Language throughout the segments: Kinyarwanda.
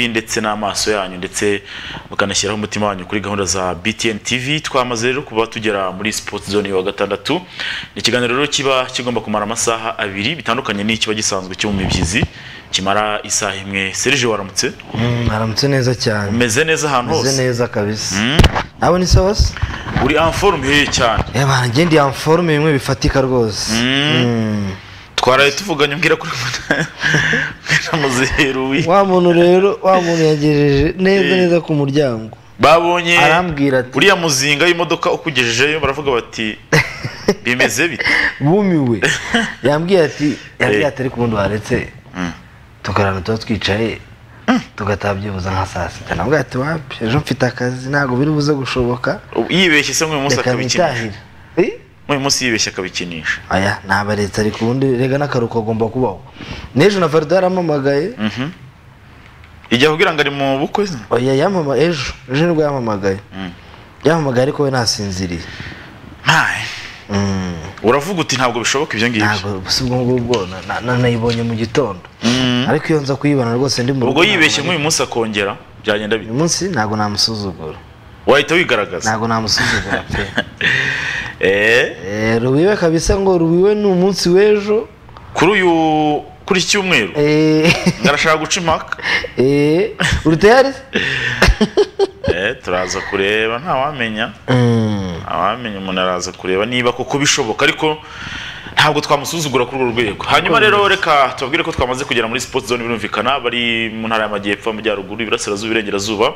amatwi ndetse n'amaso yanyu ndetse mukanashyiraho umutima wanyu kuri gahunda za BTN TV twamaze rero kuba tugera muri Sport Zone wa gatandatu. Ni ikiganiro rero kiba kigomba kumara amasaha abiri bitandukanye n'ikiba gisanzwe cyo mu mibyizi. Kimara isaha imwe. Serge waramutse? Aramutse neza cyane. Umeze neza ahantu hose? neza kabisa. Nawe ni sawa se uri en forme cyane. Yaba ngende ya forume bimwe bifatika rwose. Mm. Twaraye tuvuganye mbwira kuri muzeru wi. Wa muntu rero wa muntu yagejeje neza neza ku muryango. Babonye uriya muzinga w'imodoka ukugejejeyo baravuga bati bimeze bite? Bumiwe. Yambwiye ati yambwiye ati ariko ubundi waretse tukarana tuba twicaye tugataha byibuze nka saa sita. Nabwo ati wapi ejo mfite akazi ntabwo biri buze gushoboka. Yibeshye se nk'uyu munsi reka nk'uyu munsi yibeshye akabikinisha. Aya ntabwo leta ariko ubundi rega n'akaruhuko agomba kubaho. N'ejo na varida yaramamagaye. Ijya kugira ngo ari mu bukwe oya yamama ejo. Ejo ni bwo yamamagaye. Yamamagaye ariko we nasinziriye. Ntaye Mm. uravuga uti ntabwo bishoboka ibyo ngibyo? Ntabwo si ubwo ngubwo na- na- na- nayibonye mu gitondo. Ariko iyo nza kuyibona rwose ndi mu ubwo rugo yibeshye ntabwo nk'uyu munsi akongera byagenda uyu bite munsi ntabwo namusuzugura. Wahita wigaragaza ntabwo namusuzugura pe Eh, Eh, rubiwe kabisa ngo rubiwe ni umunsi w'ejo. Kuri uyu kuri iki cyumweru? Eh, ngarashaka guca impaka Eh, turaza kureba ntawamenya Mm. awamenya umuntu araza kureba. Niba koko bishoboka ariko ntabwo twamusuzugura kuri urwo rwego. Hanyuma rero reka tubabwire ko twamaze kugera muri sport zone birumvikana bari mu ntara y'amajyepfo amajyaruguru iburasirazuba iburengerazuba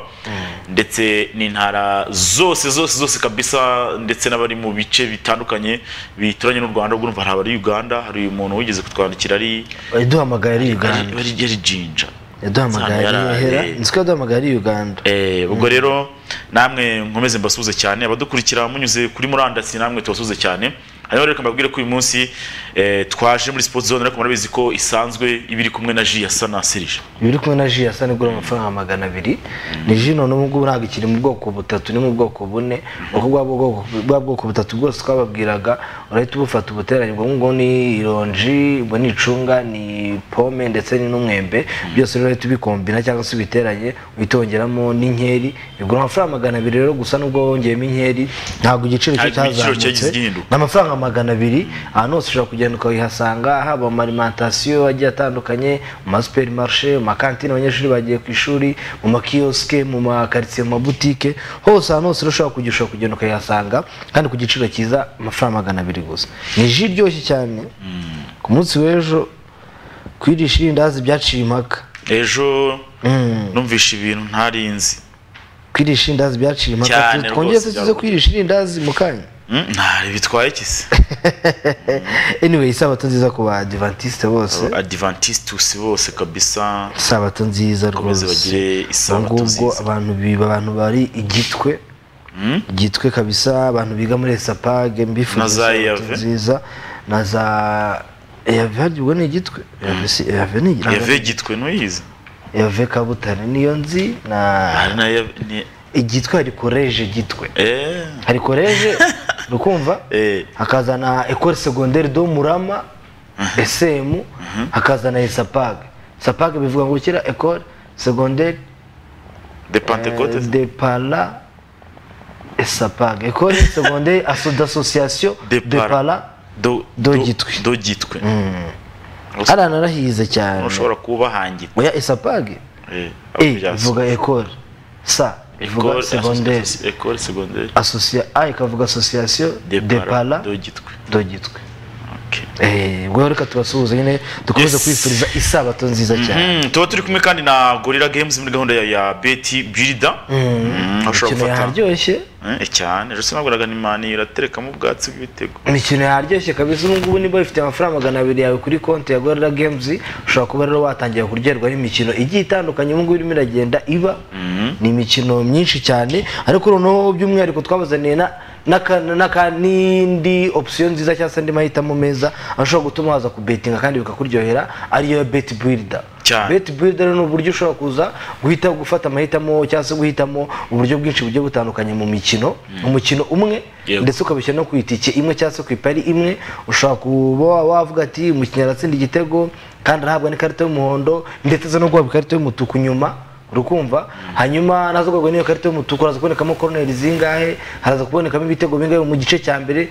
ndetse n'intara zose zose zose kabisa ndetse n'abari mu bice bitandukanye bituranye n'u rwanda. Ubwo hari abari uganda hari umuntu wigeze kutwandikira ari yaduhamagaye ari uganda. Ari ari- ari jinja. Yaduhamagaye ari hera yaraye. nzi ko yaduhamagaye ari uganda. Eh, ubwo rero namwe nkomeze mbasuhuze cyane abadukurikira munyuze kuri murandasi namwe tubasuhuze cyane. Hanyuma reka mbabwire ko uyu munsi eh, twaje muri sport zone ariko murabizi ko isanzwe iba iri kumwe na ji ya sana serije ibiri kumwe na ji ya sani igura amafaranga magana abiri. Ni ji none ubu ngubu ntabwo ikiri mu bwoko butatu ni mu bwoko bune. Kuko bwa bwoko butatu bwose twababwiraga urahita ubufata ubuteranye ubwo ngubwo ni ironji ubwo ni icunga ni pome ndetse ni n'umwembe. Byose rero urahita ubikombina cyangwa se ubiteranye uhita wongeramo n'inkeri. Bigura amafaranga magana abiri rero gusa nubwo wongeyemo inkeri ntabwo igiciro cyo cyazamutse. ni amafaranga magana abiri ahantu hose ushobora kugenda ukabihasanga haba mu marimantasiyo agiye atandukanye mu masuperimarishe mu makantine abanyeshuri bagiye ku ishuri mu makiyosike mu makaritsiye mu mabutike hose ahantu hose ushobora kujya ushobora kugenda ukayihasanga kandi ku giciro cyiza amafaranga magana abiri gusa. Ni ji iryoshye cyane. Ku munsi w'ejo kwirisha irindazi byaciye impaka. Ejo? Mm. numvishe ibintu ntarinzi. Kwirisha irindazi byaciye impaka. Twongere tuze kwirisha irindazi mu kanya. Mm, ntari bitwaye iki se? Anyway isabato nziza ku ba adventiste bose adventistus bose kabisa. Isabato nziza rwose. bagire isabato nziza. abantu biba abantu bari igitwe. Mm? igitwe kabisa abantu biga muri esapage mbifuriza Na za isabato EAV? nziza. Na za eyave ubwo ni igitwe? Eyave eyave ni yave gitwe ntuyizi eyave kabutare niyo nzi na igitwe hari koleje gitwe. Eh. Hari koleje ukumva eh. Hakazana ekore segonderi do murama esemu hakazana esapage sapage bivuga ngo kira ekore segonderi de para esapage ekore segonderi aso d'association De para. do Gitwe. do gitwe. Hariya narahize cyane. Ushobora kuba hangita oya esapage eh e bya- ivuga ekore sa. École, secondaire. asocia a ikavuga association de de para reka tubasuhuze nyine dukomeze kwifuriza isabato nziza cyane. Mhm, tuba turi kumwe kandi na gorilla games muri gahunda ya, beti Mhm, aho ushobora gufata. yaryoshye Eh, cyane. Ejo sinabwiraga ni mani iraterekamo ubwatsi bw'ibitego. Imikino yaryoshye kabisa. Ubu ngubu niba bifite amafaranga magana abiri yawe kuri konti ya gorilla games ushobora kuba rero watangira kuryoherwa n'imikino igiye itandukanye. Ubu ngubu irimo iragenda iba. Ni imikino myinshi cyane. Ariko noneho by'umwihariko twabazaniye na n'indi opsiyo nziza cyangwa se andi mahitamo meza ashobora gutuma waza kubetinga kandi bikakuryohera ariyo beti builder. Cyane. beti builder ni uburyo ushobora kuza guhita gufata amahitamo cyangwa se guhitamo uburyo bwinshi bugiye butandukanye mu mikino umukino umwe ndetse ukabishyira no ku itike imwe cyangwa se ku ipari imwe ushobora kuba wavuga ati umukinnyi aratsinda igitego kandi arahabwa n'ikarita y'umuhondo ndetse aza no guhabwa ikarita y'umutuku nyuma. Urukumva hanyuma na zo guhabwa n'iyo karita y'umutuku haraza kubonekamo koroneri zingahe haraza kubonekamo ibitego bingahe mu gice cya mbere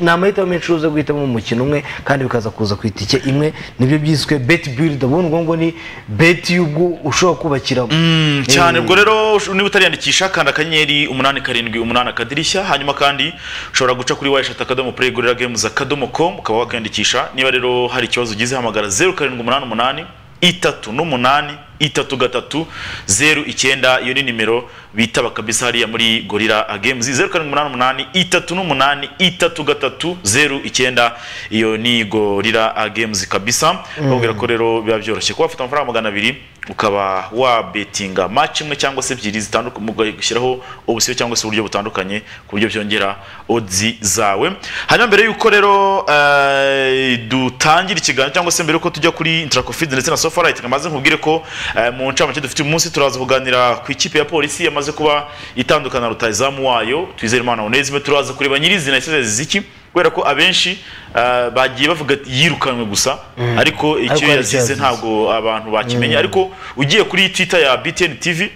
ni amahitamo menshi uza guhitamo mu mukino umwe kandi bikaza kuza ku itike imwe ni byo byiswe beti builder ubundi ubwo ni beti y'ubwo ushobora kubakiramo. Mm, cyane. Ubwo rero niba utariyandikisha kanda akanyenyeri umunani karindwi umunani akadirishya hanyuma kandi ushobora guca kuri wayishati akadomo play gorilla games akadomo com ukaba wakiyandikisha niba rero hari ikibazo ugize hamagara zeru karindwi umunani umunani itatu n'umunani itatu gatatu zeru icyenda iyo ni nimero bitaba kabisa hariya muri gorira games. Zeru karindwi umunani umunani itatu n'umunani itatu gatatu zeru icyenda. Iyo ni gorira games kabisa. Babwira ko rero biba byoroshye. Kuba wafite amafaranga magana abiri ukaba wabetinga match imwe cyangwa se ebyiri zitandukanye ugashyiraho ubusiyo cyangwa se uburyo butandukanye ku buryo byongera odzi zawe. Hanyuma mbere y'uko rero eh, dutangira ikiganiro cyangwa se mbere y'uko tujya kuri intracofid ndetse na sofarite kamaze nkubwire ko eh, mu ncamake dufite uyu munsi turaza kuganira ku ikipe ya polisi yamaze kuba itandukana na rutayizamu wayo twizeyimana onesime turaza kureba nyirizina yasize ziki kubera ko abenshi eh, bagiye bavuga yirukanwe gusa ariko icyo yazize ntabwo abantu bakimenye ariko ugiye kuri twitter ya btn tv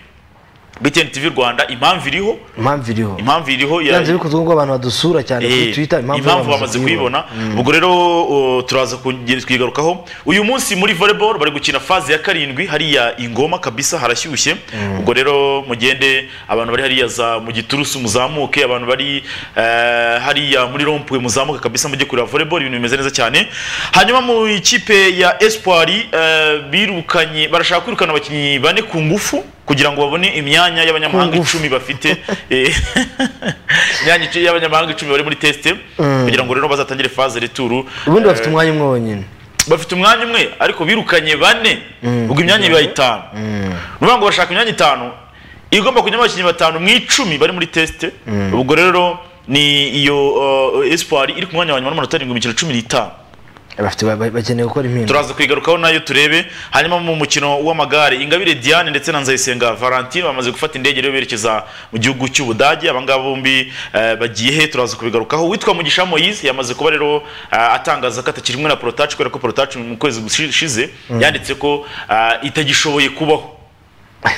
btn tv rwanda impamvu iriho? Impamvu iriho. Impamvu iriho yanze bikozwe ngo abantu badusura cyane kuri Eh, twitter impamvu bamaze kuyibona ubwo rero turaza kugenda twigarukaho. Uyu munsi muri volleyball bari gukina phase ya karindwi hariya ingoma kabisa harashyushye. Ubwo rero mugende abantu bari hariya za mu giturusu muzamuke abantu bari eh, hariya muri rompwe muzamuke kabisa mujye kureba volleyball ibintu bimeze neza cyane. Hanyuma mu ikipe ya espoir eh, birukanye barashaka kwirukana abakinnyi bane ku ngufu kugira ngo babone imyanya y'abanyamahanga icumi bafite eh, imyanya y'abanyamahanga icumi bari muri tesite kugira ngo rero bazatangire faze returu ubundi bafite umwanya umwe wonyine bafite umwanya umwe ariko birukanye bane ubwo imyanya iba itanu. Ni ukuvuga ngo bashaka imyanya itanu igomba kujyamo abakinnyi batanu mu icumi bari muri tesite ubwo rero ni iyo uh, espoir iri ku mwanya wa nyuma n'amanota arindwi mu mikino cumi n'itanu. Bakeneye gukora impinduka. Turaza kwigarukaho na yo turebe hanyuma mu mukino w'amagare ingabire diane ndetse na nzayisenga valentine bamaze gufata indege rero berekeza mu gihugu cy'ubudage abangaba bombi eh, bagiye he? Turaza kubigarukaho. Witwa mugisha moyise yamaze kuba rero eh, atangaza ko atakiri kumwe na porotaci kubera ko porotaci mu kwezi gushize yanditse ko eh, itagishoboye kubaho.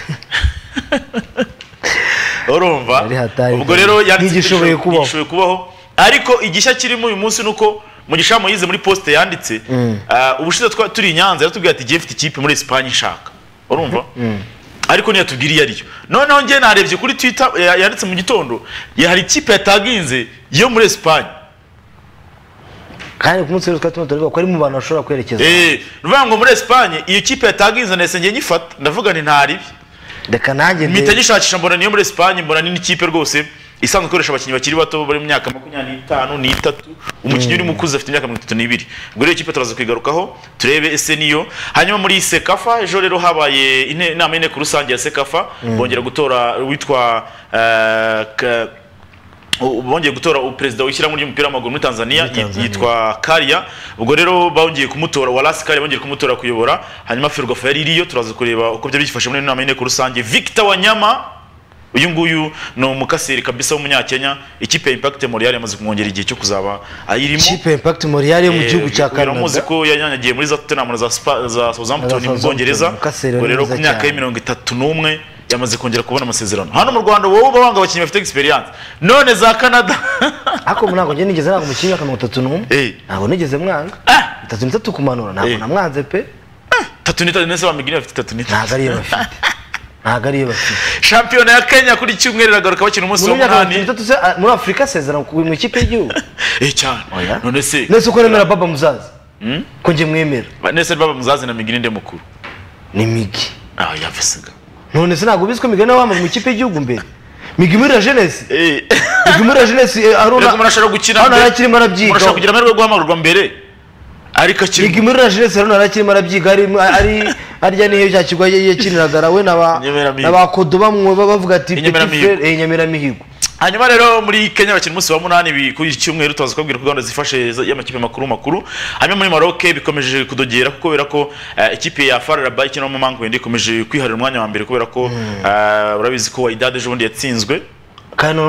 Urumva? Ubwo rero yanditse ko kubaho. ntigishoboye kubaho. Ariko igishya kirimo uyu munsi ni uko mugisha moyize muri posite yanditse ah, ubushize twa- turi i nyanza yaratubwiye ati mfite ikipe muri esipanye nshaka urumva? Ariko ntiyatubwira iyo ariyo noneho njye narebye kuri twitter ya- yanditse mu gitondo hari ikipe yataginze yo muri esipanye kandi ku munsi w'ejo twari turavuga ko ari mu bantu bashobora kwerekeza. Eh, ni ukuvuga ngo muri esipanye iyo kipe yataginze nahise njye nyifata. Ndavuga nti ntaribi reka nanjye mpita gishakisha mbona niyo muri esipanye mbona ni n'ikipe rwose. Isanzwe ikoresha abakinnyi bakiri bato bari mu myaka makumyabiri n'itanu n'itatu. Umukinnyi urimo ukuze afite imyaka mirongo itatu n'ibiri. Ubwo rero ikipe turaza kwigarukaho turebe ese niyo. Hanyuma muri sekafa ejo rero habaye inama y'inteko rusange ya sekafa. Bongera gutora witwa eh, bongeye gutora perezida w'ishyirahamwe ry'umupira w'amaguru muri tanzania yitwa kariya ubwo rero bongeye kumutora warasi kariya bongeye kumutora kuyobora. Hanyuma ferwafa yari iriyo turaza kureba uko byari byifashe muri nama y'inteko rusange. Victor wanyama uyu nguyu ni umukaseri kabisa w'umunyakenya. Ikipe ya impact montreal yamaze kumwongera igihe cyo kuzaba ayirimo. Ikipe impact Montreal yo mu gihugu cya muzi canada. ko yanyanyagiye muri za tottenham na za za southampton mu bwongereza. Mukaseri rero ku myaka itatu n'umwe yamaze kongera kubona amasezerano. Hano mu rwanda wowe uba wanga abakinnyi bafite experience. None za canada. Ako munako nje nigeze nako umukinnyi itatu n'umwe? Eh. ntabwo nigeze mwanga. Ah! itatu n'itatu kumanura ntabwo Eh. namwanze pe. Tatu n'itatu nese bamigini bafite tatu n'itatu ntabwo ariyo bafite ntabwo ariyo bafite shampiyona ya kenya kuri cyumweru iragaruka bakina umunsi muri wa myaka mirongo munani itatu se ah, muri afurika asezerana ku- mu ikipe y'igihugu. Eh cyane. Oya. none se? Nese uko nemera baba muzaza ko njye mwemera? Nese baba muzazi na migini nde mukuru? Ni migi. Ah yavesiga none se ntabwo bizwi ko migana wamaze mu ikipe y'igihugu mbere? Migi muri la jeunesse. Eh. Migi muri la jeunesse eh, umuntu ashobora gukina hano arakirimo arabyiga. Ashobora kugira amahirwe yo guhamagarwa mbere? Ariko akiri muri la jeunesse haruna arakirimo arabyiga ari ari arya niyo cya kigo yakiniraga Inyemeramihigo. n'abakodo bamwe bavuga ati petit Inyemeramihigo. frere eh, hanyuma rero muri kenya bakina umunsi wa munani kuri iki cyumweru tubaza kubabwira ko gahunda zifashe y'amakipe makuru makuru hanyuma muri maroc bikomeje kudogera kuko kubera ko eh, ikipe ya far rabat ikina mu mankwende ikomeje kwiharira umwanya wa mbere kubera ko eh, urabizi ko wydad ejo bundi yatsinzwe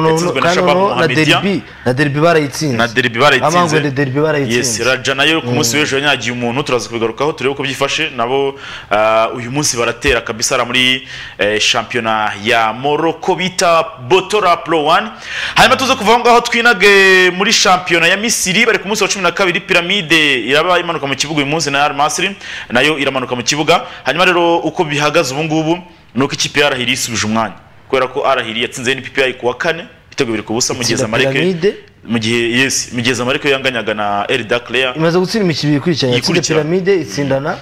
yatsinzwe na noneho na Mohamedia. derby na derby barayitsinze na derby barayitsinze yes barayitsinze raja na yo ku munsi w'ejo yanyagiye umuntu turaza kubigarukaho turebe uko byifashe nabo ah, uyu munsi baratera kabisa muri eh, shampiyona ya Morocco bita Botora Pro 1 hanyuma tuze kuva aho ngaho twinage muri shampiyona ya Misiri bari ku munsi wa 12 piramide iraba imanuka mu kibuga uyu munsi na Al Masry na yo iramanuka mu kibuga. Hanyuma rero uko bihagaze ubu ngubu nuko ikipe ya Al-Ahly isubije umwanya. Kubera ko Al-Ahly yatsinze NPPI ku wa kane ibitego biri ku busa mu gihe Itsinda Zamalek Pyramide. mu gihe yes mu gihe Zamalek yanganyaga na El Dakleya imaze gutsinda imikino ikurikiranye Ikurikiranye. piramide itsindana?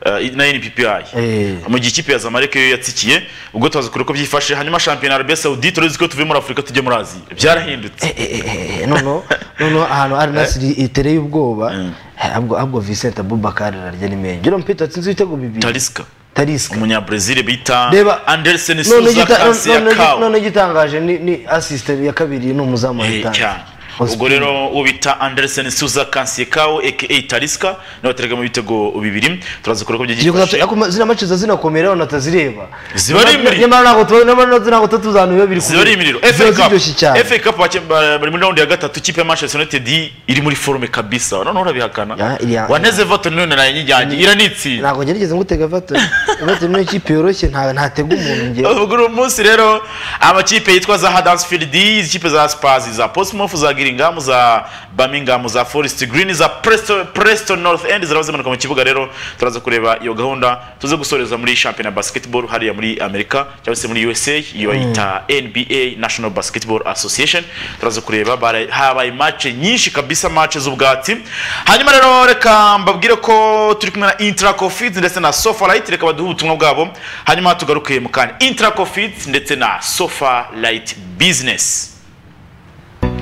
Uh, na NPPI Eh. mu gihe ikipe ya Zamalek yo yatsikiye ubwo tubaza kure ko byifashe hanyuma shampiyona ya Arabia Saoudite uretse ko tuvuye muri Afurika tujye muri Aziya. Byarahindutse. Eh, eh, eh, eh, noneho ahantu ari nasiri itereye ubwoba. Eh, ahubwo Vincent Abubakar ararya n'imenge Jerome Peter atsinze ibitego bibiri. Talisca. Talisca umunyabrazil bita Reba, Anderson Souza igita- none- Kansiakao none igitangaje ni assistant ya kabiri ni umuzamu cyane ubwo rero uwo bita Anderson Souza Kansiakao aka Talisca ni we wateragamo ibitego bibiri. Turaza kure ko byifashe zina match za zinakomera abantu batazireba Ziba ari imiriro. nyamara ntabwo tuba- nyamara ntabwo tuba tuzi ahantu biba biri ziba ari imiriro ziba FA Cup. ziryoshye cyane. FA Cup bake- ba- bari muri round ya gatatu ikipe ya Manchester United iri muri forme kabisa. Noneho urabihakana. Ya, iriya- waneze Everton none na yo nyijyanye. Iranitsinda ntabwo ngerageza ngutega Everton. Everton ni ikipe yoroshye nta ntatega umuntu ngewe. Ubwo uyu munsi rero amakipe yitwa za Huddersfield ikipe za Spurs za Portsmouth za Gillingham za Birmingham za Forest Green za Preston, Preston North End ziraba zimanuka mu kibuga rero turaza kureba iyo gahunda tuze gusoreza muri champion ya basketball hariya muri Amerika cyangwa se muri USA iyo yita NBA National Basketball Association. Turaza kureba habaye match nyinshi kabisa match z'ubwatsi. Hanyuma rero reka mbabwire ko turi kumwe na Intracofit ndetse na Sofa Light reka baduhe ubutumwa bwabo. Hanyuma tugaruke mu kanya. Intracofit ndetse na Sofa Light Business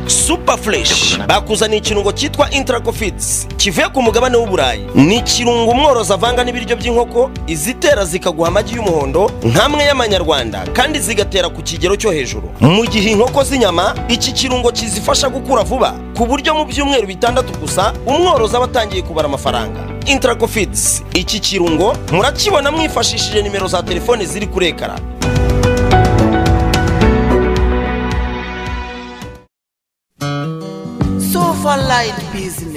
super fresh bakuzaniye ikirungo cyitwa intracofits kivuye ku mugabane w'uburayi ni ikirungo umworozi avanga n'ibiryo by'inkoko izitera zikaguha amagi y'umuhondo nk'amwe y'amanyarwanda kandi zigatera ku kigero cyo hejuru. Mu gihe inkoko z'inyama iki kirungo kizifasha gukura vuba. Ku buryo mu byumweru bitandatu gusa umworozi aba atangiye kubara amafaranga. Intracofits iki kirungo murakibona mwifashishije nimero za telefone ziri for light business.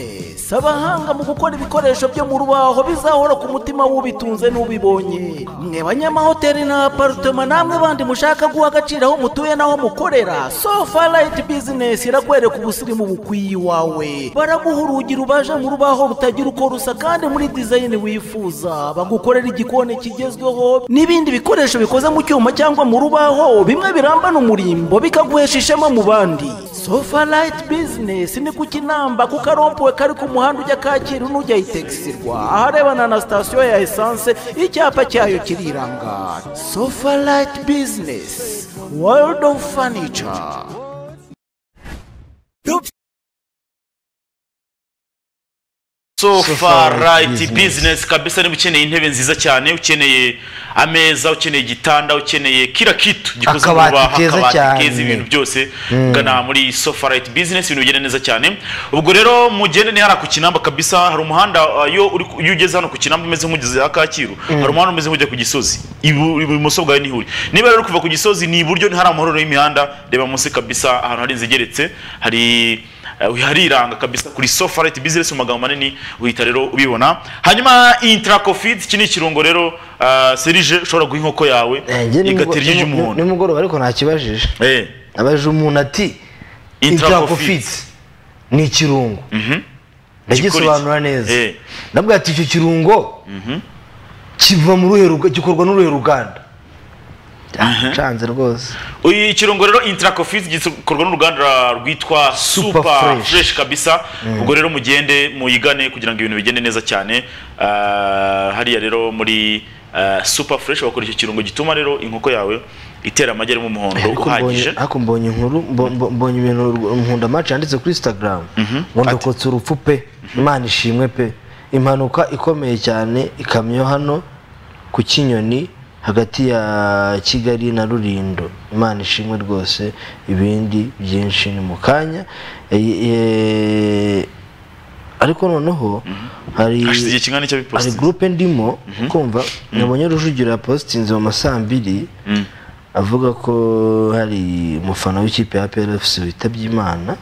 Bizinesi abahanga mu gukora ibikoresho byo mu rubaho bizahora ku mutima w'ubitunze n'ubibonye. Mwe banyamahoteli na aparitoma namwe bandi mushaka guha agaciro aho mutuye n'aho mukorera sofalayiti bizinesi irakwereka ubusirimu bukwiye iwawe. Baraguha urugi rubaje mu rubaho rutagira uko rusa kandi muri dizayini wifuza. Bagukorera igikoni kigezweho n'ibindi bikoresho bikoze mu cyuma cyangwa mu rubaho bimwe birambana umurimbo bikaguhesha ishema mu bandi. Sofa rayiti bizinesi ni ku kinamba ku karompuwe kari ku muhanda ujya kacyiru n'ujya itegisirwa aharebana na sitasiyo ya esanse icyapa cyayo kiriranga sofa rayiti bizinesi world of furniture Sofa right Business. kabisa niba ukeneye intebe nziza cyane ukeneye ameza ukeneye igitanda ukeneye kila kitu gikoze mu rubaho akabati keza ibintu byose gana muri Sofa right business ibintu bigenda neza cyane. Ubwo rero mugende ni hara ku kinamba kabisa hari umuhanda uh, iyo ugeze hano ku kinamba umeze nk'ugeze ya Kacyiru hari umuhanda umeze nk'ujya ku Gisozi. Ibu- ibumoso bwawe nihuri niba rero kuva ku Gisozi ni iburyo ni hari amahoro y'imihanda reba munsi kabisa ahantu hari inzu igeretse hari hariranga kabisa kuri sofa right? Business mu magambo manini uhita rero ubibona. Hanyuma intracofit iki ni ikirungo rero uh, serije ushobora guha inkoko yawe Eh, njye nimugoro- igatera iryo nimu- ry'umuhondo nimugoroba ariko ntakibajije eh. Abajije umuntu ati intracofit ni ikirungo. Ndagisobanura neza. Eh. ndabwira ati icyo kirungo kiva mu ruhe gikorwa n'uruhe ruganda. Canze rwose. Uyu ikirungo rero intracofit gikorwa n'uruganda rwitwa Fresh. fresh kabisa. Ubwo rero mugende muyigane kugira ngo ibintu bigende neza cyane. Uh, hariya rero muri uh, super fresh bakora icyo kirungo gituma rero inkoko yawe itera amagi arimo umuhondo mbonye uhagije? ariko mbonye inkuru mbo- mbo- mbonye ibintu nkunda match yanditse kuri instagram. Ngo ndokotse urupfu pe. Imana ishimwe pe. Impanuka ikomeye cyane ikamyo hano ku kinyoni. Hagati ya kigali na rurindo imana ishimwe rwose ibindi byinshi ni mu kanya. Eh, eh, ariko noneho hari n'icyo hari gurupe ndimo kumva nabonye rujugiro yapositinze mu ma saa mbiri avuga ko hari umufana w'ikipe ya PLFC witabye Imana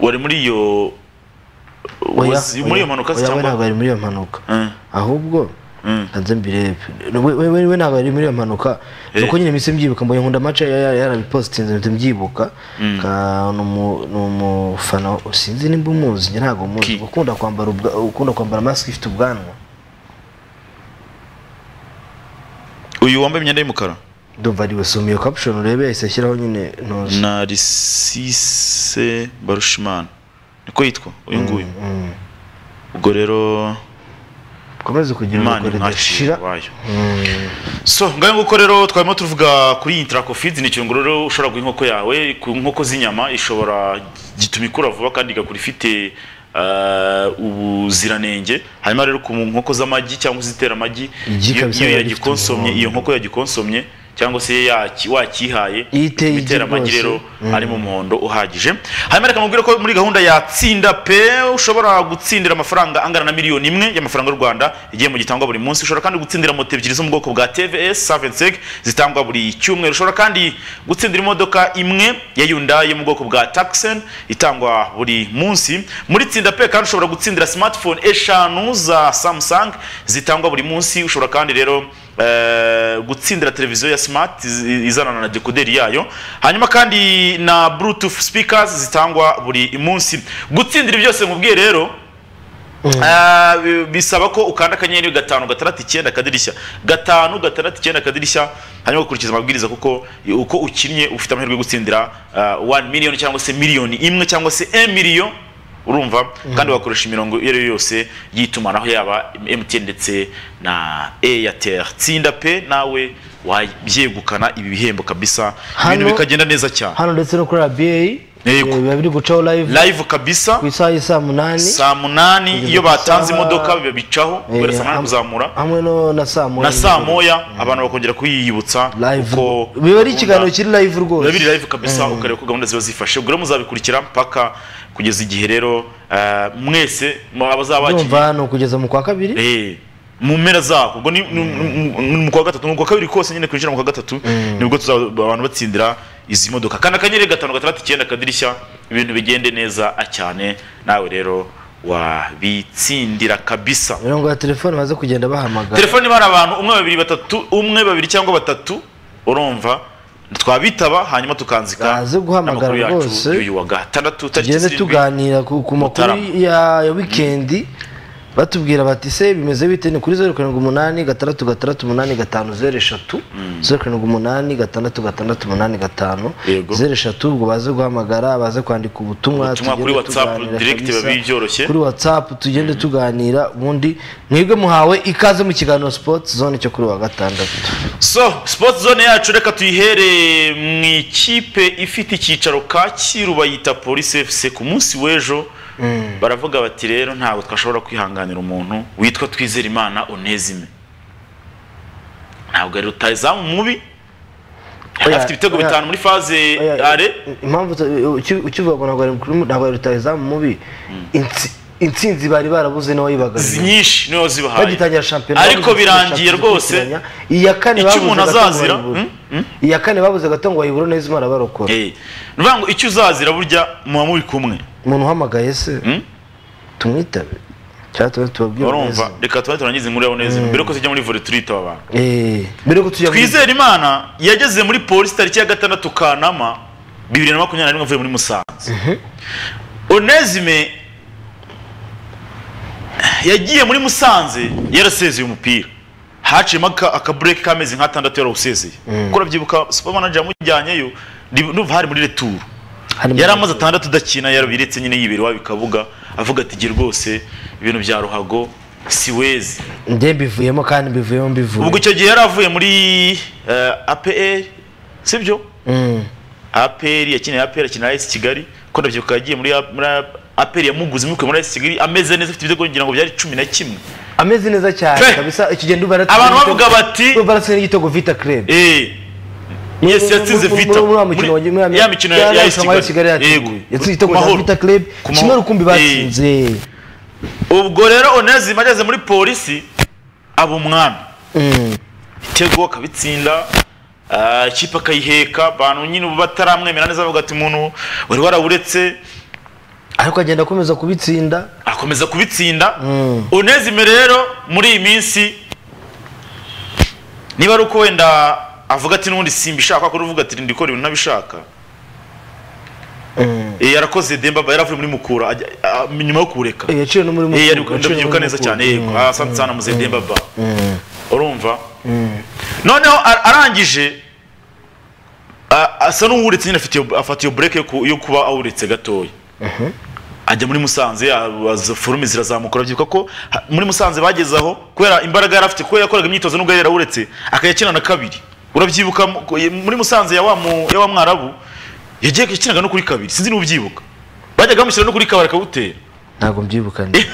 wari muri iyo muri iyo mpanuka cyangwa ntabwo ari muri iyo mpanuka. Ahubwo. Hanze mbirebe we ntabwo ari muri iyo mpanuka. Eh. nuko nyine mise mbyibuka mbonye nkunda amace yarabipositinze mpita mbyibuka. Ka- ni umu- ni umufana sinzi nimba umuzi ntabwo umuzi ukunda kwambara ukunda kwambara masike ifite ubwanwa. Uyu wambaye imyenda y'umukara? Ndumva ari we soma iyo caption urebe yahise ashyiraho nyine ntuzi narisise barushimana. Niko yitwa uyu nguyu? Mm. ubwo rero ukomeze kugira imwakira ridashira wayo. So ngaho nguko rero twarimo tuvuga kuri iyi intracofeed ni ikintu rero ushobora guha inkoko yawe ku nkoko z'inyama ishobora gituma ikura vuba kandi igakura ifite eh, ubuziranenge. Hanyuma rero ku nkoko z'amagi cyangwa izitera amagi iyo yagikonsomye iyo nkoko yagikonsomye cyangwa se wakihaye Iyo iteye igi ibitera amagi rwose. rero arimo umuhondo uhagije. Hanyuma reka mubwire ko muri gahunda ya tsinda pe ushobora gutsindira amafaranga angana na miliyoni imwe y'amafaranga y'u rwanda igihembo gitangwa buri munsi. Ushobora kandi gutsindira moto ebyiri zo mu bwoko bwa tvs savenseg zitangwa buri cyumweru. Ushobora kandi gutsindira imodoka imwe ya yundayi yo mu bwoko bwa taxen itangwa buri munsi. Muri tsinda pe kandi ushobora gutsindira smartphone eshanu za samsung zitangwa buri munsi. Ushobora kandi rero gutsindira televiziyo ya smart iz- izanana na dekoderi yayo. Hanyuma kandi na bluetooth speakers zitangwa buri munsi. Gutsindira byose mubwiye rero Ah, bisaba ko ukanda akanyenyeri gatanu gatandatu icyenda akadirishya. Gatanu gatandatu icyenda akadirishya. Hanyuma ugakurikiza amabwiriza kuko uko ukinnye ufite amahirwe yo gutsindira uh, 1 miliyoni cyangwa se miliyoni imwe cyangwa se 1 miliyo urumva kandi wakoresha imirongo iyo ari yo yose y'itumanaho yaba MTN ndetse na Airtel. Tsinda pe nawe wabyegukana ibi bihembo kabisa. Ibintu bikagenda neza cyane. hano ndetse no kuri RBA eh, biba biri gucaho live. Live kabisa. Ku isaha y'i saa munani. Saa munani iyo batanze imodoka biba bicaho kubera saa munani kuzamura. hamwe no na saa moya. Na saa moya abantu bakongera kuyiyibutsa live uko biba ari ikiganiro kiri live rwose. Biba biri live kabisa ukareba ko gahunda ziba zifashe. Ubwo rero muzabikurikira mpaka kugeza igihe rero eh, mwese abazaba bagiye ndumva ni ukugeza mu kwa kabiri. Eh, mu mpera zako. Ubwo ni ni- ni- ni mu kwa gatatu. Mu kwa kabiri kose nyine kwinjira mu kwa gatatu ni bwo tuzaba abantu batsindira izi modoka. Kandi akanyenyeri gatanu gatandatu icyenda akadirishya ibintu bigende neza cyane. Nawe rero wabitsindira kabisa. Mirongo ya telefone baze kugenda bahamagara. Telefone niba hari abantu umwe babiri batatu umwe babiri cyangwa batatu urumva twabitaba hanyuma tukanzika n'amakuru yacu y'uyu wa gatandatu tariki tugende zirindwi tuganira ku ku makuru ya ya wikendi batubwira bati se bimeze bite? Ni kuri zeru karindwi umunani gatandatu gatandatu umunani gatanu zeru eshatu. Zeru karindwi umunani gatandatu gatandatu umunani gatanu. Zeru eshatu ubwo baze guhamagara baze kwandika ubutumwa kuri direct kabisa. biba byoroshye. kuri whatsapp tugende tuganira ubundi mwebwe muhawe ikaze mu kiganiro sports zone cyo kuri wa gatandatu. So sport zone yacu reka tuyihere mu ikipe ifite icyicaro kacyiru bayita polisi fc ku munsi w'ejo. Baravuga bati rero ntabwo twashobora kwihanganira umuntu witwa twizerimana onezime. Ntabwo ari rutayizamu mubi. Afite ibitego bitanu muri faze are. impamvu ukivuga ngo ntabwo ari rutahizamu mubi. Intsi- intsinzi bari barabuze ni we wayibaga zi nyinshi niyo zibahaye. Bagitangira shampiyona ariko birangiye rwose. iya kane babuze umuntu azazira, hmm? Hmm? iya kane babuze gato ngo bayibure neza imana barokora. Eh, ni ukuvuga ngo icyo uzazira burya muba muri kumwe. Umuntu uhamagaye se? Hmm? tumwitabe. Cyangwa tuba tubabwire urumva? neza. Reka tuba turangize inkuru ya onezime mbere yuko tujya muri vore turitaba abantu Eh, mbere yuko tujya twizere imana yageze muri polisi tariki ya gatandatu kanama bibiri na makumyabiri na rimwe avuye muri musanze. Onezime yagiye muri musanze yarasezeye umupira. Haciyemo aka- akabureke k'amezi nk'atandatu yarawusezeye kuko urabyibuka supermanager yamujyanyeyo ndi- ndumva hari muri returu yari amaze atandatu udakina yarabiretse nyine yibera iwabo ikabuga avuga ati "Jye rwose ibintu bya ruhago siwezi. Njye mbivuyemo kandi mbivuyemo mbivuye ubwo icyo gihe yari avuye muri eh, APR sibyo? Mm. APR yakiniye APR akina AS Kigali. Ko ndabyibuka yagiye muri A- ya yamuguze imukuye muri AS ameze neza afite ibitego ngira ngo byari cumi na kimwe. Ameze neza cyane kabisa iki gihe ndumva yaratsinze abantu igitego- bavuga bati ndumva yaratsinze igitego vita club. Eh! Yes yatsinze Muri- Vita. muri mukino wa- ya mikino ya ya ya Kigali. Yego. yatsinze igitego cya vita club. Kimwe rukumbi Eh. batsinze. Ubwo rero Onezime ageze muri polisi aba umwami. Mm. ibitego akabitsinda ah, ikipe akayiheka abantu nyine ubu bataramwemera neza bavuga ati umuntu wari warawuretse ariko agenda akomeza kubitsinda. Akomeza kubitsinda. Unezime rero muri iyi minsi niba ari uko wenda avuga ati n'ubundi simbishaka ko uvuga ati ndikora ibintu ntabishaka Eh, yarakoze dembaba yaravuye muri mukura ah, nyuma yo kureka Eh, yaciye no muri Eh, Mukura, ndabyibuka neza cyane. Yego Mm. asante sana muze dembaba urumva? Noneho ar- arangije a- asa n'uwuretse nyine iyo break yo ku- yo kuba awuretse gatoya. Ajya muri musanze forume zirazamuka urabyibuka ko muri musanze bageze aho kubera imbaraga yari afite kubera yakoraga imyitozo nubwo yari yarawuretse akayakina na kabiri. Urabyibuka muri musanze ya wa mwarabu yagiye yakinaga no kuri kabiri. Sinzi niba ubyibuka. Bajyaga bamushyira no kuri kabiri akawutera. Ntabwo mbyibuka neza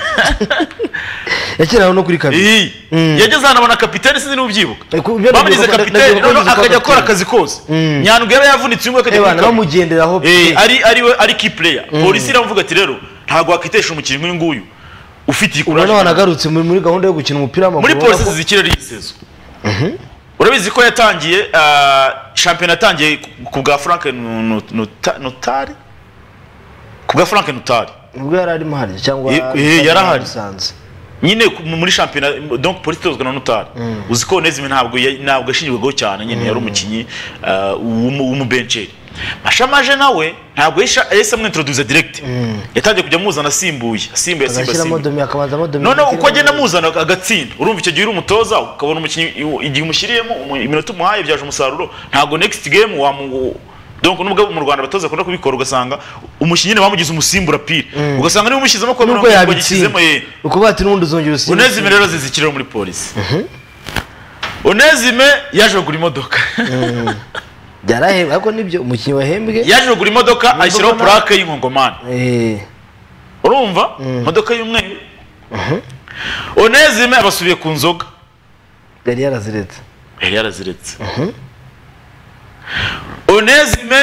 yakinaho no kuri kabiri. Iyi. yageze ahantu abona kapitene sinzi niba ubyibuka. Ku- ibyo bamugize kapitene noneho akajya akora akazi kose. Nyandwi yaba yavunitse nguyu akajya Eh, kuri bamugenderaho. Eh, pe. ari ari we ari player. Polisi iramuvuga ati rero ntabwo wakitesha umukinnyi nk'uyu nguyu. Ufite ubona courage. wanagarutse muri gahunda yo gukina umupira w'amaguru muri polisi ko- zizi ikirere y'isezo urabizi ko yatangiye ah, shampiyona yatangiye ku- bwa frank Nu- Nu- Nuta- nutari? Ku bwa frank nutari. Ubwo yari arimo harya cyangwa yarahari. nyine muri shampiyona donc polisi itozwa na notari. Uzi ko onezime ntabwo ntabwo yashingirwagaho cyane nyine yari umukinnyi ah, w'umubenceri mashamaje nawe ntabwo yahise- amwintroduza direct. Yatangiye kujya amuzana asimbuye. Asimbuye asimbuye noneho uko agenda amuzana agatsinda. Urumva icyo gihe uri umutoza ukabona umukinnyi igihe umushyiriyemo iminota umuhaye byaje umusaruro. Ntabwo next game wamu donc nubwo mu Rwanda abatoza bakunda kubikora ugasanga umukinnyi bamugize umusimbura pire. Ugasanga niba umushyizemo ko nubwo ye ukuvuga ati n'undi uzongera usimbuke unezime rero zizikirira muri polisi unezime yaje kugura imodoka. Byarahembwe ariko nibyo umukinnyi wahembwe. Yaje kugura imodoka ashyiraho mbona- purake y'inkongomani. Eh, urumva? Imodoka y'umweru. Unezime abasubiye ku nzoga. Yari yaraziretse. Yari yaraziretse onezime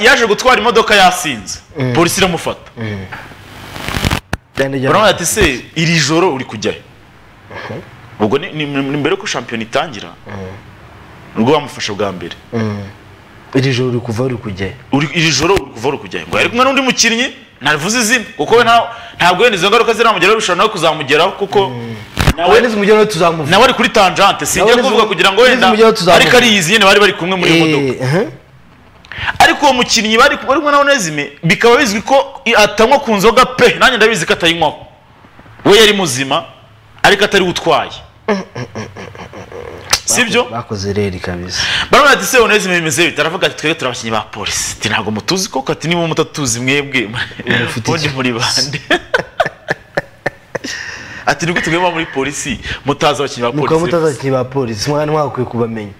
yaje gutwara imodoka yasinze. Polisi iramufata. Baramuha ati se iri joro uri kujyayo ubwo ni mbere ko shampiyona itangira ni bwo bamufasha bwa mbere. Iri joro uri kuva uri kujyayo iri joro uri kuva uri kujyayo ngo yari kumwe n'undi mukinnyi ntavuze izina kuko we nta- ntabwo wenda izo ngaruka ziramugeraho bishobora nawe kuzamugeraho kuko nawe nawe n'izi mujyi tuzamuvuga nawe ari kuri tangente sinjya Nawe kuvuga kugira ngo wenda ariko ariyizi nyine bari bari kumwe muri iyo modoka. Eh, aha. ariko uwo mukinnyi bari kumwe na onezime bikaba bizwi ko atanywa ku nzoga pe. Nanjye ndabizi ko atayinywaho we yari muzima ariko atari utwaye. Sibyo? bakoze reri kabisa. Baramubwira ati se onezime bimeze bite? Aravuga ati twebwe turi abakinnyi ba polisi. Ntabwo mutuzi koko ati niba mutatuzi mwebwe. Ubundi muri bande. ati nibwo tugomba muri polisi mutaza abakinnyi ba mukaba polisi. mutazi abakinnyi ba polisi mwana mwakwiye kubamenya.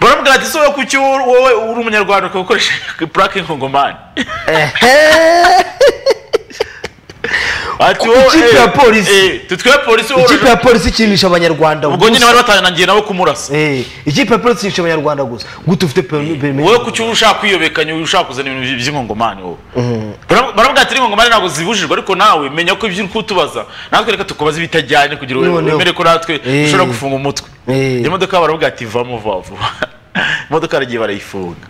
Baramubwira ati se wowe kuki wowe uri umunyarwanda ukagukoresha purake nkongomani ikipe ya polisi. tutwe polisi ikipe ya polisi ikinisha abanyarwanda ubwo nyine gusa. bari batangiye nabo kumurasa ikipe ya polisi ikinisha abanyarwanda gusa. Gute ufite perimi- wowe kuki uba ushaka kwiyobekanya ushaka kuzana ibintu by'inkongomani wowe. Baram- baramubwira ati inkongomani ntabwo zibujijwe ariko nawe menya ko ibyo uri kutubaza natwe reka tukubaze ibitajyanye kugira ngo wemere ko natwe Eh. dushobora gufunga umutwe. Eh. iyo modoka baravuga ati vamo vuba vuba imodoka baragiye barayifunga.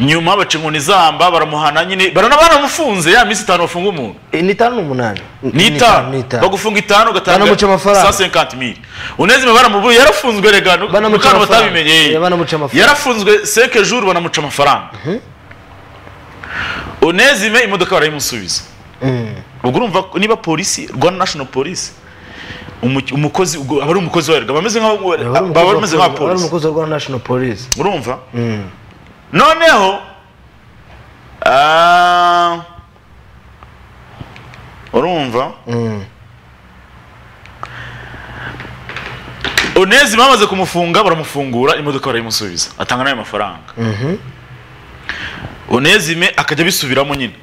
Nyuma baca inkoni zamba baramuhana nyine. Barana baramufunze ya minsi itanu bafunga umuntu. E, ni itanu n'umunani. Ni itanu bagufunga itanu ugatanga Banamuca amafaranga. sa 50 mili unezime baramubuye yarafunzwe rega nu- Banamuca amafaranga. batabimenye. Eh, yarafunzwe 5 jours banamuca amafaranga. Unezime imodoka barayimusubiza. Ubwo urumva niba polisi rwanda national police umukozi abari aba ari umukozi wa Rwanda bameze nk'abapolisi umukozi wa rwanda national police. Urumva noneho ah, urumva onezima bamaze kumufunga baramufungura imodoka barayimusubiza. Atanga n'ayo mafaranga. Onezime akajya abisubiramo nyine.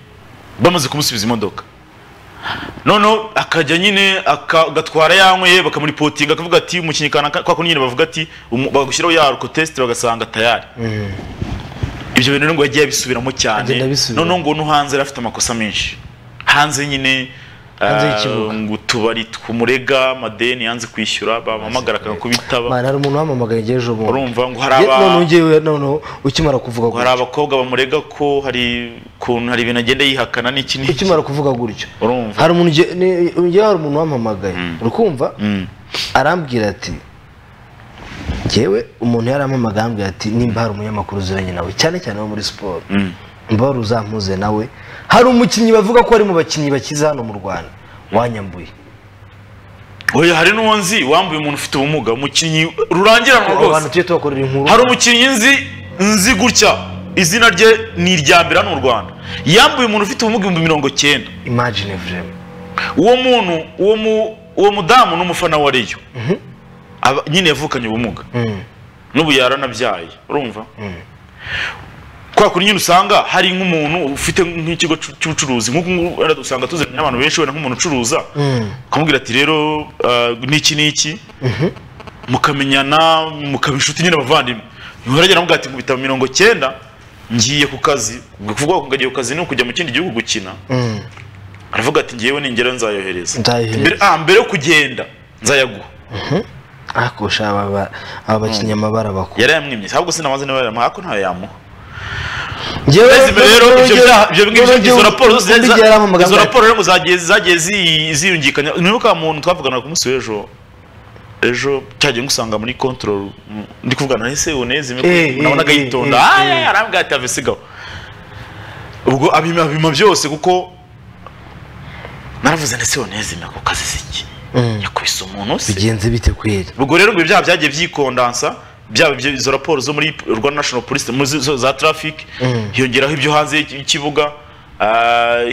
Bamaze kumusubiza imodoka. Noneho akajya nyine agatwara yanyweye bakamuripotinga akavuga ati umukinnyi kanaka kwa kundi nyine bavuga ati bagushyiraho ya alkotesite bagasanga tayari. Ibyo bintu ngo yagiye abisubiramo cyane noneho ngo no hanze yari afite amakosa menshi. Hanze nyine ngo utubari tw'umurega amadeni yanze kwishyura bamuhamagara akakubitaba hari umuntu wamamagaye ngewe ejo bundi. Urumva ngo hari abakobwa bamurega ko hari ukuntu hari ibintu agenda yihakana n'iki n'iki ukimara kuvuga gutyo urumva. Hari umuntu hari umuntu wampamagaye. Urikumva Mm. arambwira ati ngewe umuntu yarampamagaye arambwira ati nimba hari umunyamakuru uziranye nawe. Cyane cyane wo muri siporo. Mm. mba wari uzampuze nawe. Hari umukinnyi bavuga ko ari mu bakinnyi bakize hano mu rwanda. Wanyambuye oya hari n'uwo nzi wambuye umuntu ufite ubumuga. Umukinnyi rurangiranwa rwose. Hari umukinnyi nzi nzi gutya. Izina rye ni irya mbere hano mu rwanda. Yambuye umuntu ufite ubumuga ibihumbi mirongo cyenda imagine vrema uwo muntu uwo mu uwo mudamu ni umufana wa reyo Aba- nyine yavukanye ubumuga. Mm. n'ubu yaranabyaye. Urumva? Kwa kuri nyine usanga hari nk'umuntu ufite nk'ikigo c'u- cy'ubucuruzi. Wenda usanga tuzanye n'abantu benshi wenda nk'umuntu ucuruza. Mm. ukamubwira ati rero ah, n'iki n'iki? Mukamenyana mukaba inshuti nyine abavandimwe. Nturagera mubwira ati nkubita mirongo cyenda ngiye ku kazi. Kuvuga ngo ngagiye ku kazi ni ukujya mu kindi gihugu gukina. Mm. aravuga ati ngewe ningera nzayohereza. Ah, mbere yo kugenda nzayaguha. akosha aba bakinnyi hmm. amabara bakuru yari yamwimye ahubwo sinamazina niba yamuha? Ko ntayo yamuha izo raporo zagiye ziyungikanya. Nibuka muntu twavugana ku munsi w'ejo. Ejo cyagiye ngusanga muri control. Ndi kuvugana na ese uneze eh, eh, nabonaga eh, yitonda. arambwira ati ave ubwo abima byose kuko naravuze ndetse uneze ako kazi siki yakubise umuntu se? Bigenze bite kweri ubwo rero ngo ibyaha byagiye byikondansa byaba izo raporo zo muri rwanda national police muri za traffic hiyongeraho ibyo hanze y'iki- y'ikibuga ah,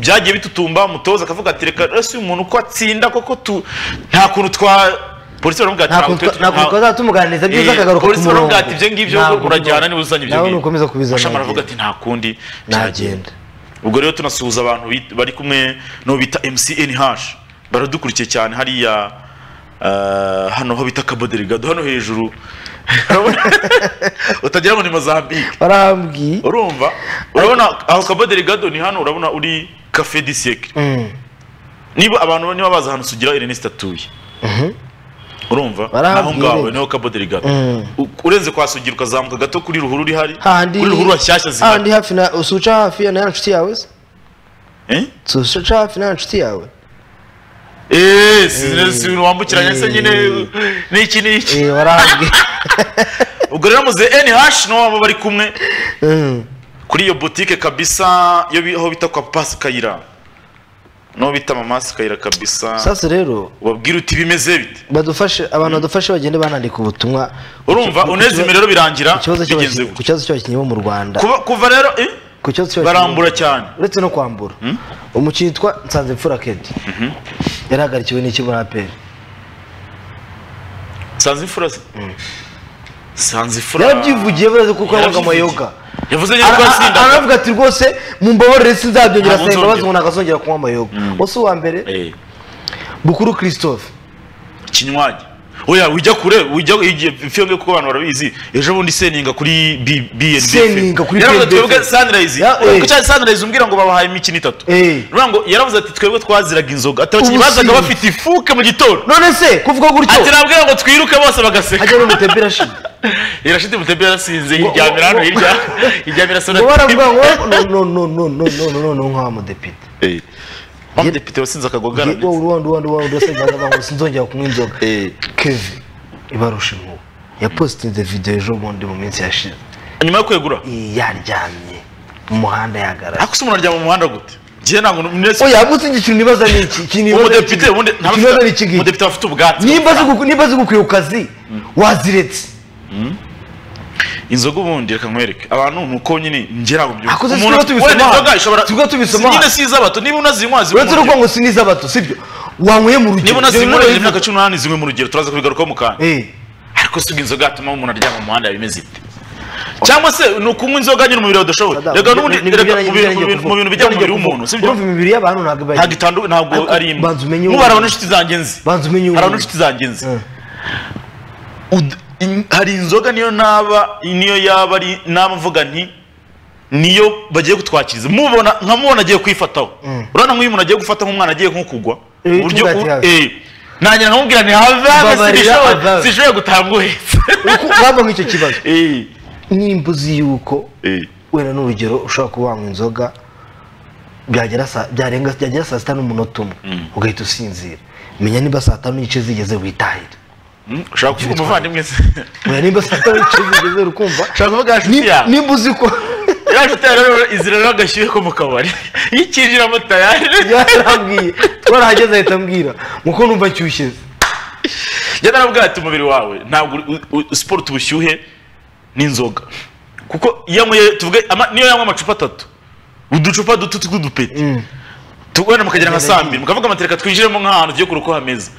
byagiye bitutumba umutoza akavuga ati reka ese uyu muntu uko atsinda koko tu nta kuntu twa polisi baramubwira ati ntabwo twazaba tumuganiriza byiza Eh, akagaruka ku polisi murongo. baramubwira ati ibyo ngibyo urajyana niba uzanye ibyo ngibyo. nukomeza kubizana nagenda. ati nta kundi nagenda ubwo rero tunasuhuza abantu bari kumwe n'uwo bita mcnh baradukurikiye cyane hariya ah, hano ho bita Cabo Delgado hano hejuru. Utagira ngo ni Mozambique. Barambwiye. Urumva? Urabona aho Cabo Delgado ni hano urabona uri Cafe du Siècle. Mm. niba abantu niba baza ahantu sugira Ernest atuye urumva? Barahambwiye naho ngaho ni ho Cabo Delgado Mm. Urenze kwa sugira ukazamuka gato kuri ruhuru uri hari? Kuri ruhuru hashyashya zihari. Handi hafi na usuca hafi na nshuti yawe se? Eh? Usuca hafi na nshuti yawe Eh, si si ibintu wambukiranya se nyine n'iki n'iki? Eh barambwiye ubwo rero muze NH no baba bari kumwe. Kuri iyo boutique kabisa aho bita kwa Pasi Kayira. No bita Mama Kayira kabisa. Sasa rero ubabwira uti bimeze bite? badufashe abantu badufashe bagende banandika ubutumwa. Urumva unezime rero birangira ku kibazo cy'abakinnyi- bo mu rwanda. Kuva rero eh, ku kibazo cy'abakinnyi. Barambura cyane. Uretse no kwambura. Umukinnyi witwa nsanzimfura kedi. yarahagarikiwe n'iki muri aperi sanzifura mm. sanzifura yarabyivugiye buriya kuko yabaga amayoga. Yavuze nyine ko asinda. aravuga ati rwose mu mbabarire sinzabyongera asenga imbabazi umuntu akazongera kunywa amayoga. Mm. Wose uwa mbere eh. bukuru christophe. Ikinywaji oya wijya kure wijya ifiyonge kuko abantu barabizi ejo bundi seninga kuri BNB Seninga kuri BNB. twebwe Sunrise eh. kuko cyane Sunrise umbwira ngo babahaye imikino itatu Eh. Ruvuga ngo yaravuze ati twebwe twaziraga inzoga ati abakinnyi bazaga bafite ifuke mu gitondo none se kuvuga gutyo ati nabwira ngo twiruke bose bagaseka hajya n'umutepe irashira irashiti mutembe yarasinze yiryamira hano hirya yiryamira ngo baravuga ngo no no no no no no no no nk'abamudepite umudepite wasinze akagogarane urundi urundi urundi urundi wese ndavuga ngo sinzongera kunywa inzoga. Eh. keve ibarusha impuhwe yapositinze video ejo bundi mu minsi yashize. Nyuma yo kwegura? Yaryamye mu muhanda yagarara ariko se umuntu aryama mu muhanda gute? Ngiye ntabwo nese oya gutse iki ikintu nibaza ni iki umudepite ubundi ngiki umudepite afite ubwatsi. Nimba zigu- nimba zigukuye ku kazi waziretse. inzoga ubundi reka nkwereke abantu nuko nyine ngera ngo byumve umuntu wenda inzoga ishobora tuba tubisoma nyine si iz'abato niba unazinywa ziba uretse n'uko ngo si zabato sibyo wanyweye mu rugero niba ni imyaka cumi n'umunani zimwe mu rugero turaza kubigarukaho mu kanya ariko si inzoga yatuma umuntu aryama mu muhanda bimeze ite cyangwa se ni ukunywa inzoga nyine umubiri udashobora reka n'ubundi mu bintu bijya mu mubiri w'umuntu sibyo urumva imibiri y'abantu ntabwo ntabwo ari imwe abantu inshuti abantu inshuti hari inzoga niyo naba niyo yaba ari naba mvuga nti niyo bagiye kutwakiriza mubona nkamubona agiye kwifataho. Urabona nk'uyu muntu agiye gufata nk'umwana agiye nko kugwa. Eh, uburyo hafi. eh, nanjye nkamubwira Babarira, have. sishoboye gutaha nguhetse bava nk'icyo kibazo? Eh, nimba uzi yuko wenda n'urugero ushobora kuba wanywa inzoga byagera saa byarenga byagera saa sita n'umunota umwe. Ugahita usinzira. Menya niba saa tanu n'igice zigeze witahire. Ushaka kuvuga umuvandimwe se tanu n'igice zigeze ukumva ushaka kuvuga inshuti yawe nimba uzi ko ya nshuti yawe rero izira rero agashyuhe ko mu kabari iyo ikinjiramo tayari yarambwiye twarahageze ahita ambwira muko numva nshyushye njya narabwira ati umubiri wawe ntabwo siporo ubushyuhe n'inzoga kuko iyo yanyweye tuvuge niyo yanywa amacupa atatu uducupa duto tw'udupeti tu- wenda mukagera nka saa mbiri mukavuga amati reka twinjiremo nk'ahantu tugiye kureba uko hameze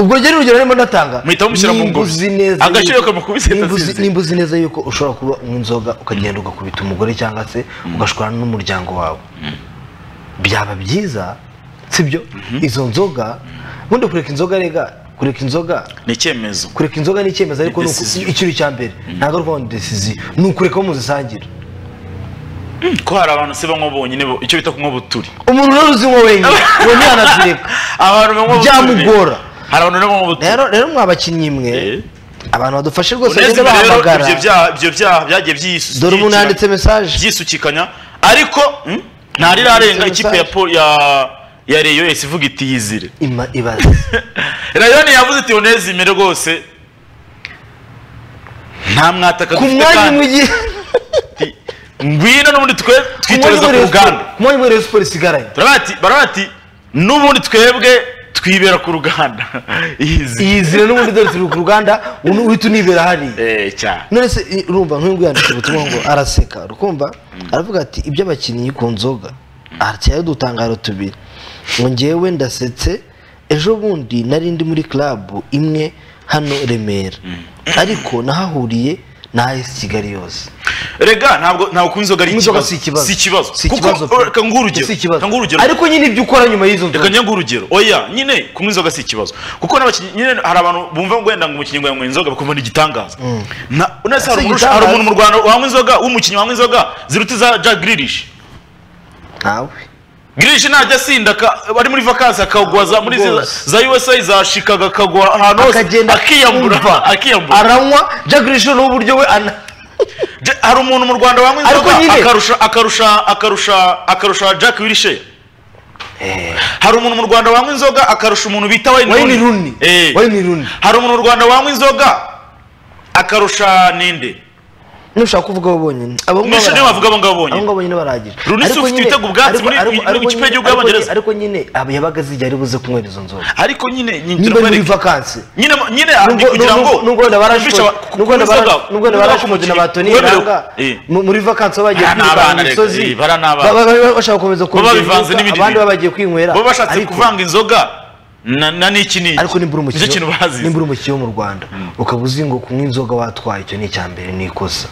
ubwo rero urugero arimo neza Agaciro yuko- kamukubise nimba uzi- ndasinzira. nimba uzi neza yuko ushobora kuba inzoga ukagenda ugakubita umugore cyangwa se ugashwana n'umuryango wawe. Byaba byiza sibyo? Izo nzoga ubundi kureka inzoga rega kureka inzoga. Ni icyemezo. Kureka inzoga ni icyemezo ariko ikintu cya mbere. Ntabwo ari ukuvuga ngo desiziyo ni ukureka aho muzisangira ko hari abantu se banywa bonyine bo- icyo bita kunywa buturi. Umuntu rero uzinywa wenyine. Uwo ntiyanazireka Byamugora. Hari abantu buturi rero rero mwa bakinnyi mwe. Eh. abantu badufashe rwose Uneze bahamagara. ibyo byaha byo bya byagiye byisukikanya dore umuntu yanditse mesaje byisukikanya. Ariko ntari ntarirarenga ikipe ya ya ya Rayon yose ivuga iti yizire. Ima ibaze. Rayon yavuze iti onezime rwose. Nta mwataka dufite kandi. ngwino n'ubundi twe twitoreza ku ruganda Sport- ku mwanya umwe Rayon siporo isigaranye baravuga baravuga ati n'ubundi twebwe twibera ku ruganda. Izi iyizire n'ubundi dore turi ku ruganda uhita unibera hariya. Eh cyane none se urumva nk'uyu nguyu yanditse ubutumwa ngo araseka. Urukumva aravuga ati iby'abakinnyi ku nzoga. Aratyaye udutangaro tubiri. Ngo ngewe ndasetse ejo bundi nari ndi muri club imwe hano remera. Ariko nahahuriye na AS kigali yose. Rega ntabwo kunywa inzoga ari ikibazo. si ikibazo. Si ikibazo. Reka nguhe urugero reka ariko nyine ibyo ukora nyuma y'izo reka nzoga njye nguhe urugero oya nyine kunywa inzoga si ikibazo. Kuko nyine hari abantu bumva ngo wenda ngo umukinnyi ngo yanywa inzoga bakumva ni igitangaza Na- unese hari umuntu- igitangaza. mu rwanda wanywa inzoga w'umukinnyi wanywa inzoga ziruta iza jack grilish ntawe grilish najya asinda ari muri vakansi akagwa muri za- usa za chicago akagwa ahantu hose. Akiyambura aranywa jagurisho n'uburyo we ana. Je- hari umuntu mu rwanda wanywa inzoga? Akarusha akarusha akarusha akarusha jack wilshere hari umuntu mu rwanda wanywa inzoga? Akarusha umuntu bita wayini Rooney. Eh. Hari umuntu mu rwanda wanywa inzoga? Akarusha ninde? Nushaka kuvuga abo bonyine. Abo ngabo abo bonyine. Abo barahagije. Rooney si Ariko ufite nyine- ibitego ubwatsi muri- ariko- muri- ariko mu kipe nyine- y'igihugu ariko y'Abongereza. nyine- ariko nyine aba yabaga zijya ari buze kunywera izo nzoga ariko nyine nyine nimba muri vakansi nyine nyine ndi kugira ngo nubwo- wenda aba- nubwo wenda kunywa bara- inzoga, nubwo wenda kunywa barashimuse na umukinnyi batoni iranga. mu- muri vakansi baba bagiye Ah, ni kwirukanka abana mu reka, misozi. bara ni abana. ba- ba- ba- bashaka gukomeza n'ibindi abandi baba bagiye kwinywera. Bo bashatse kuvanga inzoga na na n'iki n'iki. Ariko nimbura umukino. Nimbura umukino wo mu rwanda. Ukaba uzi ngo kunywa inzoga watwaye icyo ni icya mbere ni ikosa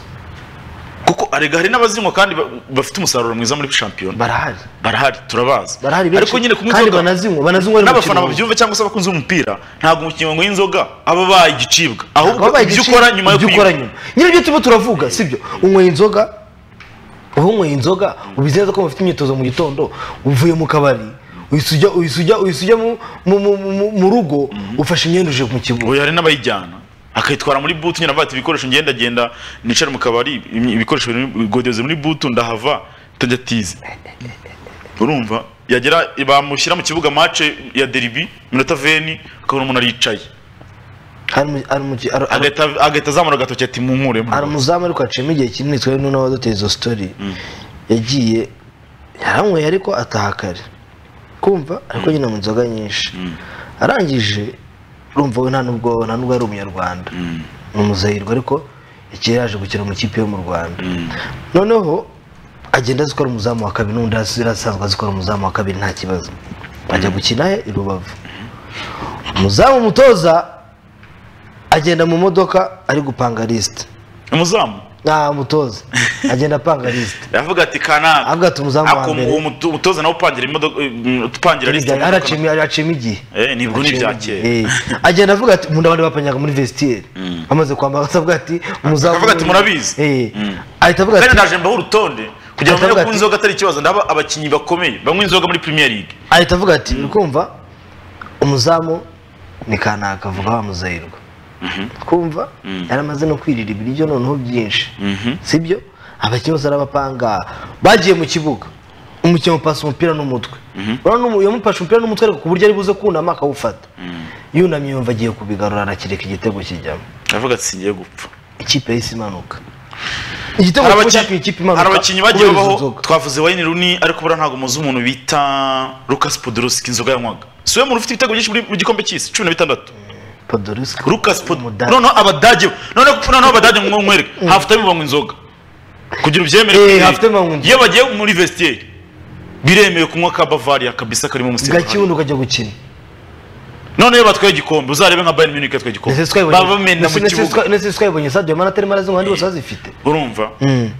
kuko arega hari n'abazinywa kandi ba- bafite umusaruro mwiza muri shampiyona. Barahari. Barahari turabazi. Barahari benshi. Ariko nyine kunywa inzoga banazinywa banazinywa n'abafana babyumva cyangwa se abakunzi b'umupira ntabwo umukinnyi inzoga aba abaye igicibwa. Ahubwo ibyo ukora nyuma yo nyuma. Nyine ibyo turimo turavuga sibyo unyweye inzoga uba unyweye inzoga ubizi neza ko mufite imyitozo mu gitondo uvuye mu kabari uhise ujya uhise ujya uhise ujya mu- rugo ufashe imyenda uje mu kibuga. Hari n'abayijyana. Akayitwara muri butu nyine avuga ati ibikoresho ngenda genda nicare mu kabari ibikoresho biri- godeze muri butu ndahava ntajya atize urumva? Yagera bamushyira mu kibuga mace ya deribi minota veni akabona umuntu aricaye. Agahita azamura agatoki ati munkuremo hari umuzamu ariko haciyemo igihe kinini twari n'uno waduteye izo sitori yagiye yaranyweye ariko ataha kare. Kumva? Ariko nyine mu nzoga nyinshi. Arangije urumva we nta nubwo nta nubwo ari umunyarwanda. Ni umuzahirwa ariko yagiye yaje gukina mu ikipe yo mu rwanda. Noneho agenda azi ko ari umuzamu wa kabiri n'undi asanzwe azi ko ari umuzamu wa kabiri nta kibazo. Ajya gukina he? I rubavu. Umuzamu umutoza agenda mu modoka ari gupanga lisite umuzamu nta mutoza agenda apanga lisite yavuga ati kanaka. Avuga ati umuzamu wa mbere. umutoza nawe upangira imodoka mm, upangira lisite aracima igihe. Eh, ni bwo ni ibya kera. Eh, agenda avuga ati umuntu abandi bapanyaga muri vestiaire. Amaze kwambara avuga ati umuzamu Akavuga ati, "Murabizi." Eh, ahita avuga kandi ati naje mbaho urutonde kugira ngo ko inzoga atari ikibazo ndaba abakinnyi bakomeye banywa inzoga muri premier league. Ahita avuga ati urikumva umuzamu ni kanaka avuga wa muzahirwa kumva? Yaramaze no kwirira ibiryo noneho byinshi. Sibyo? Abakinnyi bose arabapanga bagiye mu kibuga. Umukinnyi amupasa umupira n'umutwe. Yamupashe umupira n'umutwe ariko ku buryo ari buze kunama akawufata yunamye yumva agiye kubigarura arakireka igitego kijyamo. Aravuga ati singiye gupfa. Ikipe yahise imanuka. Igitego cyatumye ikipe imanuka hari abakinnyi bagiye babaho. twavuze wayini runi ariko buriya ntabwo muzi umuntu bita Lucas Podolski inzoga yanywaga. Si we muntu ufite ibitego byinshi mu gikombe cy'isi? Cumi na bitandatu. Podolski Lucas Pod Umudage. noneho abadage. Noneho noneho abadage ngo nkwereke hafu time banywa inzoga. Kugira ubyemere Eh, kuri- half time banywa inzoga. iyo bagiye muri vestiaire biremewe kunywa ka Bavaria kabisa karimo umusirikare. Gakibuno ukajya gukina. None iyo batwaye igikombe uzarebe nka Bayern Munich yatwaye igikombe. Nese twayibonye- baba bamena mu Nese- Nese kibuga. twa- Nese twayibonye? Sadio Mane atarimo arazinywa abandi bose bazifite. Urumva? Mm.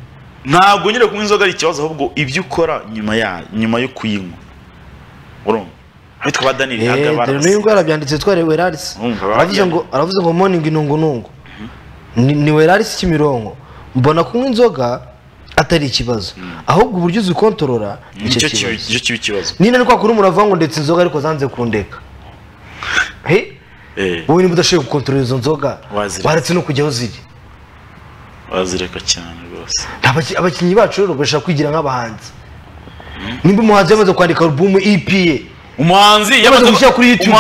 ntabwo nyine kunywa inzoga ari ikibazo ahubwo ibyo ukora nyuma ya nyuma yo kuyinywa. Urumva? Abitwa ba Daniel Eh, Haga dore barasa. n'uyu nguyu arabyanditse tware Weraris Urumva, aravuze ngo aravuze ngo morning inungunungu ni, ni Weraris Kimironko. Mbona kunywa inzoga atari ikibazo. Ahubwo uburyo uzikontorora ni cyo ni cyo kibi ikibazo nina ni kwa kuri umuntu avuga ngo ndetse inzoga ariko zanze kundeka. Eh. Wowe niba udashoboye gukontorora izo nzoga waretse no kujya aho ziri. Wazireka cyane rwose. Abaki- abakinnyi bacu rero bashaka kwigira nk'abahanzi. Nimba umuhanzi yamaze kwandika alubumu EPA umuhanzi Yamaze gushyira kuri YouTube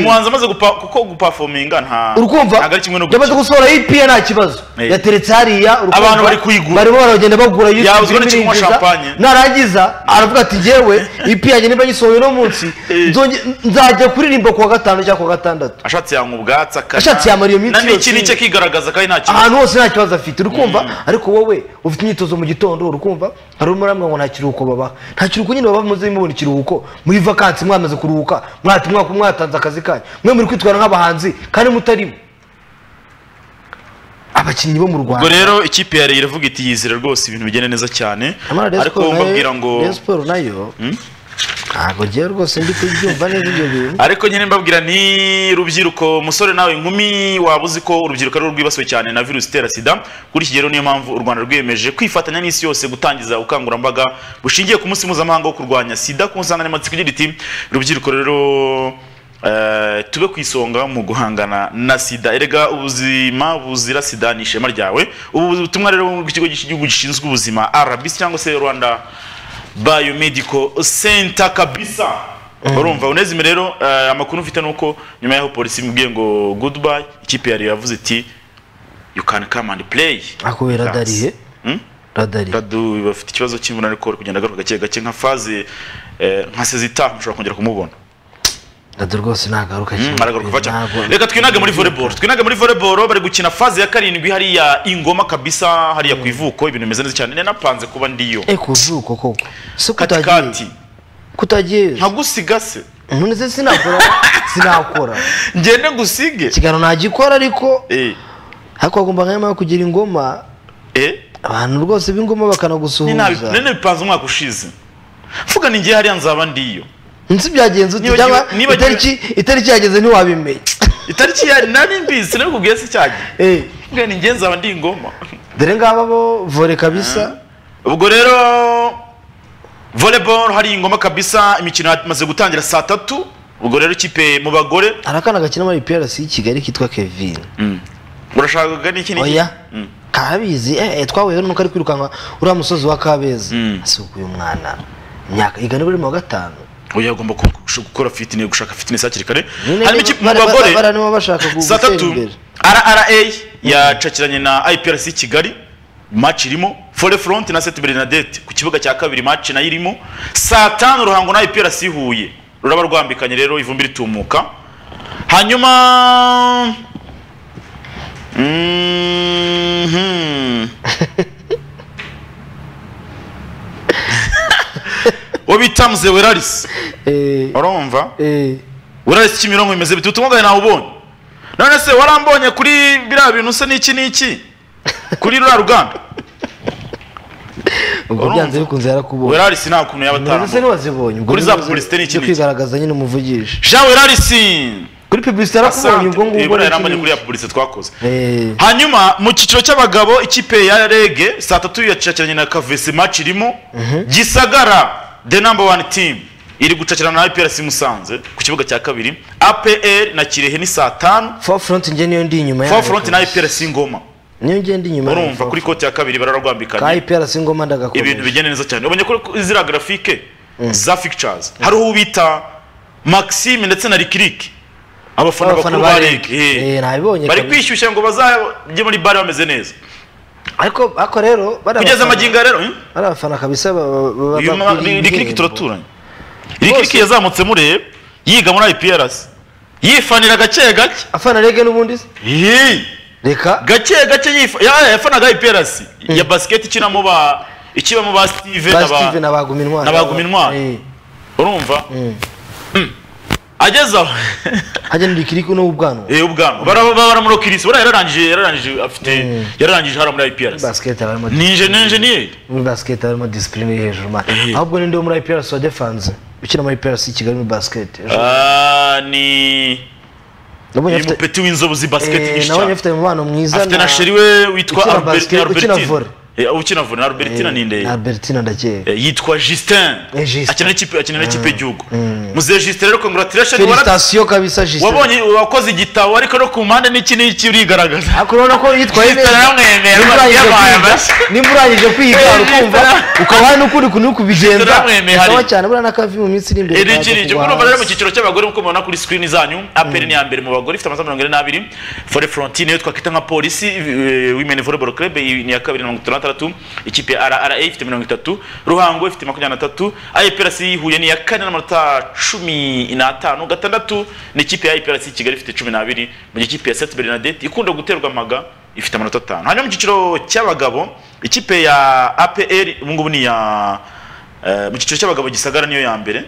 umuhanzi amaze gupa kuko gupafominga nta urukumva? no yamaze gusohora EPA nta kibazo. Ya yateretse hariya urukumva, Abantu bari kuyigura. barimo baragenda bagura YouTube narangiza aravuga ati yewe EP yanjye niba nyisohoye uno munsi Eh. nzajya kuririmba kuwa gatanu cyangwa kuwa gatandatu. Ashatse yanywa ubwatsi akana Ashatse yamara iyo minsi nani n'iki cyo kigaragaza kandi nta kibazo. Ahantu hose nta kibazo afite. Urukumva? Ariko wowe ufite imyitozo mu gitondo urukumva? Hari umuramwe ngo nta kiruhuko babaha nta kiruhuko nyine baba muze mubona ikiruhuko muri vakansi mwamaze kuruhuka mwaka mwatanze akazi kanyu. Mwe muri kwitwara nk'abahanzi kandi mutarimo. Abakinnyi bo mu ubwo rwanda rero ikipe ya iravuga iti yizera rwose ibintu bigenda neza cyane. Ariko mbabwira ngo na yo ntabwo ngewe rwose ndi kubyumva neza ibyo bintu. Ariko nyine mbabwira nti rubyiruko musore nawe inkumi waba uzi ko urubyiruko ari rwibasiwe cyane na virusi itera sida? Kuri iki rero niyo mpamvu u rwanda rwiyemeje kwifatanya n'isi yose gutangiza ubukangurambaga bushingiye ku munsi mpuzamahanga wo kurwanya sida ku nsanganyamatsiko igira iti rubyiruko rero eh, tube ku isonga mu guhangana na sida. Erega ubuzima buzira sida ni ishema ryawe. Ubu butumwa rero bw'ikigo cy'igihugu gishinzwe ubuzima rbc cyangwa se rwanda biomedical center kabisa. Urumva unezime rero eh, amakuru mfite nuko nyuma yaho polisi imubwiye ngo goodbye ikipe yari yavuze iti you can come and play. Ako radarihe Hmm? radari. Radu bafite ikibazo cy'imvune ariko ari kugenda agaruka gake gake nka faze eh, nka sezita mushobora kongera kumubona. Radu rwose nagaruka reka twinage muri volleyball twinage muri volleyball bari gukina faze ya karindwi hariya ingoma kabisa hariya ku ivuko ibintu bimeze neza cyane. Napanze kuba ndiyo. E kuzuko koko. Se kutagiye. Katikati. Kutagiye. Nkagusiga se umuntu se sinakora sinakora. Ngende ngusige. Ikiganiro ntagikora ariko eh. ariko bagomba nka nyuma kugira ingoma. Eh? Abantu rwose b'ingoma bakanagusuhuza nene bipanze umwaka ushize. Mvuga ni ngiye hariya nzaba ndiyo. Nzi byagenze Nibagiwe- cyangwa itariki itariki yageze ntiwabimenya itariki ya nari mbizi nabikubwiye se cyagiye Eh, mvuga ni ngiye nzaba ndi ingoma. Dore ngaba bo vore kabisa. Ubwo rero volleyball hari ingoma kabisa imikino yamaze gutangira saa tatu. Ubwo rero ikipe mu bagore. Hari akana gakina muri PRC y'i Kigali kitwa Kevin. Urashaka n'iki n'iki oya. Mm. kabizi. Eh eh, twahuye nuko ari kwirukanka. Uriya musozi wa Kabeza. Mm. asuka uyu mwana imyaka igana buri mu gatanu. Oya agomba gukora fitness gushaka fitness hakiri kare harimo ikipe mu bagore saa tatu rra yacakiranye na iprc kigali match irimo fore front na set bernadette ku kibuga cya kabiri match na yo irimo saa tanu ruhango na iprc huye ruraba rwambikanye rero ivumbi ritumuka hanyuma Mhm. uwo bita mze werarisi eh urumva eh. Uraretse kimironko bimeze bite? Ubutumwa bwawe nawe ubonye? None se warambonye kuri biriya bintu se n'iki n'iki kuri ruriya ruganda? Ubwo byanze bikunze yarakubonye. Werarisi nta kuntu yaba ubwo Kuri za publicité ni iki zo n'iki? kwigaragaza nyine umuvugisha. Jean werarisi kuri publicité yarakubonye ubwo ngubwo ibura iki? kuri ya publicité twakoze. Eh, hanyuma mu cyiciro cy'abagabo ikipe ya rege saa tatu yacakiranye na kavesi match irimo. Gisagara. The number one team iri gucakirana na iprc musanze ku kibuga cya kabiri apr na kirehe ni saa tanu. Four front njye niyo ndi inyuma four front na iprc ngoma. Niyo njye ndi inyuma urumva kuri kote ya kabiri ka bararwambikanye IPRC ngoma ndagakomeje ibintu bigenda neza cyane. Ubonye ko ziriya grafike za fictures hariho uwo bita maxime ndetse na rikiriki abafana Abafana bakuru ba Reg. rege Eh, nabibonye bari kwishyushya ngo bazajye muri bare bameze neza. Ariko ariko rero kugeza amagingo rero eh? bariya bafana kabisa rikiriki turaturanye rikiriki yazamutse murebe yiga muri iprc yifanira gake gake. Afana rege n'ubundi se? Reka. Gake gake yafanaga iprc ya basiketi ikinamo ba ikibamo ba ba na ba-. Eh, urumva? Mm. Ageze aho hajya n'irikiriko n'ubwanwa eh ubwanwa bara- baramurokirisi buriya yararangije yararangije afite yararangije hara muri iprc basket harimo ni inje- ni basket harimo discipline hejuru man Eh. ahubwo ninde muri IPRC wa defense? Ukina muri IPRC i Kigali muri basket? Ah, ni nabonye afite mupeti w'inzobe uzi basiketi eh, nyinshi nabonye afite umubano mwiza afite na sheri we witwa Albert- basket- Albertine. Eh, ukina vuna na albertina ni nde? Albertina ndakeka Eh, yitwa justin. Eh, Justin. akina n'ikipe akina n'ikipe y'igihugu muzehe justin rero congratulations. Felicitation kabisa Justin. Wabonye wakoze igitabo ariko no ku mpande n'iki n'iki urigaragaza? Akurona ko yitwaye neza Nimba urangije kwiga- Eh, ukumva. Ukaba hari n'ukundi kuntu kubigenza hari. cyane buriya n'akavi mu minsi iri imbere iri ngiri kugwa urumva rero mu cyiciro cy'abagore nk'uko mubona kuri screen zanyu aperi ni iya mbere mu bagore ifite amasaha mirongo ine n'abiri. Fore frontine yo twakwita nka polisi eh, women volleyball club ni iya kabiri mirongo itatu na tandatu ikipe ya rra ifite mirongo itatu ruhango ifite makumyabiri na tatu iprc yihuye ni iya kane n'amanota cumi n'atanu gatandatu ni ikipe ya iprc kigali ifite cumi n'abiri mu gihe ikipe ya seti bernadette ikunda guterwa amaga ifite amanota atanu hanyuma mu cyiciro cy'abagabo ikipe ya apr ubu ngubu ni iya eh, mu cyiciro cy'abagabo gisagara niyo ya mbere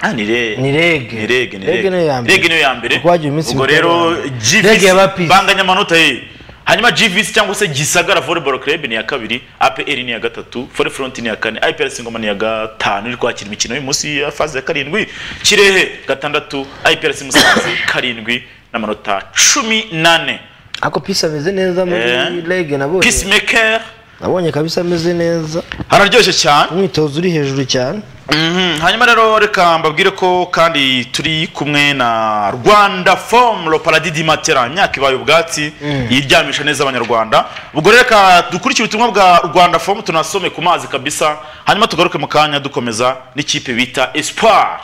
Ah, ni rege Ni Rege. ni rege ni Rege rege niyo ya mbere. rege ni rege ni rege ni rege ni ubwo ni rero ni rege ni Rege yaba peace. banganya amanota ye hanyuma GVC cyangwa se Gisagara Volleyball Club ni ya kabiri APR ni ya gatatu Fore Front ni ya kane IPRC Ngoma ni ya gatanu iri kwakira imikino y'umunsi munsi ya faze ya karindwi. Kirehe gatandatu IPRC Musanze karindwi n'amanota cumi nane. Ako pisa ameze neza muri Eh. lege nabonye. Peacemaker nabonye kabisa ameze neza. Hararyoshye cyane. Umwitozo uri hejuru cyane. Mhm. hanyuma rero reka mbabwire ko kandi turi kumwe na rwanda fomu lo paradis di matera imyaka ibaye ubwatsi yiryamisha neza abanyarwanda. Ubwo reka dukurikire ubutumwa bwa rwanda fomu tunasome ku mazi kabisa. Hanyuma tugaruke mu kanya dukomeza n'ikipe bita espoir.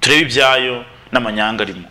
Turebe ibyayo n'amanyanga arimo.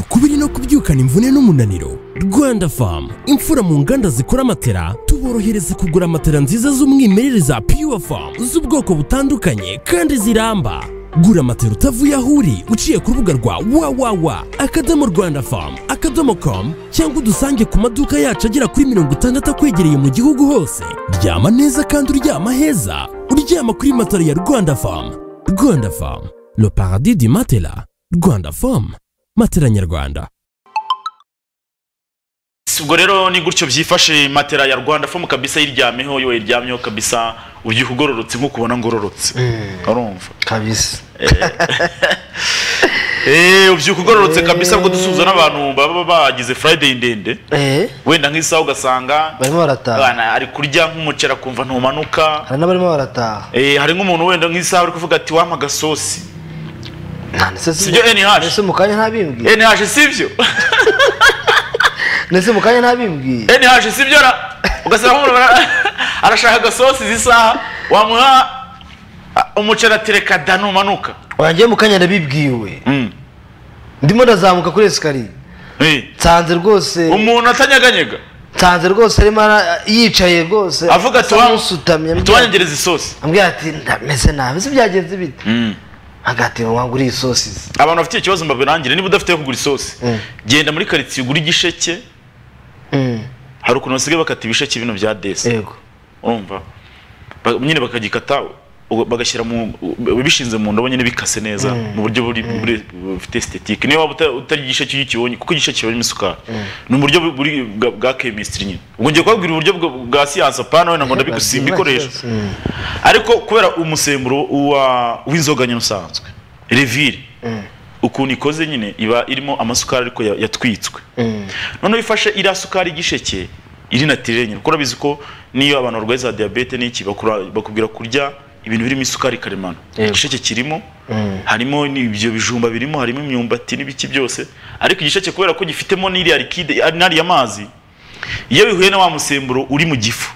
Ukubiri no kubyukana imvune n'umunaniro. Rwanda famu imfura mu nganda zikora matera tuborohereza kugura matera nziza z'umwimerere za pure famu z'ubwoko butandukanye kandi ziramba. Gura matera utavuye aho uri uciye ku rubuga rwa wawawa akadomo rwanda famu akadomo komu cyangwa udusange ku maduka yacu agera kuri mirongo itandatu akwegereye mu gihugu hose. Ryama neza kandi uryama heza. Uryama kuri matera ya rwanda famu rwanda famu le paradis du matela rwanda famu matera nyarwanda. Ubwo rero ni gutyo byifashe matera ya rwanda fomu kabisa yiryamyeho yo yiryamyeho kabisa ubyuka ugororotse nk'uko ubona ngororotse. Urumva. kabisa. Eh, ubyuka ugororotse kabisa ubwo dusuhuza n'abantu baba bagize friday ndende. Eh. Wenda nk'isaha ugasanga barimo barataha. abana ari kurya nk'umuceri akumva ntumanuka. Hari n'abarimo barataha. Eh, hari nk'umuntu wenda nk'isaha uri kuvuga ati wampa agasosi Sibyo NH? nese mu kanya ntabimbwiye nh sibyo nese mu kanya ntabimbwiye nh sibyo ugasanga nk'umuntu arashaka agasosi izi saha wamuha umuceri ati reka da ntumanuka wanjye mu kanya ndabibwiwe Mm. ndimo ndazamuka kuri esikariye nsanze rwose umuntu atanyeganyega nsanze rwose arimo yicaye rwose avuga ati asa wa- n'usutamye ambwira- tuwanyegereza isosi ambwira ati ndameze nabi. Ese byagenze bite? Mm. agati wanguriye isosi abantu bafite ikibazo mbabirangire niba udafite kugura isosi genda muri karitsiye ugura igisheke. Mm, hari ukuntu basigaye bakata ibisheke bino bya desi yego. Urumva? Nyine bakagikata. Bagashyira mu bishinze mu ndobo nyine bikase neza mu buryo buri buri- bufite estetike niyo waba uta- utari igisheke iyo ukibonye kuko igisheke kibamo isukari. Ni uburyo bwa- chemistry nyine. Ubwo ngiye kubabwira uburyo bwa- siyansi apana wenda ngo ndabigusimba ikoresha ariko kubera umusemburo w'inzoga nyine usanzwe revire ukuntu ikoze nyine iba irimo amasukari ariko ya- yatwitswe. Noneho ifashe iriya sukari y'igisheke iri natirere nyine kuko urabizi ko niyo abantu barwaye za diyabete n'iki bakubwira kurya ibintu birimo isukari karemano igisheke kirimo harimo ibyo bijumba birimo harimo imyumbati n'ibiki byose ariko igisheke kubera ko gifitemo n'iriya likide n'ariya mazi iyo bihuye na wa musemburo uri mu gifu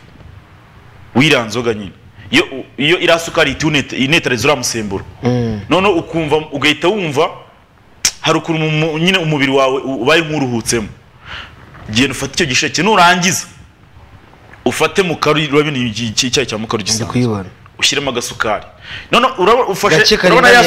w'iriya nzoga nyine iyo iriya sukari ihita ineta- inetareza uriya musemburo noneho ukumva ugahita wumva hari ukuntu mu- mu- nyine umubiri wawe ubaye nk'uruhutsemo genda ufate icyo gisheke nurangiza ufate iki- iki- icyayi cya mukaru gisanzwe ushyiremo agasukari. None ufashe urabona ya-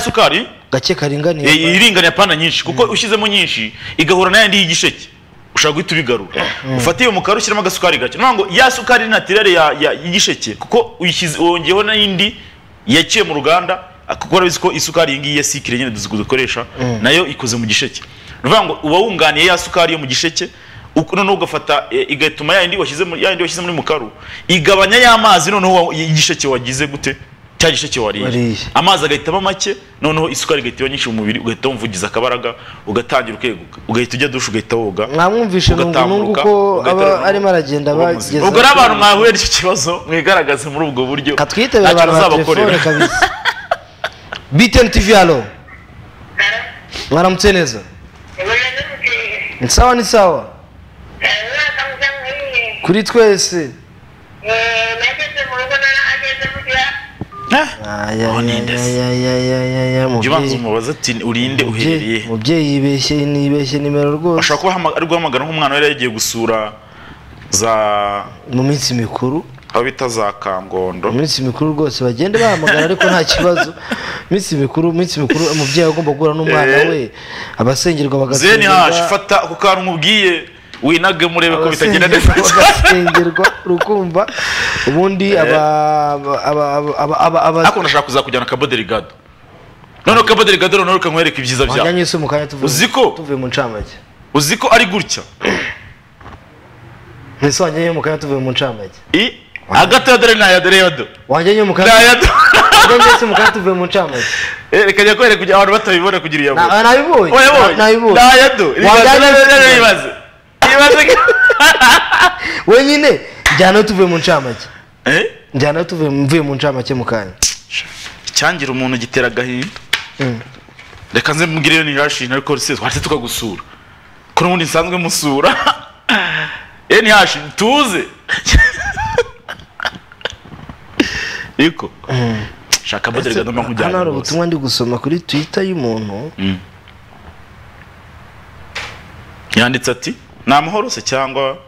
sukari? Gake karinganiye eh, iringaniye apana nyinshi. Kuko ushyizemo nyinshi igahura n'ayandi y'igisheke ushaka guhita ubigarura. Ufate iyo mukara ushyiramo agasukari gake. Ngo ya sukari ni natirere y'igisheke kuko uyishyize wongeyeho n'indi yaciye mu ruganda kuko urabizi ko isukari iyi ngiyi ya sikire nyine dukoresha nayo ikoze mu gisheke ni ukuvuga ngo uba wunganiye ya sukari yo mu gisheke noneho ugafata eh, igatuma yandi washize washyize muri mukaru igabanya ya amazi noneho igisheke wagize gute? Cya gisheke wariye amazi agahita bamake noneho isukari igahita iba nyinshi mu mubiri ugahita umvugiza akabaraga ugatangira ukeguka. Ugahita ujya dusha ugahita woga mwamwumvishe n'ubwo uko ko aba arimo aragenda uba ubwo rero abantu mwahuye n'icyo kibazo mwigaragaze muri ubwo buryo. Katwite abantu ba telefone bazabakorera kabisa btn tv halo. Mwaramutse neza? Ni sawa ni sawa kuri twese. Aya, indese. aya, aya, aya, aya, jya ubanza umubaza ati urinde uherereye. mubyeyi mubyeyi yibeshye nibeshye nimero rwose. Ashobora kuba ari guhamagara nk'umwana we yari yagiye gusura za mu minsi mikuru. aho bita za kangondo. Mu minsi mikuru rwose bagende bahamagara ariko nta kibazo. Minsi mikuru minsi mikuru umubyeyi agomba guhura n'umwana Eh. we. Abasengerwa zeni hashi bagasengerwa fata ako kantu nkubwiye winage murebe ko bitagenda neza bagasengerwa urukumva ubundi aba aba aba aba aba aba ariko ndashaka kuzakujyana kaboderi gado noneho kaboderi gado noneho ukamwereka ibyiza bya wajyanye isi mu kanya tuvuye uziko tuvuye mu ncamake uzi ko ari gutya ntise wajyanye mu kanya tuvuye mu ncamake i hagati ya dore n'aya dore yodo do wajyanye mu kanya wajyanye isi mu kanya tuvuye mu ncamake Eh, reka njya kwereka kugira abantu batabibona kugira iyo Na- nabibonye nabibonye n'aya do Wajyanye isi- ibaze ibaze wenyine njyana tuvuye mu ncamake. Eh? Njyana tuvuye mu ncamake mu kanya. Icyangira umuntu gitera agahinda. Mm. reka nze mbwire ni hashi ariko se twahise tukagusura. Ko n'ubundi nsanzwe musura. Eh ni hashi tuze iko shaka boderi gado mba nkujyana hano hari ubutumwa ndi gusoma kuri twitter y'umuntu. Mm. yanditse ati ni amahoro se cyangwa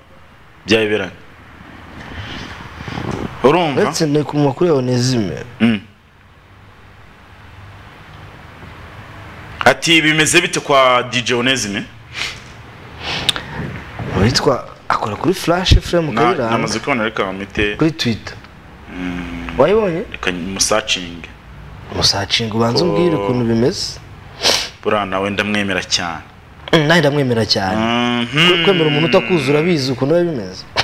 byayoberanye urumva? Uretse ni ku makuru ya onesime Mm. ati bimeze bite kwa DJ Onesime witwa akora kuri flash frame kayiranga namaze kubona reka mite kuri twitter. Wayibonye? Reka musacinge musacinga ubanza Oh. umbwire ukuntu bimeze. Buriya nawe ndamwemera cyane. Mm, nanjye ndamwemera cyane. Mhm. kwemera umuntu utakuzura abizi ukuntu biba bimeze.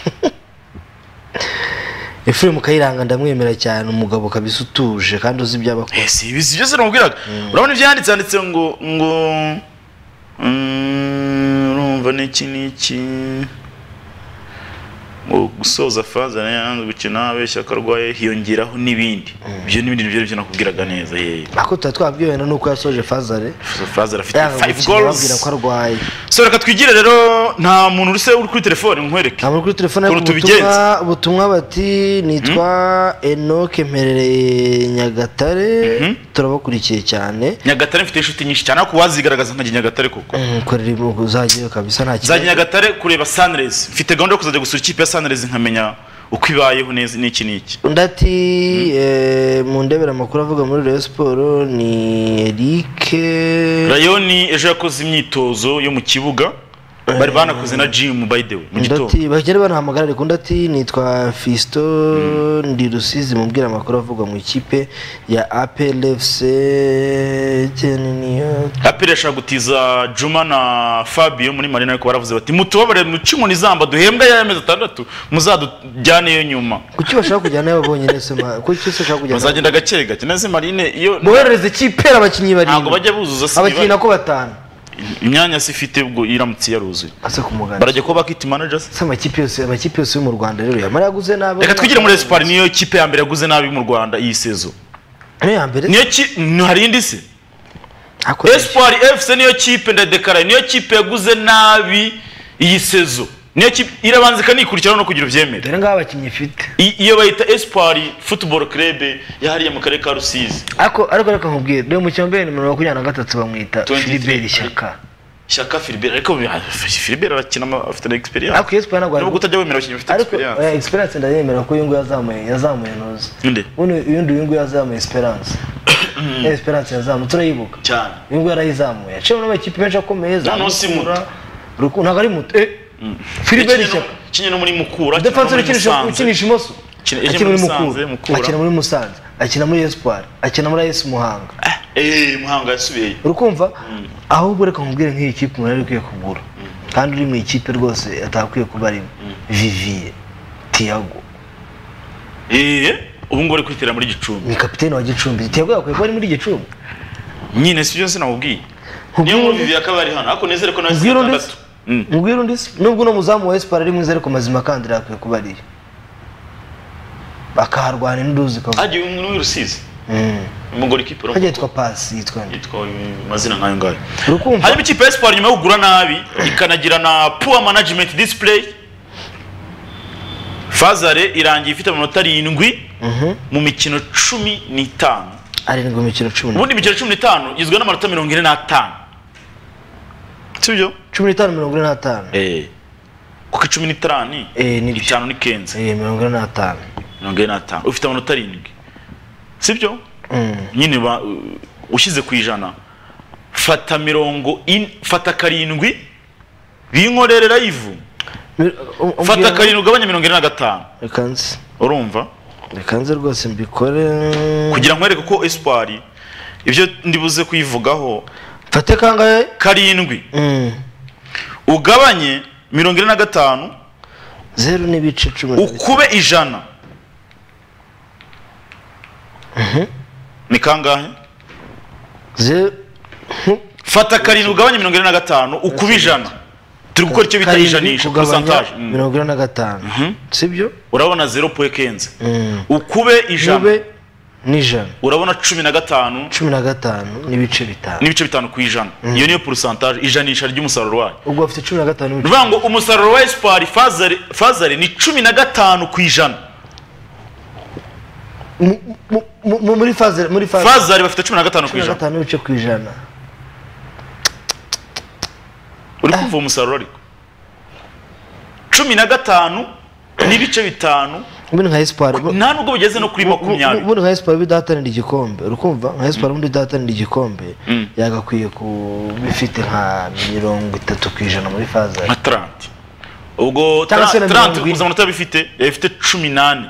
Efuremu kayiranga ndamwemera cyane umugabo kabisa utuje kandi uzi ibyo aba akora. Eh, si ibizi byose namubwiraga. Urabona ibyo yanditse? Yanditse ngo ngo mm, urumva n'iki n'iki gusoza faza yanze gukina abeshya ko arwaye hiyongeraho n'ibindi. Ibyo n'ibindi ni byo ni byo nakubwiraga neza ye. Ako tuba twabwiwe wenda nuko yasoje fazare faza arafite yanga 5 gukina babwira goals ko arwaye. So reka twigire rero nta muntu uri se uri kuri telefone nkwereke. Ntabwo kuri telefone ubutumwa ubutumwa bati nitwa enoke mperereye nyagatare. Turabakurikiye cyane. Nyagatare mfite inshuti nyinshi cyane ariko wazigaragaza nkajya nyagatare koko. Mm, korera imugu uzagiyeyo kabisa nta kibazo. Nyagatare kureba sunrise. Mfite gahunda yo kuzajya gusura ikipe ya sunrise nkamenya uko ibayeho neza n'iki n'iki undi ati eh, mu ndebera amakuru avuga muri Rayon Sport ni Eric rayoni ejo yakoze imyitozo yo mu kibuga. Bari banakoze na gym by the way mu gitondo bagera banahamagara ariko ndati nitwa Fisto ndi Rusizi mubwira amakuru avugwa mu ikipe ya APLFC niyo aperi yashaka gutiza juma na fabio muri marina ariko baravuze bati mutubabare muce inkoni zamba duhembwe ya mezi atandatu muzadujyaneyo nyuma kuki bashaka kujyana y'abo bonyine se kuki se bashaka kujyana bazagenda gake gake neze marine iyo boherereze ikipe abakinnyi ntabwo barindwi bajya buzuza si abakinnyi nako batanu imyanya si ifite ubwo iramutse yaruzuye barajya kuba bakita managers se? Amakipe yose amakipe yose yo mu Rwanda rero yamara yaguze nabi. Reka twigire muri esipari niyo kipe ya mbere yaguze nabi mu rwanda iyi sezo niyo ya mbere? Niyo hari indi se? Esipari efuse niyo kipe ndadekaraye niyo kipe yaguze nabi iyi sezo irabanza ikanikurikirana no kugira ubyemere dore ngaho abakinnyi ifite iyo bayita esipari futuboro kerebe yahariye mu karere ka rusizi ariko ariko reka nkubwire rero mu cyambere nimero makumyabiri na gatatu bamwita 23. Philibert Shyaka shyaka filibert ariko filibert arakina afite na experience. Ariko Espoir ntabwo nubwo utajya wemera abakinnyi bafite ariko experience. eh, experience ndayemera ko uyu nguyu yazamuye yazamuye ntuzi ubundi uyu nguyu yazamuye esperance. Eh, esperance yazamuye turayibuka cyane uyu nguyu yarayizamuye yaciye n'amakipe menshi akomeye ntabwo ari muto eh Philibert Shyaka kinye no muri mukura defense ukinisha imoso Akina- muri Musanze, Mukura akina muri Musanze akina muri Espoir akina muri AS Muhanga. Eh muhanga yasubiyeyo urukumva ahubwo reka nkubwire nk'iyi kipe umuntu ari kugura. Kandi uri mu ikipe rwose atakwiye kuba arimo Vivier tiago eh ubu ngubu ari kwitera muri gicumbi. Ni kapitene wa gicumbi. Tiago yakwiye kuba ari muri gicumbi. Nyine si byo sinamubwiye niyo mpamvu Vivier akaba ari hano. Ariko nezere ko nawe gatandatu Mm. undi se nubwo uno muzamu wa esipari ari mwiza ariko mazima kandi yakwiye kuba ariyo bakaharwana n'uruzi kavuga hagiye umwe w'urusizi umugore ikipe hajya yitwa pasi yitwa yitwa amazina nk'ayo ngayo. Hanyuma ikipe ya esipari nyuma yo kugura nabi ikanagira na poor management display? Fazare irangiye ifite amanota arindwi mu mikino cumi n'itanu. Arindwi mu mikino cumi n'itanu. Ubundi imikino cumi n'itanu igizwe n'amanota mirongo ine n'atanu. Sibyo cumi n'itanu mirongo ine n'atanu eh kuko icumi n'itanu ni byo. itanu ni kenze. Eh, mirongo ine n'atanu mirongo ine n'atanu ufite amanota arindwi sibyo? Mm. nyine ushyize ku ijana. Fata mirongo in fata karindwi binkorerera ivu Mi- um- fata umbwira- karindwi ugabanya mirongo ine na gatanu. Reka nzi. Urumva? Reka nze rwose mbikore. Kugira ngo nkwereke ko espoir ibyo ndibuze kuyivugaho. Mfate kangahe? Karindwi. Mm. Ugabanye mirongo ine na gatanu zeru n'ibice cumi ukube ijana. Ni kangahe? Zeru fata karindwi ugabanye mirongo ine na gatanu ukube ijana. Turi gukora icyo bita ijanisha Mm. mirongo ine na gatanu. Sibyo? Urabona zero point kenze Mm. ukube ijana. N'ijana urabona cumi na gatanu cumi na gatanu n'ibice bitanu. n'ibice bitanu ku ijana. Iyo niyo pourcentage ijanisha ry'umusaruro wayo. Ubwo bafite cumi na gatanu ni n'ibice. Ukuvuga ngo umusaruro wa espoir fazare fazare ni cumi na gatanu ku ijana. Mu- mu- mu- mu- muri faze muri faze fazare bafite cumi na gatanu ku cumi na ijana gatanu n'ibice ku ijana. Uri kumva uwo musaruro ariko? cumi na gatanu n'ibice bitanu ubundi nka esipari nta nubwo bugeze no kuri makumyabiri ubundi nka esipari bidahatanira igikombe urikumva nka esipari ubundi idahatanira igikombe Mm. yagakwiye kuba ifite nka mirongo itatu ku ijana muri faza nka taranti ubwo taranti uzi amanota bifite ifite cumi n'ane.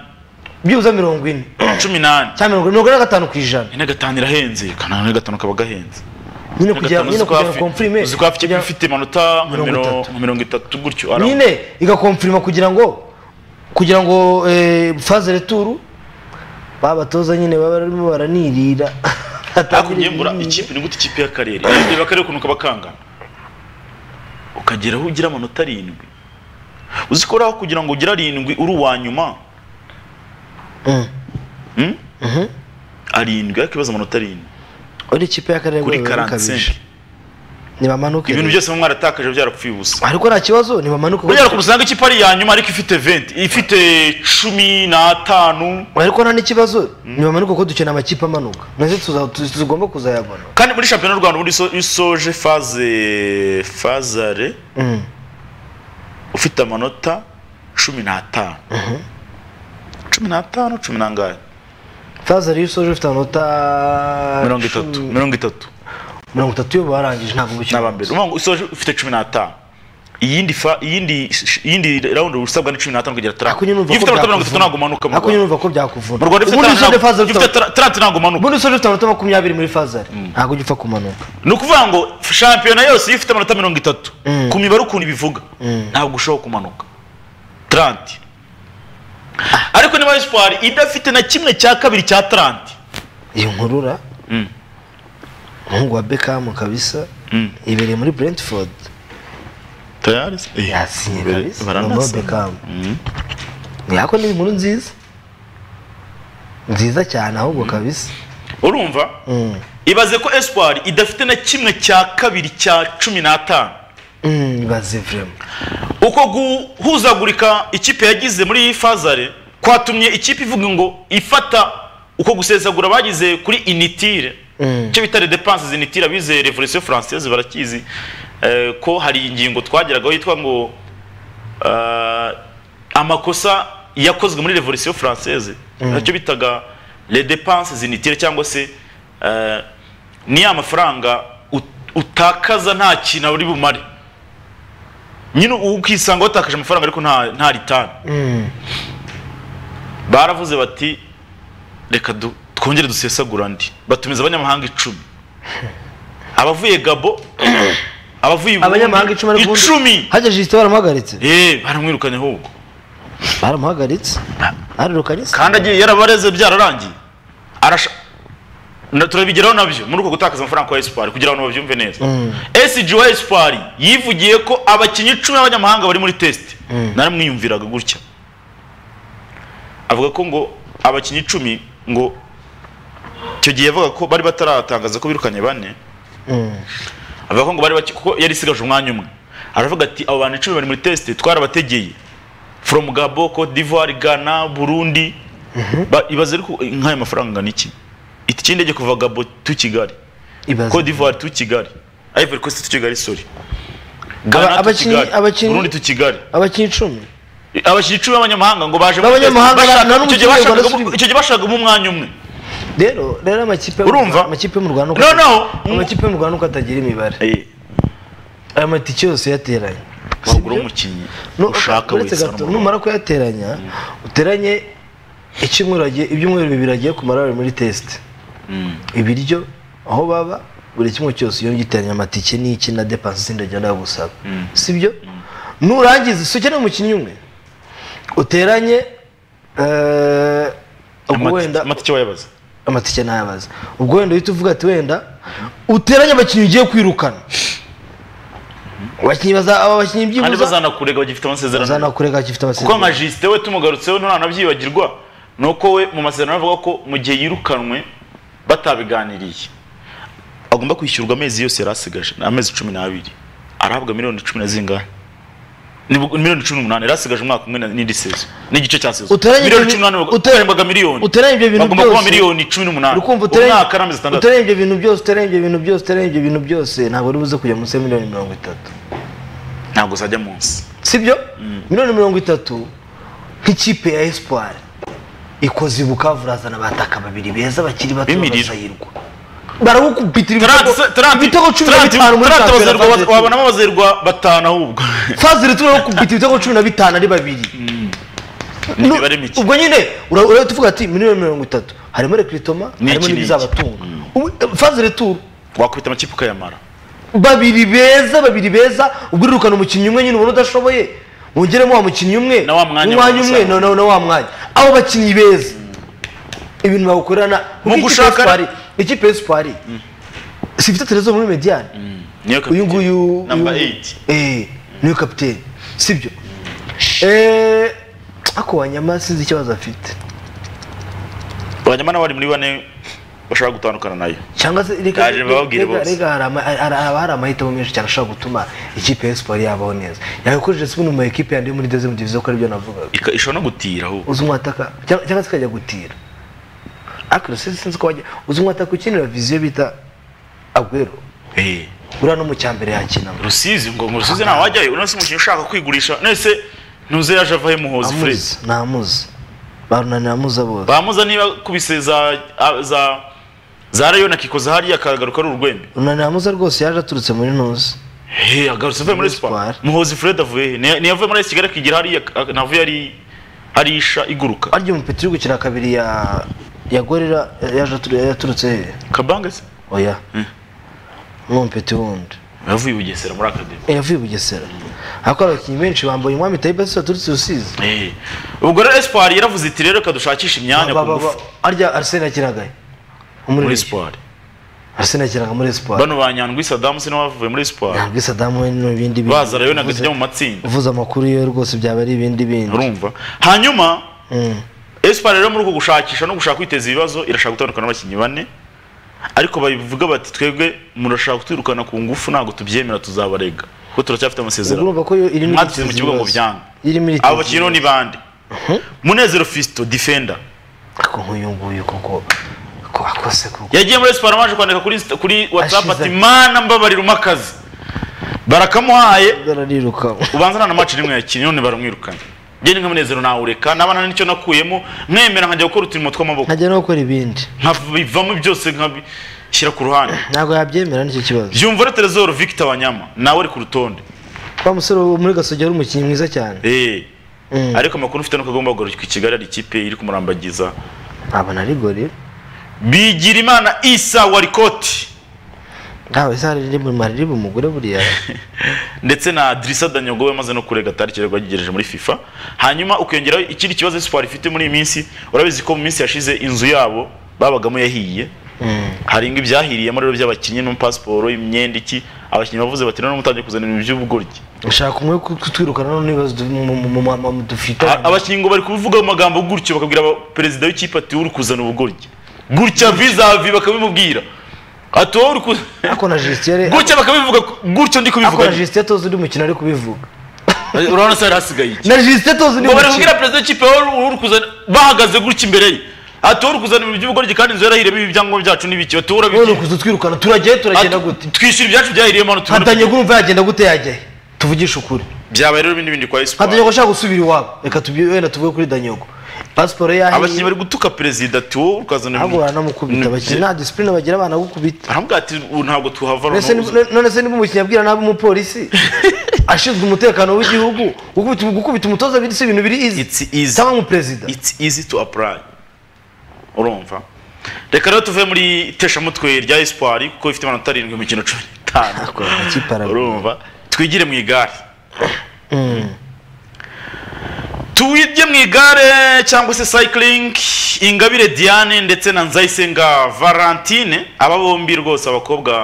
Byibuze mirongo ine. Cumi n'ane. Cyangwa mirongo ine. Na gatanu ku ijana. Na gatanu irahenze. Kanana na gatanu kaba gahenze. Nyine kugira nyine kugira ngo komfirime uzi ko afite amanota Mirongo itatu. gutyo. Nyine igakomfirima kugira ngo kugira ngo eh, faze returu babatoza nyine baba barimo baranirira. Ugiye mbura ikipe ni gute ikipe y'akarere? Reba akarere ukuntu kaba kangana ukagera aho ugira amanota arindwi. Uzi ko uraho kugira ngo ugire arindwi uri uwa nyuma? Mm. Hmm? arindwi ariko ibaza amanota arindwi. Uri ikipe y'akarere kuri rwose ntibamanuke ibintu byose muba mwaratakaje byarapfuye ubusa. Ariko nta kibazo ntibamanuke burya usanga ikipe ari iya nyuma ariko ifite venti ifite cumi n'atanu. Ariko nta n'ikibazo ntibamanuke kuko dukeneye amakipe amanuka. Nazo tugomba kuzayabona. Kandi muri shampiyona y'u rwanda ubundi iso- iyo usoje faze fazare Mm. ufite amanota cumi n'atanu. Cumi n'atanu cumi n'angahe faze rero usoje ufite amanota mirongo itatu mirongo itatu. Mirongo itatu iyo barangije ntabwo n'abambere uvuga ngo usoje ufite cumi n'atanu. Iyindi fa iyindi iyindi round usabwa ni 15 kugera 30 Ako nyine urumva iyo ufite amanota mirongo itatu ntabwo umanuka mu Rwanda. urumva ko byakuvuna mu Rwanda ufite 30 ntabwo umanuka. Ubundi usore ufite amanota makumyabiri muri fazari. Ntabwo ujya upfa kumanuka. Ni ukuvuga ngo shampiyona yose amanota mirongo itatu ku mibare ukuntu ibivuga ntabwo ushobora kumanuka. 30 ariko niba espoir idafite na kimwe cya kabiri cya 30 iyo nkurura? Mm. Umuhungu wa bekamu kabisa Mm. ibereye muri brentford. Tayari Eh, yasinye kabisa. Noneho bekamu Mm. yako ni inkuru nziza. Nziza cyane ahubwo kabisa. Urumva? Mm. ibaze ko espoir idafite na kimwe cya kabiri cya cumi n'atanu. Mm, ibaze vrema uko guhuzagurika ikipe yagize muri fazare kwatumye ikipe ivuga ngo ifata uko gusesagura bagize kuri initire Mm. Icyo bita redepanse zinitire abize revolution française barakizi. Eh, ko hari ingingo twageragaho yitwa ngo eh, amakosa yakozwe muri revolution française na cyo bitaga les dépenses inutiles cyangwa se eh, ni ya mafaranga ut- utakaza nta kintu uri bumare. Nyine ukisanga watakaje amafaranga ariko nta nta ritani Mm. baravuze bati reka du- twongere dusesagura andi batumiza abanyamahanga icumi. Abavuye gabo abavuye abanyamahanga icumi ariko icumi. Hajya jisite baramuhagaritse Eh, baramwirukanye ahubwo. Baramuhagaritse arirukanye se? Kandi agiye yarabareze byararangiye. Turabigeraho na byo muri uko gutakaza amafaranga kwa espoir kugira ngo babyumve neza. SG wa espoir yivugiye ko abakinnyi icumi b'abanyamahanga bari muri test. Naramwiyumviraga gutya. Avuga ko ngo abakinnyi icumi ngo icyo gihe yavuga ko bari bataratangaza ko birukanye bane. Mm. avuga ko ngo bari kuko yari isigaje umwanya umwe. Aravuga ati abo bantu icumi bari muri test twarabategeye. From Gabo Cote d'Ivoire Ghana Burundi. Ba- ibaze ariko nk'ayo mafaranga angana iki? Itike y'indege kuva Gabo tu Kigali. Cote d'Ivoire tu Kigali. Ivory Coast tu Kigali sorry. Ghana tu Kigali. Burundi tu Kigali. abakinnyi icumi? Abakinnyi icumi b'abanyamahanga ngo baje muri n'umwe icyo gihe ukinnye bashakaga Rwanda mu- icyo gihe bashakaga umwanya umwe. Rero rero amakipe Urumva? Amakipe mu Rwanda Noneho, atagira- amakipe mu Rwanda uko atagira imibare. Eh, aya matike yose yateranye. Wagura umukinnyi No, ushaka wese numara kuyateranya uteranye icyumweru ibyumweru bibiri agiye kumara bari muri test. Ibiryo aho baba buri kimwe cyose iyo ngiteranya amatike n'iki na depanse zindi agenda bagusaba sibyo nurangiza si ukeneye umukinnyi umwe uteranye eh, wenda amatike wayabaza amatike ntayabaza ubwo wenda uhita uvuga ati wenda uteranye abakinnyi ugiye kwirukana. Abakinnyi baza aba bakinnyi kandi byibuza bazanakurega bagifite amasezerano. Bazanakurega gifite kuko amasezerano nka jisite we tumugarutseho nturanabyibagirwa ni uko we mu masezerano avuga ko mu gihe yirukanwe batabiganiriye. Agomba kwishyurwa amezi yose yari asigaje ni amezi cumi n'abiri. Arahabwa miliyoni cumi na bu- miliyoni cumi n'umunani. Yari asigaje umwaka umwe na- n'indi sezo n'igice cya sezo miliyoni cumi n'umunani bahembaga miliyoni. uteranye ibyo bintu bagomba kuba miliyoni cumi n'umunani. Umwaka n'amezi atandatu uteranye ibyo bintu byose uteranye ibyo bintu byose uteranye ibyo bintu byose ntabwo uri buze kujya munsi ya miliyoni mirongo itatu. Ntabwo uzajya munsi. Sibyo? Miliyoni mirongo itatu nk'ikipe ya espoir ikoze ibukavu urazana abataka babiri beza bakiri bato B'imiriro. Barawukubitira ibitego cumi na bitanu muri shampiyona wabonamo abazerwa batanu ahubwo fazire turakubita ibitego cumi na bitanu ari babiri ubwo nyine ura- urahita uvuga ati miliyoni mirongo itatu harimo rekiritoma harimo n'ibizabatunga fazire turu wakubita amakipe ukayamara babiri beza babiri beza ubwo urirukana umukinnyi umwe nyine ubona udashoboye wongeremo wa mukinnyi umwe Na wa mwanya n'umwanya umwe na wa mwanya abo bakinnyi beza ibintu bawukorana Mu gushaka- ikipe y'esipari si ifite televiziyo muri mediyani niyo uyu nguyu namba uyu- 8 ni we kapiteni sibyo eh ako wanyama sinzi ikibazo afite abanyamana bari muri bane bashobora gutandukana na yo? Cyangwa se reka hari amahitamo menshi cyane ashobora gutuma ikipe ya siporo yabaho neza yabikoresheje kimwe mu ekipe yandi muri dezemu diviziyo ko ari byo navugaga ishobora no gutira ahubwo uzi umwataka cyangwa se ikajya gutira. Ariko sinzi ko wajya uzi umwataka ukinira viziyo bita agwero Eh, uriya no mu cyambere yakina rusizi ngo ngo rusizi ntawe wajyayo. Uno si umukinnyi ushaka kwigurisha. Nese ntuze yaje avahe muhozi amuzi ntamuzi. Barunanira amuza bose. Bamuza niba kubise za za za rayo na kikoza hariya akagaruka ari urwembe runanira namuza rwose yaje aturutse muri ntuzi. Hey, agarutse avuye muri. Espoir. Muhozi Fred avuye he? Ni- Niyavuye muri Kigali akigira hariya navuye ari arisha iguruka. arya umupeti uri gukina kabiri ya ya gorira yaje atu- yaturutse he Kabanga se? oya n'umupeti wundi Yavuye i Bugesera muri Academy. Eh, yavuye i bugesera ariko hari abakinnyi benshi bambaye umwami tayiba se waturutse rusizi Eh. Ubwo rero Espoir yaravuze iti rero kadushakisha imyanya ku ngufu arya arsene yakinaga he? muri. Espoir. arsene yakinaga muri espoir Bano ba Nyandwi Saddam se bavuye muri Espoir. nyandwi sadamu we n'ibindi bindi Baza rero nagahita Uvuze- ajya mu matsinda. uvuze amakuru ye rwose byaba ari ibindi bindi Urumva? Hanyuma Espoir rero muri uko gushakisha no gushaka kwiteza ibibazo irashaka gutandukana n'abakinnyi bane ariko babivuga bati twebwe murashaka kutwirukana ku ngufu ntabwo tubyemera tuzabarega. Kuko turacyafite amasezerano. Mwatsinze mu kibuga ngo byanga. abo bakinnyi rero ni bande? Munezero fisito defender. Ako nk'uyu nguyu koko ko akose koko. Yagiye muri Espoir amaje kwandika kuri Ashize. ati mana mbabarira umakazi barakamuhaye. Ubanza nta na match rimwe yakinnye none baramwirukanye. Njye ni nka munezero nawureka nabana ni cyo nakuyemo mwemera nkajya gukora uturimo tw'amaboko nkajya no gukora ibindi. Nkabivamo byose nkabishyira ku ruhande. Ntabwo yabyemera ni cyo kibazo. Byumva rero Trezor Victor Wanyama nawe ari ku rutonde. Wa musore muri gasogi ari umukinnyi mwiza cyane. Eh. Mm. ariko amakuru ufite nuko agomba kugaruka i Kigali ari ikipe iri kumurambagiza. Ntabona ari gorira bigira imana Isa Warikoti ntawe se hari iri mu riri umugore buriya. Ndetse na Drissa Danyogo we maze no kurega atari kirego yagigereje muri FIFA. Hanyuma ukiyongeraho ikindi kibazo Espoir ifite muri iyi minsi urabizi ko mu minsi yashize inzu yabo babagamo yahiye. Hari ngo ibyahiriyemo rero by'abakinnyi no pasiporo imyenda iki? Abakinnyi bavuze bati none mutangiye kuzana ibintu by'ubugoryi. Ushaka umwe kutwirukana no n'ibibazo du- mu- mu- mu- mu- mu- dufite abakinnyi ngo bari kubivuga mu magambo gutyo bakabwira perezida w'ikipe ati uri kuzana ubugoryi. Gutya vizavi bakabimubwira. Ati wowe uri ku ako na gutya bakabivuga gutyo ndi ako na undi mukino ari kubivuga. Urabona se hari hasigaye iki? Na Justin tozi undi ngo bari mukino kubwira perezida w'ikipe uri kuzana bahagaze gutya imbere ye. Ati wowe uri kuzana ibintu by'ubugoryi kandi inzu yarahiriyemo byacu n'ibiki. Ati wowe twirukana turagiye turagenda gute? twishyura ibyacu byahiriyemo hano tubone hatanye kumva yagenda gute tuvugishe ukuri. Byabaye rero ibindi bindi kwa hatanyogo esiporo gushaka gusubira iwabo. Reka tubiye wenda tuvuge kuri danyogo pasiporo yahiye abakinnyi bari gutuka perezida ati wowe uri kuzana ahubwo baranamukubita abakinnyi nta disipurine bagira abana gukubita aramubwira ati ntabwo tuhava None se niba umukinnyi abwira nabi umupolisi? Ashinzwe umutekano w'igihugu? Gukubita umutoza si ibintu biri izi cyangwa umuperezida it's easy to apply. Urumva? Reka rero tuve muri teshamutwe rya espoir kuko ifite amanota arindwi mu mikino cumi n'itanu. Urumva? Twigire mu igare. Tuwige mu igare cyangwa se cycling ingabire diane ndetse na nzayisenga valentine aba bombi rwose abakobwa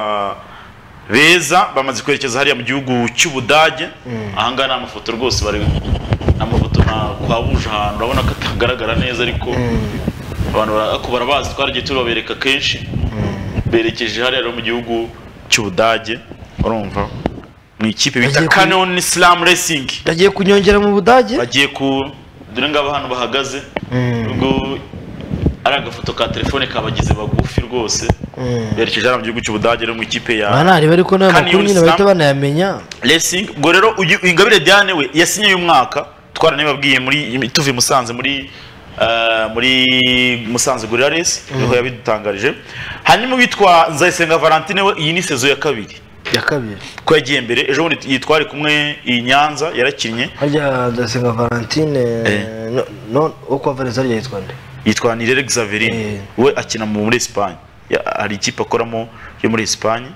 beza bamaze kwerekeza hariya mu gihugu cy'ubudage. Ahangaha ni amafoto rwose bari amafoto nta kwabuje ahantu urabona ko atagaragara neza ariko abantu bara- ariko barabazi twaragiye tubabereka kenshi. Berekeje hariya mu gihugu cy'ubudage urumva. Mu ikipe bita Bagiye canon slam racing. Yagiye kunyongera mu budage? Bagiye ku dore ngaba hano bahagaze. Ubwo ari agafoto ka telefone kabagize bagufi rwose. Berekeje hano mu gihugu cy'ubudage rero mu ikipe ya banari bari ko n'ayo makuru nyine bahita banayamenya. Racing. Ubwo rero ingabire diane we yasinye uyu mwaka twaranababwiye muri tuvuye musanze muri eh, muri musanze gorira race ni ho yabidutangarije. Hanyuma witwa nzayisenga valentine we iyi ni sezo ya kabiri. Ya kabiri. Ko yagiye mbere ejo bundi yitwari kumwe i nyanza yarakinnye. Harya ndasenga valentine Eh. wo kwa valence harya yitwa nde? Yitwa nirere xaverine. Eh. we akina mu- muri esipanye hari ikipe akoramo yo muri esipanye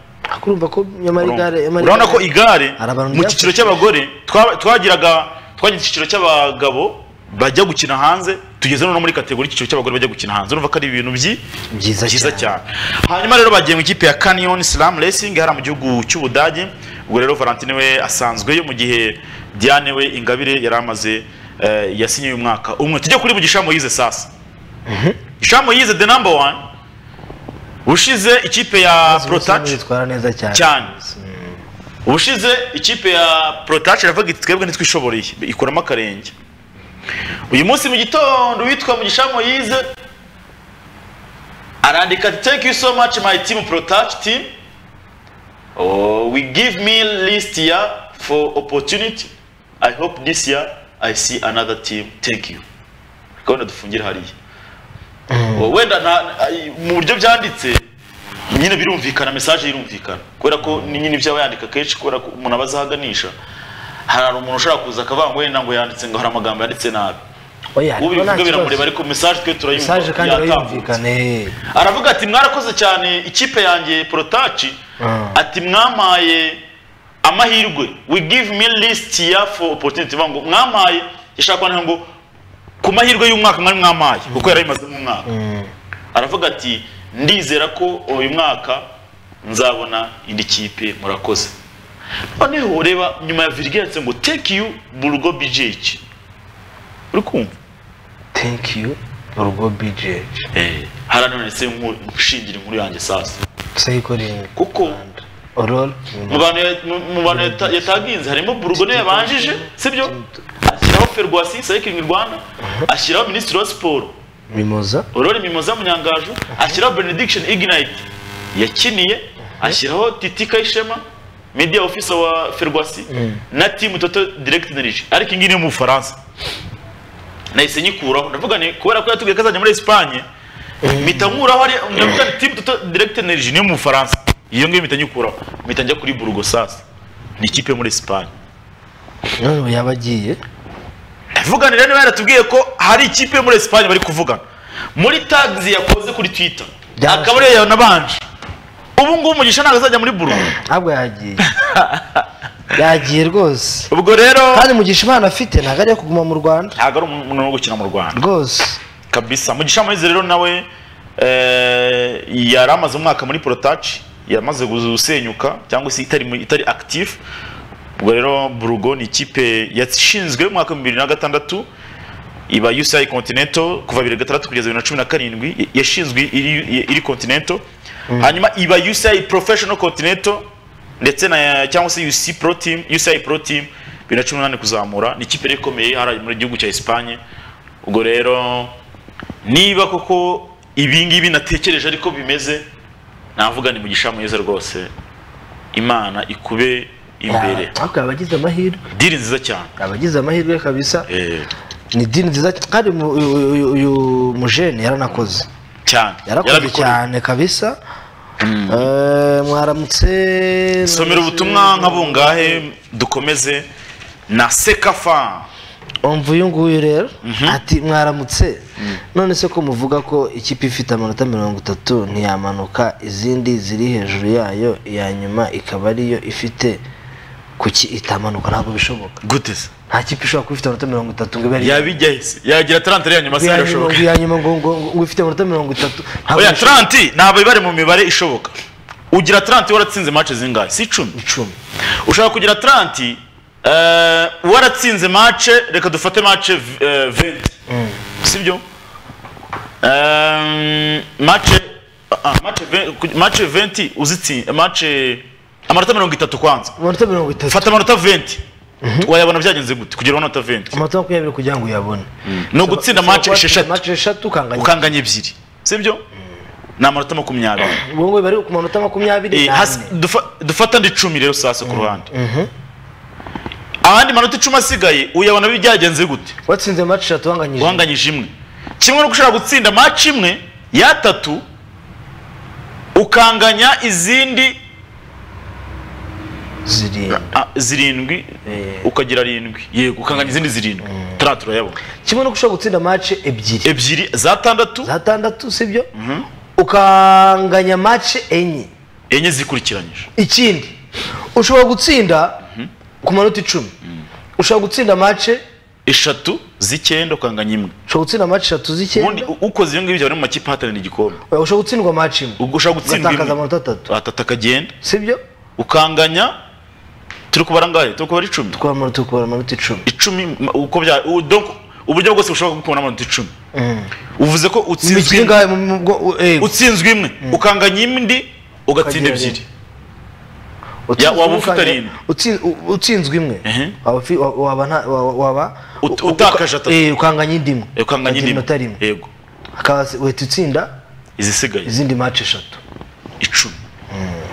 urumva ko nyamara igare urabona ko igare mu cyiciro cy'abagore twa- twagiraga twagize icyiciro cy'abagabo bajya gukina hanze tugeze no muri kategori icyiciro cy'abagore bajya gukina hanze. Urumva ko ari ibintu byi- Byiza cyane. hanyuma rero bagiye mu ikipe ya Canyon Slam Racing hariya mu gihugu cy'Ubudage ubwo rero Valentine we asanzweyo mu gihe Diane we Ingabire yari amaze eh, yasinye uyu mwaka umwe. Tujye kuri Mugisha Moise sasa. Mugisha Moise the number one ushize ikipe ya Protach cyane. cyane. Ubushize ikipe ya Protach iravuga iti twebwe ntitwishoboreye ikuramo akarenge. Uyu munsi mu gitondo witwa Mugisha Moise arandika ati thank you so much my team Protach team. Oh, we give me list here for opportunity. I hope this year I see another team. Thank you. Gahunda dufungire hariya. Oh, wenda mu buryo byanditse nyine birumvikana mesaje irumvikana kubera ko ni nyine ibyo aba yandika kenshi kubera ko umuntu aba azahaganisha. Hari umuntu ushobora kuza akavuga ngo wenda ngo yanditse ngo hari amagambo yanditse nabi. Ubivuga biramureba ariko mesaje twe turayumva. Aravuga ati mwarakoze cyane ikipe yanjye porotaci Ah. ati mwamaye amahirwe. We give me list ya for opportunity. Ngo mwamaye. Yashaka kwandika ngo ku mahirwe y'umwaka mwari mwamaye. Kuko yari ayimazemo umwaka aravuga ati ndizera ko uyu mwaka nzabona indi kipe murakoze. Noneho reba nyuma ya virgile yanditse ngo take you burgo bjh uri kumva thank you urugo bjh none se nkushingira inkuru yanjye sasa? Sayikoringi kuko mu bantu yataginze harimo burugo niyo yabanjije sibyo? Ashyiraho ferwasi sayikiringi rwanda ashyiraho minisitiri wa siporo mimoza aurore mimoza munyangaju ashyiraho benediction ignite. Yakiniye ashyiraho titi kayishema media officer wa ferwasi na team toto direct energy ariko ingi ni mu bufaransa nahise nyikuraho ndavuga ni kubera ko yatubwiye ko azajya muri esipanye mpita nkuraho ari ndavuga ni team toto direct energy ni mu France iyo ngiyo mpita nyikuraho mpita njya kuri burgo sasa ni ikipe muri Espagne. None yabagiye yaba agiye. Vuganira niba yaratubwiye ko hari ikipe muri Espagne bari kuvugana. Muri tags yakoze kuri twitter. Akaba ariyo yanabanje ubu ngubu umugisha ntabwo azajya muri buru ntabwo yagiye. Yagiye rwose. Ubwo rero kandi mugisha impano afite ntabwo ari iyo kuguma mu rwanda. Ntabwo ari umuntu wo gukina mu rwanda. Rwose. Kabisa. Mugisha moise rero nawe eh, yari amaze umwaka muri porotaci yamaze gusenyuka cyangwa se itari itari active. Ubwo rero burugo ni ikipe yashinzwe mu mwaka wa bibiri na gatandatu iba yusayi Continental kuva bibiri na gatandatu kugeza bibiri na cumi na karindwi yashinzwe iri, iri Continental hanyuma iba UCI Professional Continental ndetse na cyangwa se UC Pro Team UCI Pro Team bibiri na cumi n'umunani kuzamura ni ikipe ikomeye hariya muri gihugu cya Espagne ubwo rero niba koko ibi ngibi natekereje ariko bimeze navuga ni mugisha mwiza rwose imana ikube imbere ariko abagize amahirwe diri nziza cyane abagize amahirwe kabisa eh, ni dini nziza kandi mu- uyu- mujene yaranakoze cyane yarakoze cyane kabisa Eh, mwaramutse somera ubutumwa nka bungahe dukomeze? Na sekafa. Umva uyu nguyu rero? Ati mwaramutse. None se ko muvuga ko ikipe ifite amanota mirongo itatu ntiyamanuka izindi ziri hejuru yayo iya nyuma ikaba ariyo ifite kuki itamanuka? Ntabwo bishoboka. Gute se? Nta kipe ishobora kuba ifite amanota mirongo itatu ngo ibe ari yabijya hese yagira tarante ya nyuma se birashoboka. iya nyuma ngo ngo ifite amanota mirongo itatu. Oya taranti ntabwo ibare mu mibare ishoboka. Ugira taranti waratsinze match zingahe si icumi. Icumi. Ushobora kugira taranti eh, waratsinze match reka dufate match eh, 20 sibyo Ehm, match ah, match 20 match 20 uzitsinze match amanota mirongo itatu kwanza. Amanota mirongo itatu. Fata amanota 20 wayabona byagenze gute? Kugira amanota 20 amanota makumyabiri kugira ngo uyabone. Ni ugutsinda match esheshatu. ukanganya. Ebyiri. Sibyo? Ni amanota makumyabiri. Ubu ngubu bari ku manota makumyabiri Eh, dufata andi icumi rero sasa ku ruhande. Ahandi manota icumi asigaye uyabona byagenze gute? Watsinze match eshatu wanganyije. Imwe. Kimwe no gushobora gutsinda match imwe yatatu ukanganya izindi zirindwi. Ah, zirindwi? Eh. ukagira arindwi. Yego ukanganya izindi zirindwi. Turiya turayabona kimwe no gushobora gutsinda match ebyiri. Ebyiri? Za tandatu zatandatu sibyo? Ukanganya match enye. Enye zikurikiranyije. Ikindi ushobora gutsinda ku manota icumi. Ushobora gutsinda match eshatu z'icyenda ukanganya imwe. Ushobora gutsinda match eshatu ubundi z'icyenda u- ukoze ibyo ngibyo bari mu makipe ahatanira igikombe Oya, ushobora gutsindwa match imwe. Ushobora gutsindwa imwe. amanota atatu. Atatu akagenda sibyo? Ukanganya turi kubara ngahe turi kubara icumi. Amanota tukabara amanota icumi. Icumi uko bya uburyo bwose bushobora kubona amanota icumi. Uvuze ko utsinzwe imikino imwe. eh, utsinzwe imwe. Ukanganya indi ugatsinda ebyiri. Utsinzwe waba ufite arindwi. utsinzwe imwe. Waba utakaje atatu. eh, ukanganya indi imwe. Eh, ukanganya indi rimwe yego. Uhita utsinda izisigaye. izindi match eshatu. Icumi.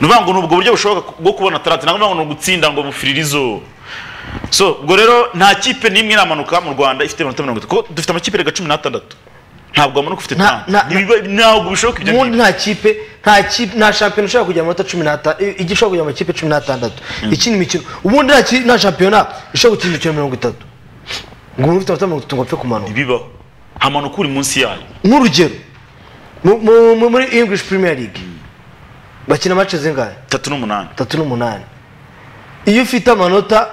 Ni ukuvuga ngo nubwo ubwo buryo bushoboka bwo kubona tarati ntabwo ngo ni ugutsinda ngo bufiririzo so ubwo rero nta kipe n'imwe iramanuka mu rwanda ifite amanota mirongo itatu. Dufite amakipe rega cumi n'atandatu? Ntabwo amanuka ufite na- ntabwo bishoboka ibyo ngibyo nta kipe nta kipe nta shampiyona ushobora kugira amanota manota cumi n'atandatu igi ishobora kugira amakipe cumi n'atandatu. Ikindi mikino ubundi nta shampiyona ishobora gukina imikino mirongo itatu. Ngo ufite amanota mirongo itatu ngo apfe kumanuka. Ntibibaho hamanuka uri munsi yayo. Nk'urugero. Mu- mu- mu- muri english premier league bakina match zingahe? Tatu n'umunani tatu n'umunani iyo ufite amanota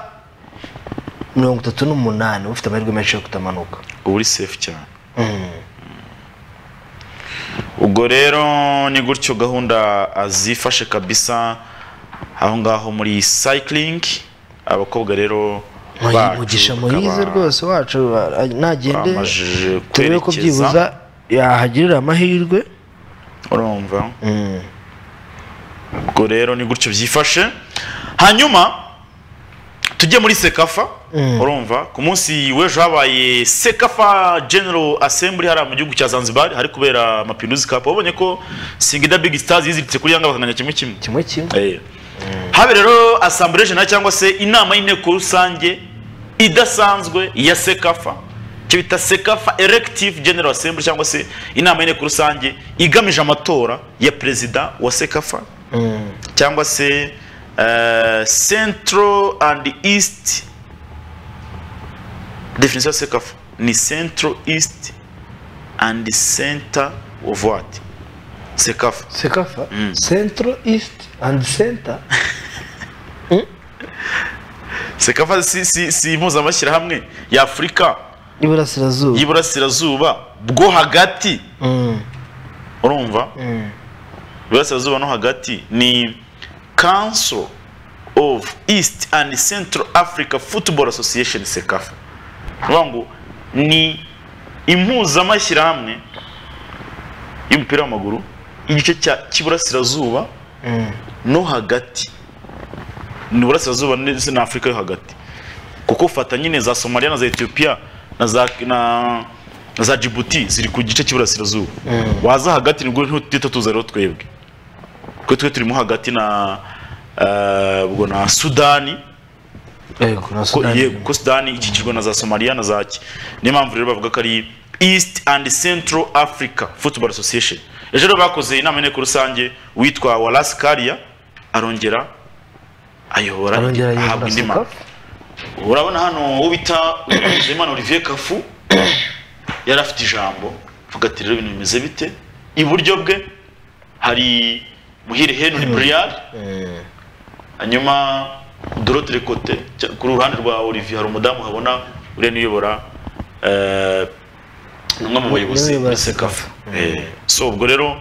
mirongo itatu n'umunani ufite amahirwe menshi yo kutamanuka. Uba uri safe cyane. Ubwo rero ni gutyo gahunda azifashe kabisa aho ngaho muri cycling abakobwa rero mugisha muhize rwose wacu nagende turebe ko byibuza yahagirira amahirwe. Urumva? Ubwo rero ni gutyo byifashe. Hanyuma tujye muri sekafa urumva ku munsi w'ejo habaye sekafa general assembly hariya mu gihugu cya zanzibar hari kubera mapinduzi cup. Wabonye ko singida big stars yiziritse kuri yanga bakanganya kimwe kimwe. Kimwe kimwe. Eh. habe rero asambure general cyangwa se inama y'inteko rusange idasanzwe ya sekafa icyo bita sekafa elective general assembly cyangwa se inama y'inteko rusange igamije amatora ya perezida wa sekafa. Cyangwa se eh, central and east definition ya sekafa ni central east and center of what? Sekafa sekafa central east and center? Sekafa si, si, si impuzamashyirahamwe ya afurika iburasirazuba. Y'iburasirazuba bwo hagati. Mm, urumva? Mm. Iburasirazuba no hagati ni council of east and central africa football association sekafa uvuga ngo ni impuzamashyirahamwe y'umupira w'amaguru igice cya cy'iburasirazuba no hagati. Ni iburasirazuba ndetse na afurika yo hagati. Kuko ufata nyine za somaliya na za etiyopiya na za na, za jibuti ziri ku gice cy'iburasirazuba waza hagati ni bwo ntutita tuza rero twebwe. Kuko twe turimo hagati na eh, ubwo na sudani yego na ko Sudani. ikikijwe na za somaliya na za ki? Niyo mpamvu rero bavuga ko ari east and central africa football association. Ejo rero bakoze inama y'inteko rusange witwa wallace karia arongera ayobora ahabwa indi manda urabona hano uwo bita Nzeyimana Olivier Kafu yari afite ijambo avuga ati rero ibintu bimeze bite? Iburyo bwe hari Muhire Henry Briard hanyuma Dorote Lecote cya- ku ruhande rwa Olivier hari umudamu habona uriya niyobora eh, umwe mu bayobozi muri Sekafa Eh, so ubwo rero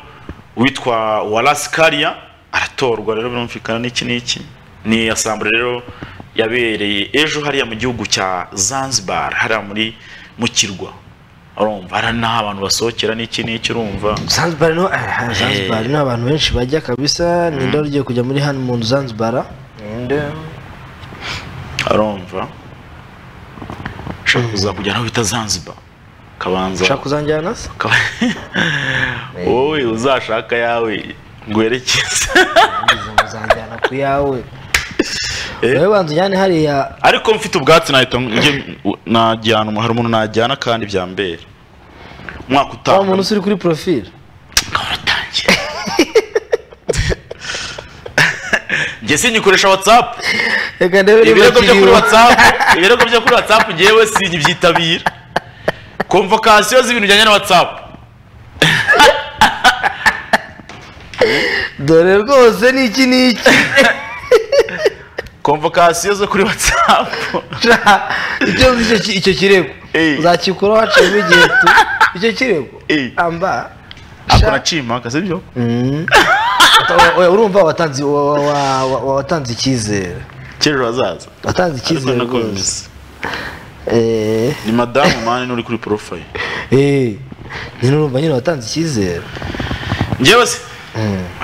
witwa Wallace Karia aratorwa rero birumvikana n'iki n'iki? Ni asambure rero yabereye ejo hariya mu gihugu cya Zanzibar hariya muri mu kirwa. Urumva hari n'aho abantu basohokera n'iki n'iki urumva. Zanzibar no ah, Zanzibar ni abantu benshi bajya kabisa. Wari ugiye kujya muri hano mu Zanzibar. Ninde? Urumva ushaka kuzakujyana aho bita Zanzibar? Kabanza. Ushaka kuzanjyana se? Wowe uzashaka yawe. Ngwerekeze uzanjyana ku yawe. Wowe banza ujyane hariya? Ariko mfite ubwatsi nahita najyana hari umuntu najyana kandi byambera umwaka wa utaha muntu usuri kuri profile uratangiye njye sinyikoresha whatsapp. Reka ndebe niba ibirego byo kuri kiriho whatsapp. Ibirego byo kuri whatsapp ngewe sinyibyitabira konvokasiyo z'ibintu bijyanye na whatsapp. Dore rwose ni iki ni iki konvokasiyo zo kuri whatsapp. Sha, icyo nzi icyo ki- icyo kirego Eh. uzakikuraho haciyemo igihe tu icyo kirego? Eh. amba ako Sha. naciye impaka sibyo oya, urumva watanze wa- wa- wa- wa- watanze icyizere. Kera hazaza watanze icyizere rwose. Eh, ni madamu mani n'uri kuri porofayili eh, nyine urumva nyine watanze icyizere. Njyewe se?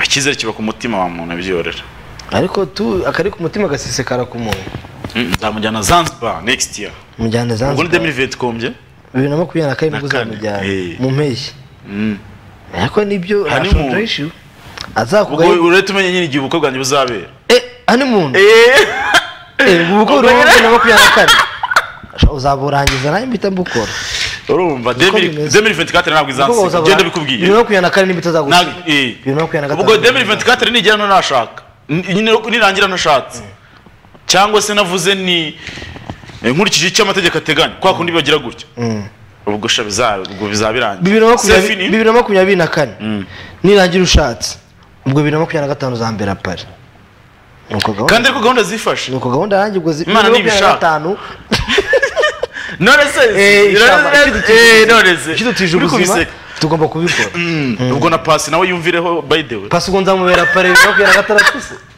Icyizere kiba ku mutima wa muntu abyorera ariko tu akari ku mutima gasesekara ku muntu. Mm, nzamujyana zanzibar next year. Mujyane ubwo ni zanzibar. Demiri venti kombye bibiri na makumyabiri na kane ni bwo uzamujyana mu mpeshyi. Mm. ariko ni byo issue ubwo azakugaye urahita umenya nyine igihe ubukwe bwanjye buzabera. Eh honeymoon. Eh. eh ubu bukwe buri bibiri na makumyabiri na kane. Uzaburangiza nanjye mpita mbukora. Urumva bimeze. 2024 ntabwo Kuko izansiga. Genda bikubwiye. bibiri na makumyabiri na kane ni bwo Ntabwo- eh. bibiri na makumyabiri na ubwo gatanu 2024 nigera no nashaka nirangira nashatse. Cyangwa se navuze ni nkurikije icyo amategeko ateganya? Kwa kundi bagira gutya? Ubwo sha biza ubwo bizaba birangiye bibiri na makumyabiri na makumyabiri na kane. Nirangira ushatse. Ubwo bibiri na makumyabiri na gatanu uzambera pari kandi ariko gahunda zifashe. Nuko gahunda yanjye ubwo bibiri na makumyabiri na gatanu. None se Eh, eh, ikidutije eh, none se. Ikidutije ubuzima. tugomba kubikora. Ubwo na pasi nawe yumvireho by the way. Pasi ubwo nzamubera pari makumyabiri na gatandatu. se Eh,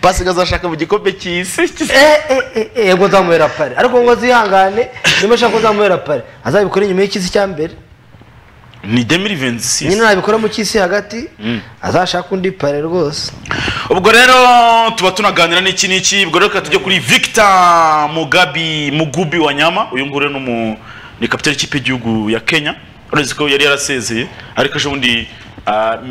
pasi azashaka mu gikombe cy'isi. Eh, eh, eh, eh, yego nzamubera pari ariko ngo azihangane niba ashaka ko nzamubera pari azabikora inyuma y'icyisi cya mbere? Ni 2026 nyine nabikora mu cy'isi hagati? Azashaka undi pari rwose. Ubwo rero tuba tunaganira n'iki n'iki ubwo rero reka tujye kuri victor mugabi mugubi wa nyama. Uyu nguyu ni kapitani y'ikipe y'igihugu ya kenya. Uretse ko yari yarasezeye ariko ejo bundi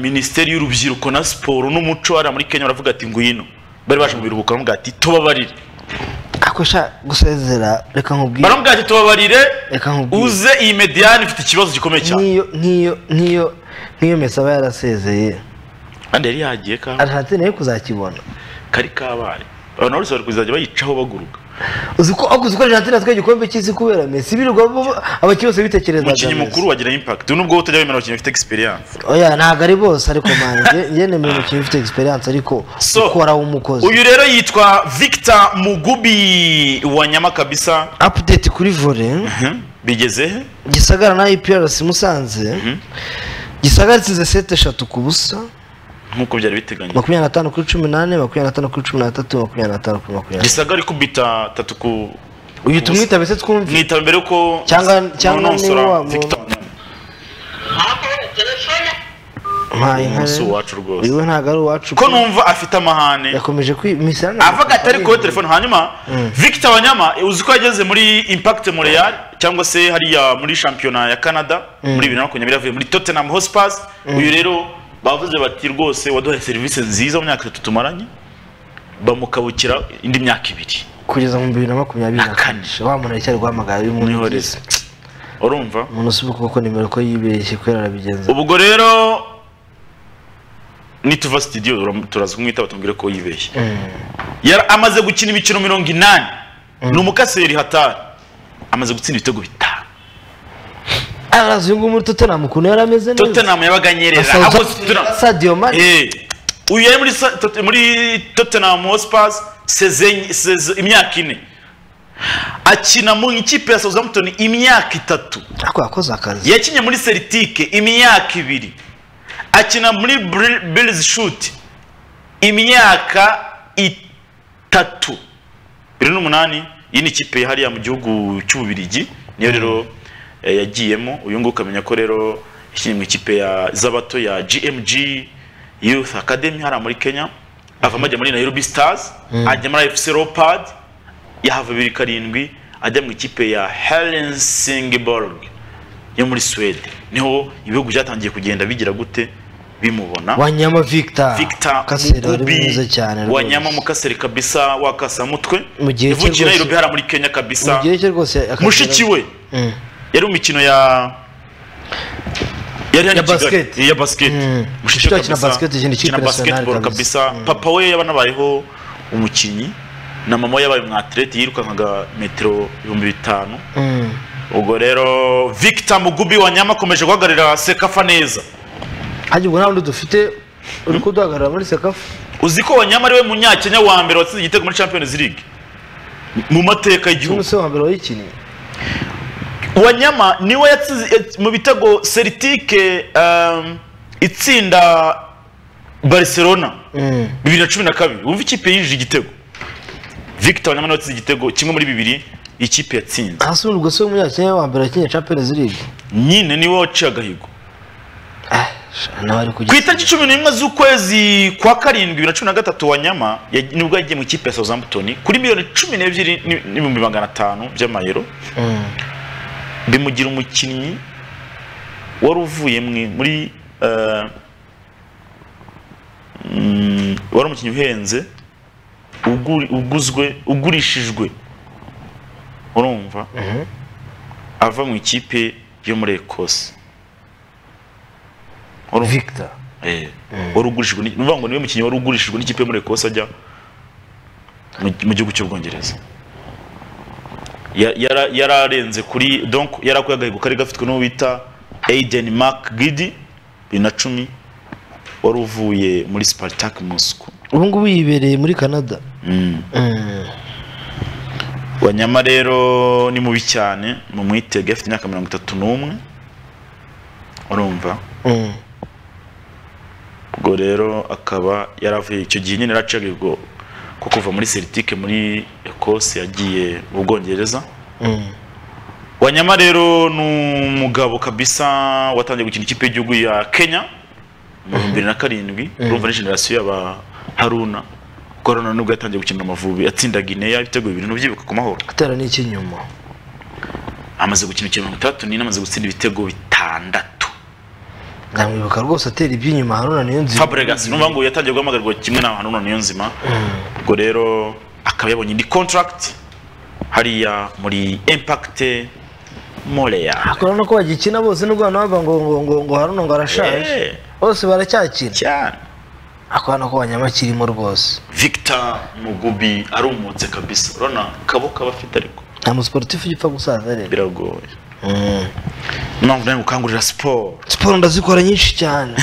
minisiteri y'urubyiruko na siporo n'umuco hariya muri kenya baravuga ati ngwino. Bari baje mu biruhuko baravuga ati tubabarire. Ako sha gusezera reka nkubwire. Baravuga ati tubabarire. Reka nkubwire. uze iyi mediyani ifite ikibazo gikomeye cyane. Nk'iyo nk'iyo nk'iyo nk'iyo mesi aba yarasezeye. Kandi yari yagiye ka argentine yo kuzakibona. Kari kabaye abantu bose bari kuzajya bayicaho baguruka. Uzi ko akuzi ko argentine atwaye igikombe cy'isi kubera mesi birirwa abakinnyi bose bitekerezaga umukinnyi mukuru wagira impact. Nubwo utajya wemera abakinnyi bafite experience. Oya ntabwo ari bose ariko manje njye nemera umukinnyi ufite experience ariko ukora w'umukozi uyu rero yitwa victor mugubi wa nyama kabisa update kuri volley Mhm. bigeze he? Gisagara na iprc musanze. Gisagara itsinze seti eshatu ku busa. Nk'uko byari biteganyijwe. Makumyabiri na tanu kuri cumi n'ane makumyabiri na tanu kuri cumi n'atatu makumyabiri na tanu kuri makumyabiri. Gisaga ari kubita tatu ku uyu tumwitabe se twumve? Mwitaba mbere yuko Cyangwa- cyangwa niba wa muntu- mpaye nka umunsi wacu rwose. Uyu we ntabwo ari uwacu ko numva afite amahane. Yakomeje avuga atari kuri telefone hanyuma victor wanyama uzi ko yageze muri impact montreal cyangwa se hariya muri shampiyona ya canada muri bibiri na makumyabiri avuye muri tottenham hotspurs. Uyu rero bavuze bati rwose waduhaye serivisi nziza mu myaka itatu tumaranye bamukabukira indi myaka ibiri. Kugeza mu bibiri na makumyabiri na kane. muntu aracyari guhamagara mwihoreze urumva? Umuntu usibuka kuko nimero ko yibeshye kubera arabigenza. Ubwo rero nituva studio turam- turaza kumwita batubwire ko yibeshye. Yara- amaze gukina imikino mirongo inani. Ni umukaseri hatari. Amaze gutsinda ibitego bitanu. Nguyu muri tottenham ukuntu yari ameze neza. Tottenham yabaga anyerera ahubwo sadio mane. Eh, uyu yari muri muri tottenham Hotspur imyaka ine. Akina mu ikipe ya southampton imyaka itatu. Ariko yakoze akazi. Yakinye muri celtic imyaka ibiri. Akina muri bills shoot imyaka itatu. Bibiri n'umunani iyi ni ikipe hariya mu gihugu cy'ububirigi. Niyo rero eh, yagiyemo. Uyu nguyu ukamenya ko rero ishimwe mu ikipe ya z'abato ya gmg youth academy hariya muri kenya avamo ajya muri nairobi stars ajya muri fc leopard yahava bibiri karindwi ajya mu ikipe ya helsingborg yo muri Swede niho ibihugu byatangiye kugenda bigira gute bimubona. Wanyama victor Victor kaseri mwiza cyane wanyama mukaseri kabisa wakasa mutwe. Cye Nairobi hariya muri Kenya kabisa. Mu gihe cye rwose akazi mushiki we Mm. Yari mu mikino ya yari Ya basket. ya basket. Mm. akina kabisa. basket, ikindi kipe akina kabisa. kabisa. Papa we yabanabayeho umukinyi. Na mama we yabaye umwatlete yirukankaga metero ibihumbi bitanu. Mm. ubwo rero victor mugubi wa nyama akomeje guhagararira sekafa neza. Hajya ubwo nta dufite uri kuduhagarara muri Sekafa? Uzi ko wanyama ari we munyakenya wa mbere watsinze igitego muri champions league. Mu mateka y'igihugu. Umunsi wa mbere wayikiniye wanyama ni we yatsinze yat- mu bitego celtic um, itsinda barcelona. Mm. bibiri na cumi na kabiri. Wumva ikipe yinjije igitego? Victor wanyama ni we watsinze igitego kimwe muri bibiri ikipe yatsinze. Hasi ubundi ubwo se w'umunyakenya wa mbere yakinnye champions league. Nyine ni we waciye agahigo. Nawe ari ku itariki cumi n'imwe z'ukwezi kwa karindwi bibiri na cumi na gatatu wanyama ya- ni bwo yagiye mu ikipe ya southampton kuri miliyoni cumi n'ebyiri ni- n'ibihumbi magana atanu by'amayero. Mm. Bimugira umukinnyi wari uvuye muri eh, mm, wari umukinnyi uhenze uguzwe ugurishijwe. Urumva? Ava mu ikipe yo muri Wari- victor. Eh, wari ugurishijwe ni ukuvuga ngo ni we mukinnyi wari ugurishijwe n'ikipe yo muri ekose ajya mu gihugu cy'ubwongereza Ya- yara- yararenze kuri donc yarakuye agahigo kari gafitwe n'uwo bita aiden mark gidi bibiri na cumi wari uvuye muri spartak moscow ubu ngubu yibereye muri canada mm. Mm. wanyama rero ni mubi cyane mu mwitege afite imyaka mirongo itatu n'umwe urumva Mm. ubwo rero akaba yaravuye icyo gihe nyine agahigo ko kuva muri celtic muri ekose yagiye mu bwongereza. Mm. wanyama rero ni umugabo kabisa watangiye gukina ikipe y'igihugu ya kenya mu bihumbi bibiri na karindwi urumva ni generasiyo y'aba haruna. Kuko haruna nubwo yatangiye gukinira amavubi yatsinda guinea ibitego bibiri ntubyibuka ku mahoro. Atera n'icy'inyuma amaze gukina imikino mirongo itandatu n'ine amaze gutsinda ibitego bitandatu. Ndamwibuka rwose atera iby'inyuma haruna niyo nzima fabregas numva ngo yatangiye guhamagarwa kimwe na haruna niyo nzima ubwo rero akaba yabonye indi contract hariya muri impact montreal urabona ko bagikina bose nubwo abantu bavuga ngo ngo ngo ngo haruna ngo arashaje. Eh, bose baracyakina. Cyane. Akabona ko wanyama kirimo rwose. Victor mugubi arumutse kabisa. Urabona kaboko aba afite ariko. Nta musiporutifu ugipfa gusaza rero. Biragoye. Mpamvu nawe gukangurira siporo. Siporo ndazikora nyinshi cyane.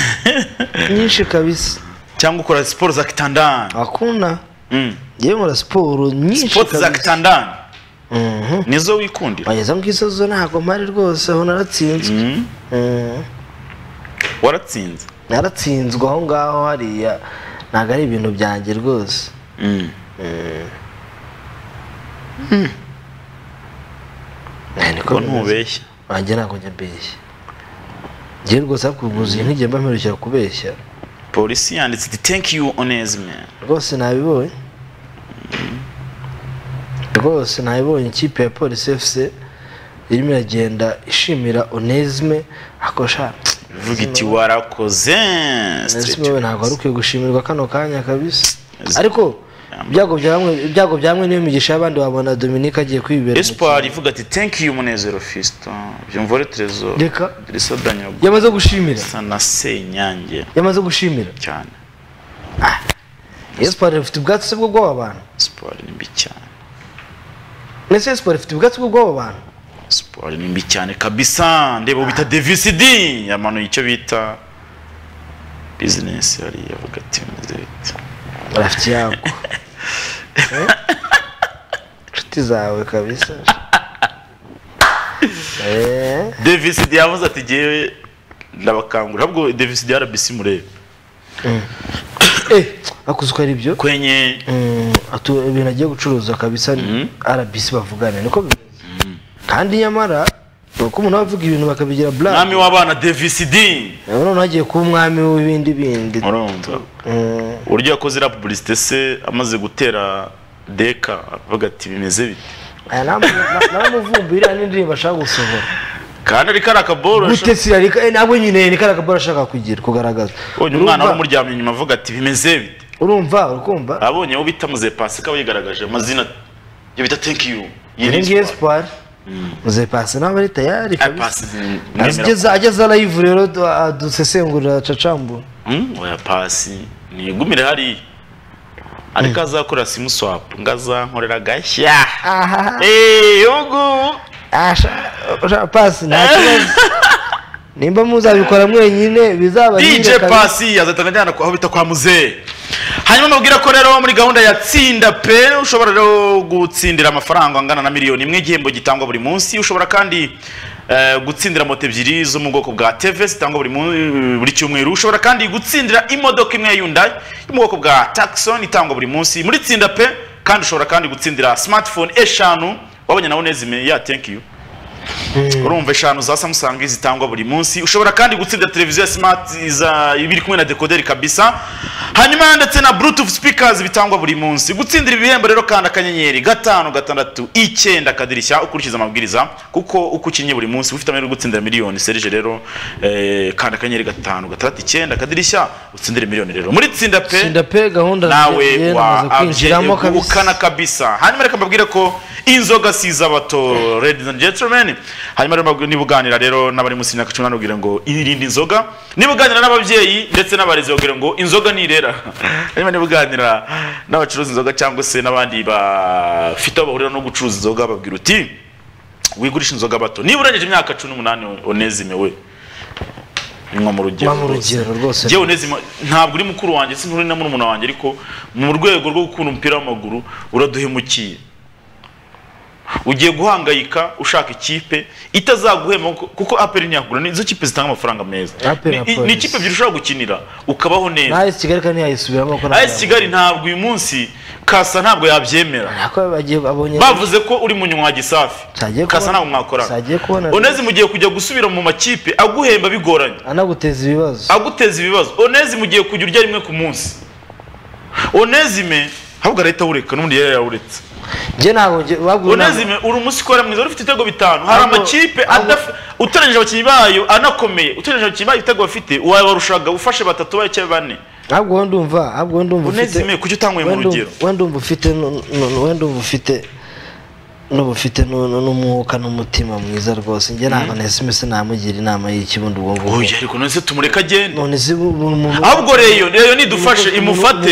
Nyinshi kabisa. Cyangwa ukora siporo za kitandani. Akuna Mm. ngewe nkora siporo nyinshi siporo za kitandani. Mhm. nizo wikundira? Wageza mu isozo ntabwo mpari rwose aho naratsinzwe Mm. Mhm. waratsinze? Naratsinzwe aho ngaho hariya. Ntabwo ari ibintu byanjye rwose. Mm. Niko ko bimeze. ntubeshya wanjye ntabwo njya mbeshya. Ngewe rwose hakubuzuye ntigenda mba mperukira kubeshya. Polisi yanditse iti thank you onesme rwose nabibonye. Rwose nabibonye. Ikipe ya polisi efuse irimo iragenda ishimira onesime akosha. Ivuga iti warakoze ntabwo ari ukwiye gushimirwa kano kanya kabisa. Ariko ibyago bya bamwe ibyago bya bamwe niyo migisha y'abandi wabona dominique agiye kwibera espoir ivuga ati thank you munezero fisto byumvore trezor Reka. yamaze gushimira. Sana senyange. Yamaze gushimira. Cyane. Espoir ifite ubwatsi bwo bwoba abantu. Siporo ni mbi cyane. Mbese espoir ifite ubwatsi bwo bwoba abantu siporo ni mbi cyane kabisa. Ndeba bita devisi d. Yamanuye icyo bita bizinesi hariya avuga ati bimeze bite? Barafite? inshuti zawe kabisa devisi yavuze ati ngewe ndabakangurira ahubwo devisi d rbc murebe akuze uko ari byo kwenye ibintu agiye gucuruza kabisa rbc bavugane niko bimeze kandi nyamara ni uko umuntu avuga ibintu bakabigira mwami black w'abana devisi d noneho hagiye kuba umwami w'ibindi bindi. Urumva Mm, uburyo yakoze iriya publicité se amaze gutera deka avuga ati bimeze bite? Aya namuvumbuye iriya n'indirimbo ashaka gusohora. Kandi ari akaboro gute sirarika eh, nabwo nyine ni kariya kaboro ashaka kugira kugaragaza. Umwana w'umuryamye inyuma avuga ati bimeze bite? Urumva? Urukumva? Abonye aho bita muze pasi kaba yigaragaje amazina yo bita thank you. Iyi ngiyi espoir. Muze pasi nawe ari tayari Ah, kabisa pasi nemera ageze ageze live rero du- ah, dusesengurira cacambu Hmm, oya pasi nigumire hariya ariko azakora simu swap. Ngo azankorera gashya aha. Eee ugu asha asha, pasi nta kibazo nimba muzabikora mwenyine bizaba DJ. Pasi azahita ajyana aho bita kwa muzehe hanyuma mubwira ko rero muri gahunda ya tsinda pe ushobora rero gutsindira amafaranga angana na miliyoni imwe igihembo gitangwa buri munsi. Ushobora kandi eh, gutsindira moto ebyiri zo mu bwoko bwa TV zitangwa buri cyumweru. Ushobora kandi gutsindira imodoka imwe ya Hyundai yo mu bwoko bwa Tucson itangwa buri munsi. Muri tsinda pe kandi ushobora kandi gutsindira smartphone eshanu wabonye nawe nezime ya thank you. Urumva eshanu za Samsung zitangwa buri munsi. Ushobora kandi gutsinda televiziyo ya smart za ibiri kumwe na decoder kabisa. Hanyuma ndetse na bluetooth speakers bitangwa buri munsi. Gutsindira ibihembo rero kanda akanyenyeri gatanu gatandatu icyenda akadirishya ukurikiza amabwiriza. Kuko uko ukinnye buri munsi ufite amahirwe gutsindira miliyoni. Serije rero eh, kanda akanyenyeri gatanu gatandatu icyenda akadirishya utsindire miliyoni rero. Muri tsinda pe Tsinda pe gahunda nawe wa namaze kabisa. Hanyuma reka mbabwire ko inzoga si iz'abato ladies and gentlemen hanyuma rero niba uganira rero n'abari munsi y'imyaka cumi n'umunani ngo irinde inzoga. Niba uganira n'ababyeyi ndetse n'abarezi babwire ngo inzoga ntirera hanyuma niba uganira n'abacuruza inzoga cyangwa se n'abandi bafite aho bahurira no gucuruza inzoga babwira uti wigurisha inzoga bato. Niba urengeje imyaka cumi n'umunani onezime we nywa mu rugero rwose. Njyewe onezime ntabwo uri mukuru wanjye si nturi na murumuna wanjye ariko mu rwego rwo gukunda umupira w'amaguru uraduhemukiye. Ugiye guhangayika ushaka ikipe itazaguhema kuko- aperi ntiyakugura ni izo kipe zitanga amafaranga meza. Na Ni- ikipe ebyiri ushobora gukinira ukabaho neza. N'ayesi kigali kandi yayisubiramo ko AS Kigali ntabwo uyu munsi kasa ntabwo yabyemera. Bavuze ko uri munywaji safi Cyagiye kasa ntabwo mwakorana. Onezi mugiye kujya gusubira mu makipe aguhemba bigoranye. Anaguteza ibibazo. Aguteza ibibazo. Onezi mugiye kujya urya rimwe ku munsi. Onezime ahubwo arahita awureka n'ubundi yari yarawuretse njye ntabwo inama- onezime uri umusikora mwiza uri ufite ibitego bitanu. Hari amakipe uteranyije abakinnyi bayo anakomeye. Uteranyije abakinnyi bayo ibitego bafite wabarushaga ufashe batatu bayo cyangwa bane. Ahubwo wowe ndumva ahubwo wowe ndumva ufite kuki utanguye mu rugero? wowe ndumva ufite wowe ndumva ufite n'ubu ufite nu- nu- n'umwuka n'umutima mwiza rwose. Njye ntabwo nesime sinamugira inama y'ikibundi ubwo ngubwo oya ariko none se tumureke agende none se ahubwo reyo reyo nidufashe imufate.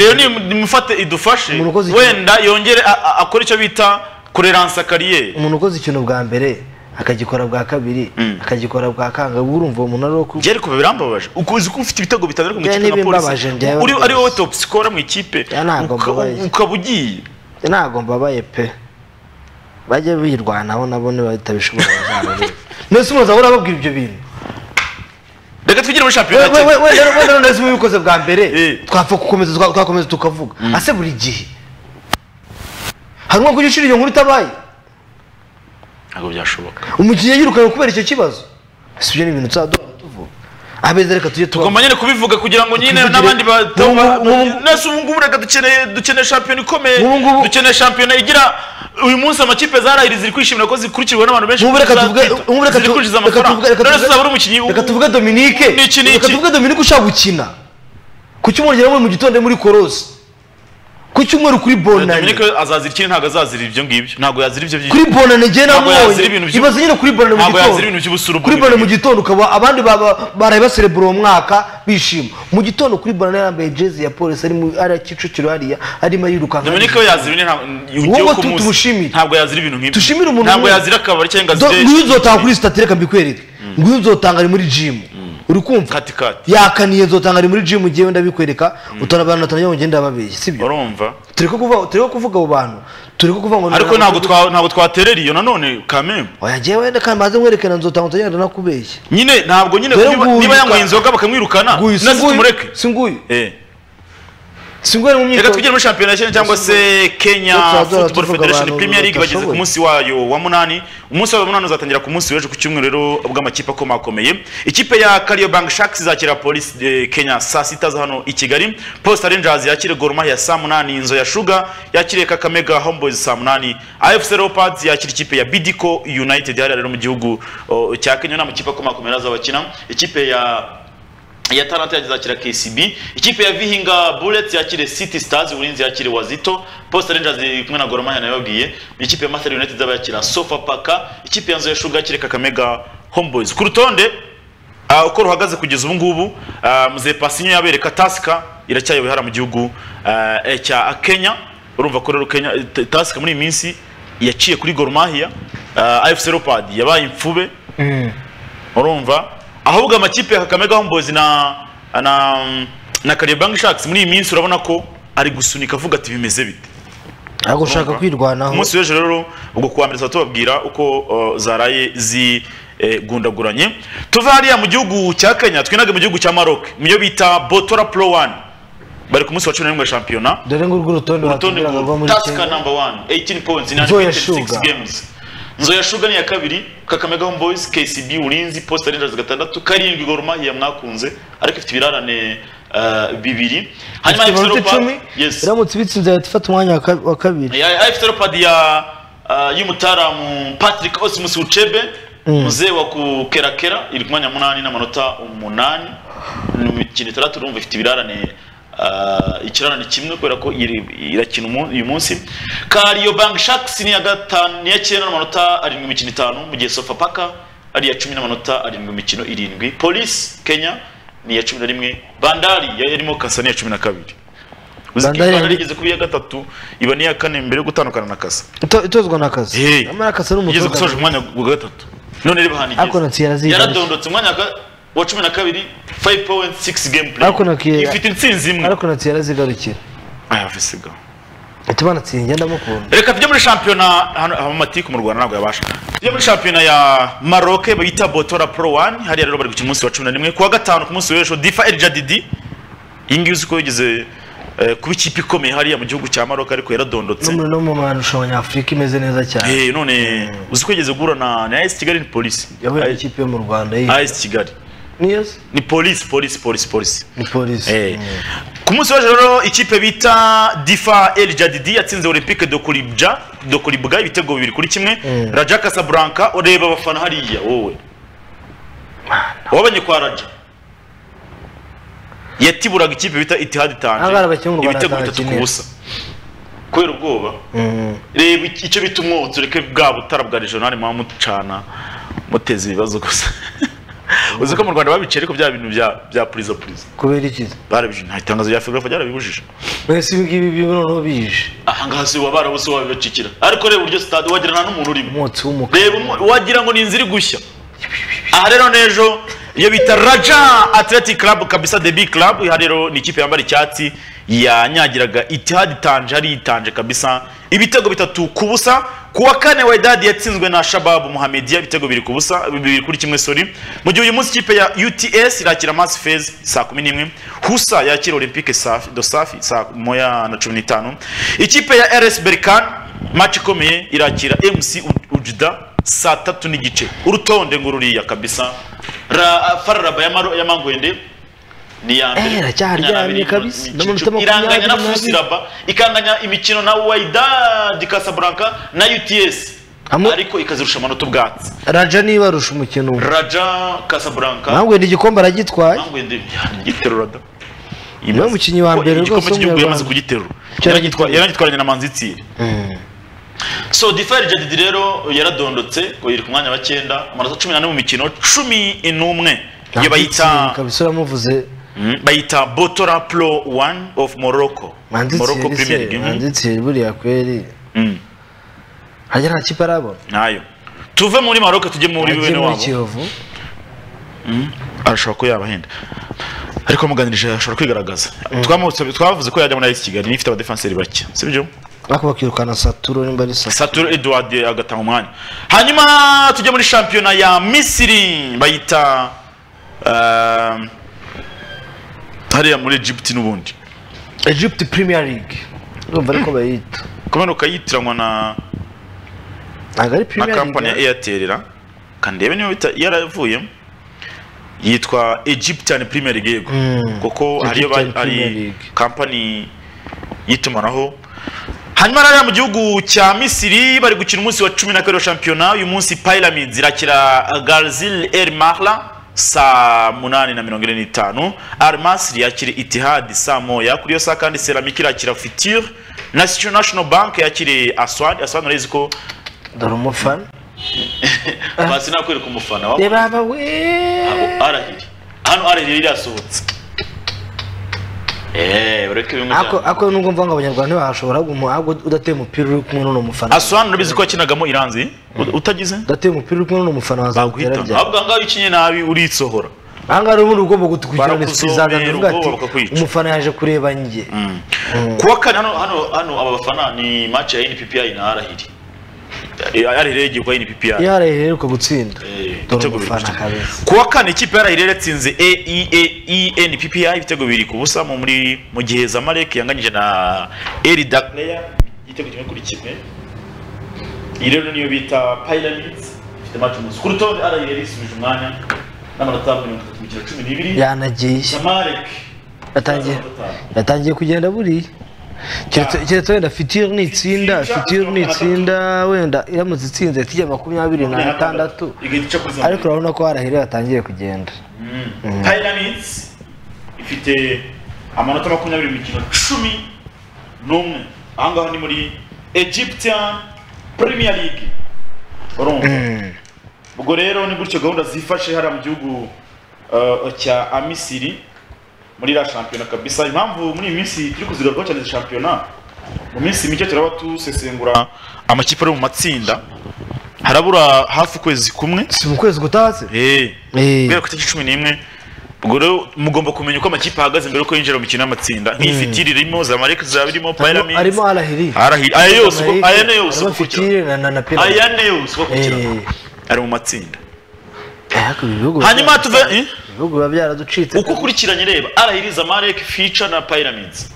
reyo nimufate idufashe. Wenda yongere a- a- akore icyo bita kureransa kariyeri umuntu ukoze ikintu bwa mbere akagikora bwa kabiri akagikora bwa kanga. Urumva uwo muntu ari uwo ku- njye ariko birambabaje. Ukuzi ko ufite ibitego bitanu ariko mu ikipe ntibimbabaje, polisi? uri ari wowe top scorer mu ikipe. Ukaba ugiye. Ntabwo mbabaye pe. Bajye birwanaho nabo nibatabishobora bazarebe nese umuza ahora ababwira ibyo bintu reka twigire muri shampiyona we- we- wenda none se ubikoze bwa mbere Eh. twapfa gukomeza twa- twakomeza tukavuga ase buri gihe hari umwaka ujya ushira iyo nkuru itabaye ntabwo byashoboka umukinnyi yirukanwe kubera icyo kibazo si ibyo ni ibintu tuzadora tuvuga abeza reka tujye tugomba nyine kubivuga kugira ngo nyine n'abandi nese ubu ngubu reka dukeneye dukeneye shampiyona ikomeye. Dukeneye shampiyona igira uyu munsi amakipe zarahiri ziri kwishimira ko zikurikirwa n'abantu benshi ziri kwinjiza amafaranga reka none tuvuge- umukinnyi reka tuvuge Dominique. Ni iki, reka tuvuge Dominique ushaka gukina. Ku cyumweru muri mu gitondo muri korosi ku cyumweru kuri bonane Dominique azazira ikindi ntabwo azazira ibyo ngibyo. Ntabwo yazira ibyo kuri bonane njye namubonye ibaze nyine kuri bonane mu gitondo. kuri bonane mu gitondo ukaba abandi baraye baserebura uwo mwaka bishima mu gitondo kuri bonane yambaye jezi ya polisi ari mu ari kicukiro hariya arimo yirukanka. Dominique we yazira ibintu Wowe tumushimire. ntabwo yazira ibintu nk'ibyo. Dushimire umuntu ntabwo nk'uyu. yazira akabari cyangwa Do- azire nguyu nzotanga kuri sitati reka mbikwereke nguyu nzotanga ari muri jimu uri kumva kati kati yakaniye nzotanga ari muri jimu ngewe ndabikwereka utarabana natangira ngo ngende babeshye sibyo? Urumva. Turi ko kuvuga abo bantu turi ko kuvuga ngo ariko ntabwo twa- ntabwo twaterera iyo nanone kameme oya ngewe kandi maze nkwerekana nzotanga utagenda nakubeshya nyine ntabwo nyine niba- yanyweye inzoga bakamwirukana nasi tumureke. si nguyu reka tugere muri shampiyona ya kenya cyangwa se kenya football federation premier league bageze ku munsi wayo wa munani. Umunsi wa munani uzatangira ku munsi w'ejo ku cyumweru rero bw'amakipe akomakomeye. Ikipe ya kariobank sharks izakira polisi de kenya saa sita za hano i kigali. Posta rangers yakire gor mahia saa munani inzo ya shuga yakire kakamega homeboys saa munani. Afc leopards yakira ikipe ya bidco united hariya rero mu gihugu oh, cya kenya ni amakipe akomakomeye azabakina ikipe ya ya Talanta yazakira KCB ikipe ya Vihinga Bullets yakire City Stars ulinzi yakire Wazito Posta Rangers kumwe na Gor Mahia nababwiye ikipe ya Master United zabakira Sofapaka ikipe ya Nzo ya Sugar yakire Kakamega Homeboys ku rutonde uh, uko ruhagaze kugeza ubu ngubu uh, Mzee Pasinyo yabereka Taska iracyayoboye hara mu gihugu uh, eh, cya Kenya urumva ko rero Kenya T- Taska muri minsi yaciye kuri Gor Mahia uh, AFC Leopards yabaye imfube. Urumva ahubwo amakipe ya Kakamega Homeboys na na na Kariobangi Sharks muri iyi minsi urabona ko ari gusunika avuga ati bimeze bite? Ariko ushaka kwirwanaho. Umunsi w'ejo rero ubwo kuwa mbere tubabwira uko zaraye zigundaguranye. Tuva hariya mu gihugu cya Kenya twinage mu gihugu cya Maroc mu yo bita Botora Pro 1 bari ku munsi wa 11 wa shampiyona. Dore ngurwo urutonde Tusker Kenya. number 1 18 points in Nzoya 26 Sugar. games. Nzoya shuga ni ya kabiri Kakamega Homeboys KCB Ulinzi Posta Rangers gatandatu karindwi Gor Mahia mwakunze ariko ifite ibirarane uh, bibiri. Hanyuma ifite icumi? Yes. Iramutse ibitsinze yahita ifata umwanya wa ka- wa kabiri. Ya ifite Leopards ya uh, y'umutaramu Patrick Osimus Uchebe muzee wa kukerakera iri ku mwanya wa munani n'amanota umunani. Ni imikino itandatu urumva ifite ibirarane ikirarane kimwe kubera ko irakina uyu munsi. Kariobangi Sharks ni iya gatanu ni iya cyenda n'amanota arindwi mu mikino itanu mu gihe Sofapaka ari iya cumi n'amanota arindwi mu mikino irindwi. Police Kenya ni iya cumi na rimwe. Bandari yarimo Kasa ni iya cumi na kabiri. Bandari igeze kuba iya gatatu iba n'iya kane mbere yo gutandukana na Kasa. Ito- itozwa n'akazi Hey. amara akasa igeze n'umutoza gusoje umwanya wa gatatu. None reba Ariko igeze. Yaradondotse umwanya wa ga- wa cumi na kabiri 5.6 gameplay. Ifite intsinzi imwe ariko natsi yarazigarukira aya visiga ati ngenda mukunda reka tujye muri shampiyona hano amatiku mu rwanda ntabwo yabasha tujye muri shampiyona ya maroc bita botora pro 1 hariya rero bari gukina umunsi wa cumi na rimwe. Kuwa gatanu ku munsi w'ejo difa el jadidi iyi ngiyi uzi ko yigeze eh, kuba ikipe ikomeye hariya mu gihugu cya maroc ariko yaradondotse. No mu- bantu marushanwa nyafurika imeze neza cyane. Eh, none uzi ko yigeze guhura na na AS Kigali ni polisi yahuye ikipe yo mu rwanda AS Kigali niyo se? ni polisi polisi polisi polisi ni polisi Eh. Mm. ku munsi w'ejo rero ikipe bita difa el jadidi yatsinze olympique de kuribja de kuribwa ibitego bibiri kuri kimwe. Mm. raja casablanca ureba abafana hariya wowe. Wabonye kwa raja? Yatiburaga ikipe bita itihad tanje ibitego bitatu ku busa. Kubera ubwoba. Mm. reba icyo bita umwotsi ureke bwa butara bwa regional muba mucana muteza ibibazo gusa. uzi ko mu rwanda babiciye ariko bya bintu bya bya prison prison kubera iki? Barabije nta itangazo rya fegafa ryarabibujije. Mwese ibi ngibi bibi noneho bije? Aha ngazi waba barabuze wabibacikira ariko reba uburyo stade wagira nta n'umuntu urimo. Mutsi w'umukara reba wagira ngo ni inzira iri gushya. Aha rero n'ejo iyo bita raja athletic club kabisa the big club aha rero ni ikipe yambara icyatsi yanyagiraga itihad tanje ari itanje kabisa ibitego bitatu ku busa ku wa kane Wydad yatsinzwe na Shabab Muhamedia ibitego bibiri ku busa bibiri kuri kimwe sorry. Mu gihe uyu munsi ikipe ya UTS irakira Mass Fez saa kumi n'imwe Husa yakira Olympique do Safi saa moya na cumi n'itanu. Ikipe ya RS Berkane match ikomeye irakira MC Ujda saa tatu n'igice. Urutonde ngo ruriya kabisa. Ra, fararaba ya, Maro- ya mangwende ni ya mbere Eh, kabisa. iranganya na fusiraba ikanganya imikino na Wydad Casablanca na Hamwe- ariko ikazirusha amanota ubwatsi. Raja niba arusha umukino? Raja Casablanca. Ntabwo ni igikombe aragitwaye. Mangwende igiterura da Niwe mukinnyi wa mbere rwose cy'igihugu yamaze w'umunyarwanda. kugiterura yaragitwaranye na Manzitsiri Mm. so difari jadidi rero yaradondotse ngo iri ku mwanya wa cyenda amanota cumi n'ane mu mikino cumi n'umwe. Iyo bayita kabisa uramuvuze. Bayita botora pro one of morocco. Morocco premier league. Mm. manzitsiri buriya kweri Mm, hajya nta kipe arabona na yo tuve muri maroc tujye muri bene wabo. Kiyovu. Arashobora ko yabahenda ariko muganirije ashobora kwigaragaza. Twavuze ko yajya muri AS kigali niyo ifite abadefanseri bake. Sibyo? Ariko bakirukana saturo nimba ari saturo. Satur Edward agatanga umwanya hanyuma tujya muri shampiyona ya Misiri. Bayita um, hariya muri Egypt n'ubundi. Egypt premier league. Urumva ariko bayita. Kubera ukayitiranwa na ntabwo ari na premier kampani ya league Airtel ra kandebe niba bita- yaravuyemo yitwa Egyptian Premier League yego. Mm, kuko hariyo ari kampani y'itumanaho. Hanyuma rero mu gihugu cya misiri bari gukina umunsi wa cumi na kabiri wa shampiyona uyu munsi pyramids irakira garzil el mahla saa munani na mirongo ine n'itanu al masri yakira itihad saa moya. Kuri iyo saa kandi seramik irakira fitir. National bank yakiri aswad. Aswad urayizi ko dore umufana basi nakwereka umufana reba we. Abo arahiri hano arahiri irasohotse eee ureke bimwe ako cyane ako nubwo mvuga ngo abanyarwanda ntibashobora ahubwo udateye umupira uri kumwe n'uno mufana. Aswad urabizi ko yakinagamo iranzi? Utagize? Udateye umupira uri kumwe n'uno mufana wazamutera baguhita ahubwo ahangaha iyo ukinye nabi uritsohora aha ngaha ubundi ugomba gukurikirana Barakuzomera, isizana uvuga ati umufana yaje kureba njye. Kuwa kane hano hano aba bafana ni match ya NPPI na Arahiri Eh, Arahiri yagiye kwa NPPI iyo gutsinda. Eh, dore umufana ku kuwa kane ikipe yatsinze ENPPI ibitego bibiri ku busa mu gihe Zamalek yanganyije na Eri Dakleya igitego kimwe kuri kimwe. Iyi rero niyo bita Pyramids ifite match umunsi ku rutonde Arahiri yari isubije umwanya n'amanota mirongo itatu mu mikino cumi n'ibiri. Yanagiye. Zamalek yatangiye kugenda buriya. Keretse keretse wenda fitiri nitsinda fitiri nitsinda wenda iramutse itsinze tijya makumyabiri kuri za ariko urabona ko harahira yatangiye kugenda. Pyramids ifite amanota makumyabiri mu mikino cumi n'umwe. Ahangaha ni muri Egyptian Premier League. Urumva? Ubwo rero ni gutyo gahunda zifashe hariya mu gihugu uh, cya amisiri muri la shampiyona kabisa. Impamvu muri iyi minsi turi kuzigarukaho cyane izi shampiyona mu minsi mike turaba tusesengura amakipe ari mu matsinda. Harabura hafi ukwezi kumwe. Si mu kwezi gutahatse Eh, Eh. guhera ku itariki cumi n'imwe. Ubwo rero mugomba kumenya uko amakipe ahagaze mbere uko yinjira mu mikino y'amatsinda. Nk'iyi fitiri irimo zamalek zaba irimo pyramids arimo arahiri Arahiri. aya yose ko aya ne yose ko uko fitiri na na aya ne yose uko gukina Eh. ari mu matsinda. Bihugu hanyuma tuve eh? Ibihugu biba byaraducitse. Uko ukurikiranye reba arahiriza marek fica na pyramids.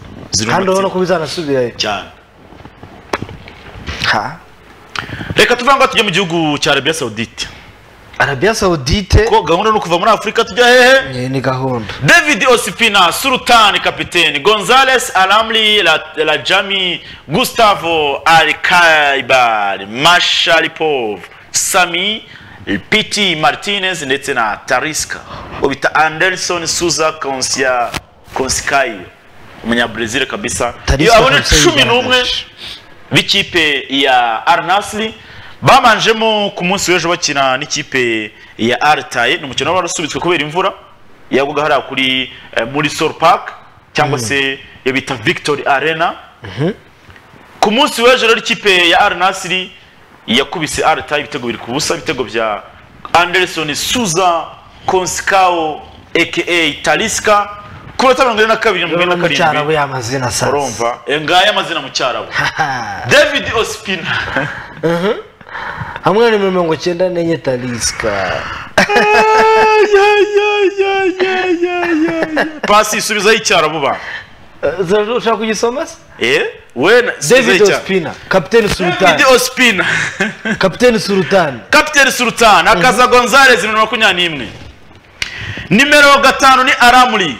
Kandi urabona ko bizanasubirayo. Cyane. Ha? Reka tuve ngo tujye mu gihugu cya arabia saudite. Arabiya sawudite ko gahunda ni ukuva muri afurika tujya hehe? Ni ni gahunda. David Ospina, Sultan kapiteni, Gonzales Alamli, La- Lajami, Gustavo Alkaibar, Masharipov, Sami, Piti Martinez ndetse na Tariska. Ubita Anderson Souza konskai. Umunya Umunyabrazil kabisa. Iyo abone cumi n'umwe b'ikipe ya arnasli Nassr babanjemo ku munsi w'ejo bakina n'ikipe ya Altaye ni umukino warasubitswe kubera imvura. Yagwaga hariya kuri eh, muri Sol Park cyangwa se iyo bita Victory Arena. Ku munsi w'ejo rero ikipe ya Al Nassr yakubise arta ibitego biri ku busa ibitego bya Anderson suza Konskao aka Taliska ku minota mirongo ine na kabiri mirongo ine na karindwi y'amazina sasa. Urumva? Ngaya amazina mu cyarabu David Ospina. Hamwe na mirongo cyenda n'enye taliska pasi isubizaho icyarabu ba ushaka kujisoma sasa? eh? Wewe na- david Ospina, Captain Sultan. David Ospina. Captain Sultan. Captain Sultan akaza Gonzalez makumyabiri n'imwe nimero gatanu ni Aramuri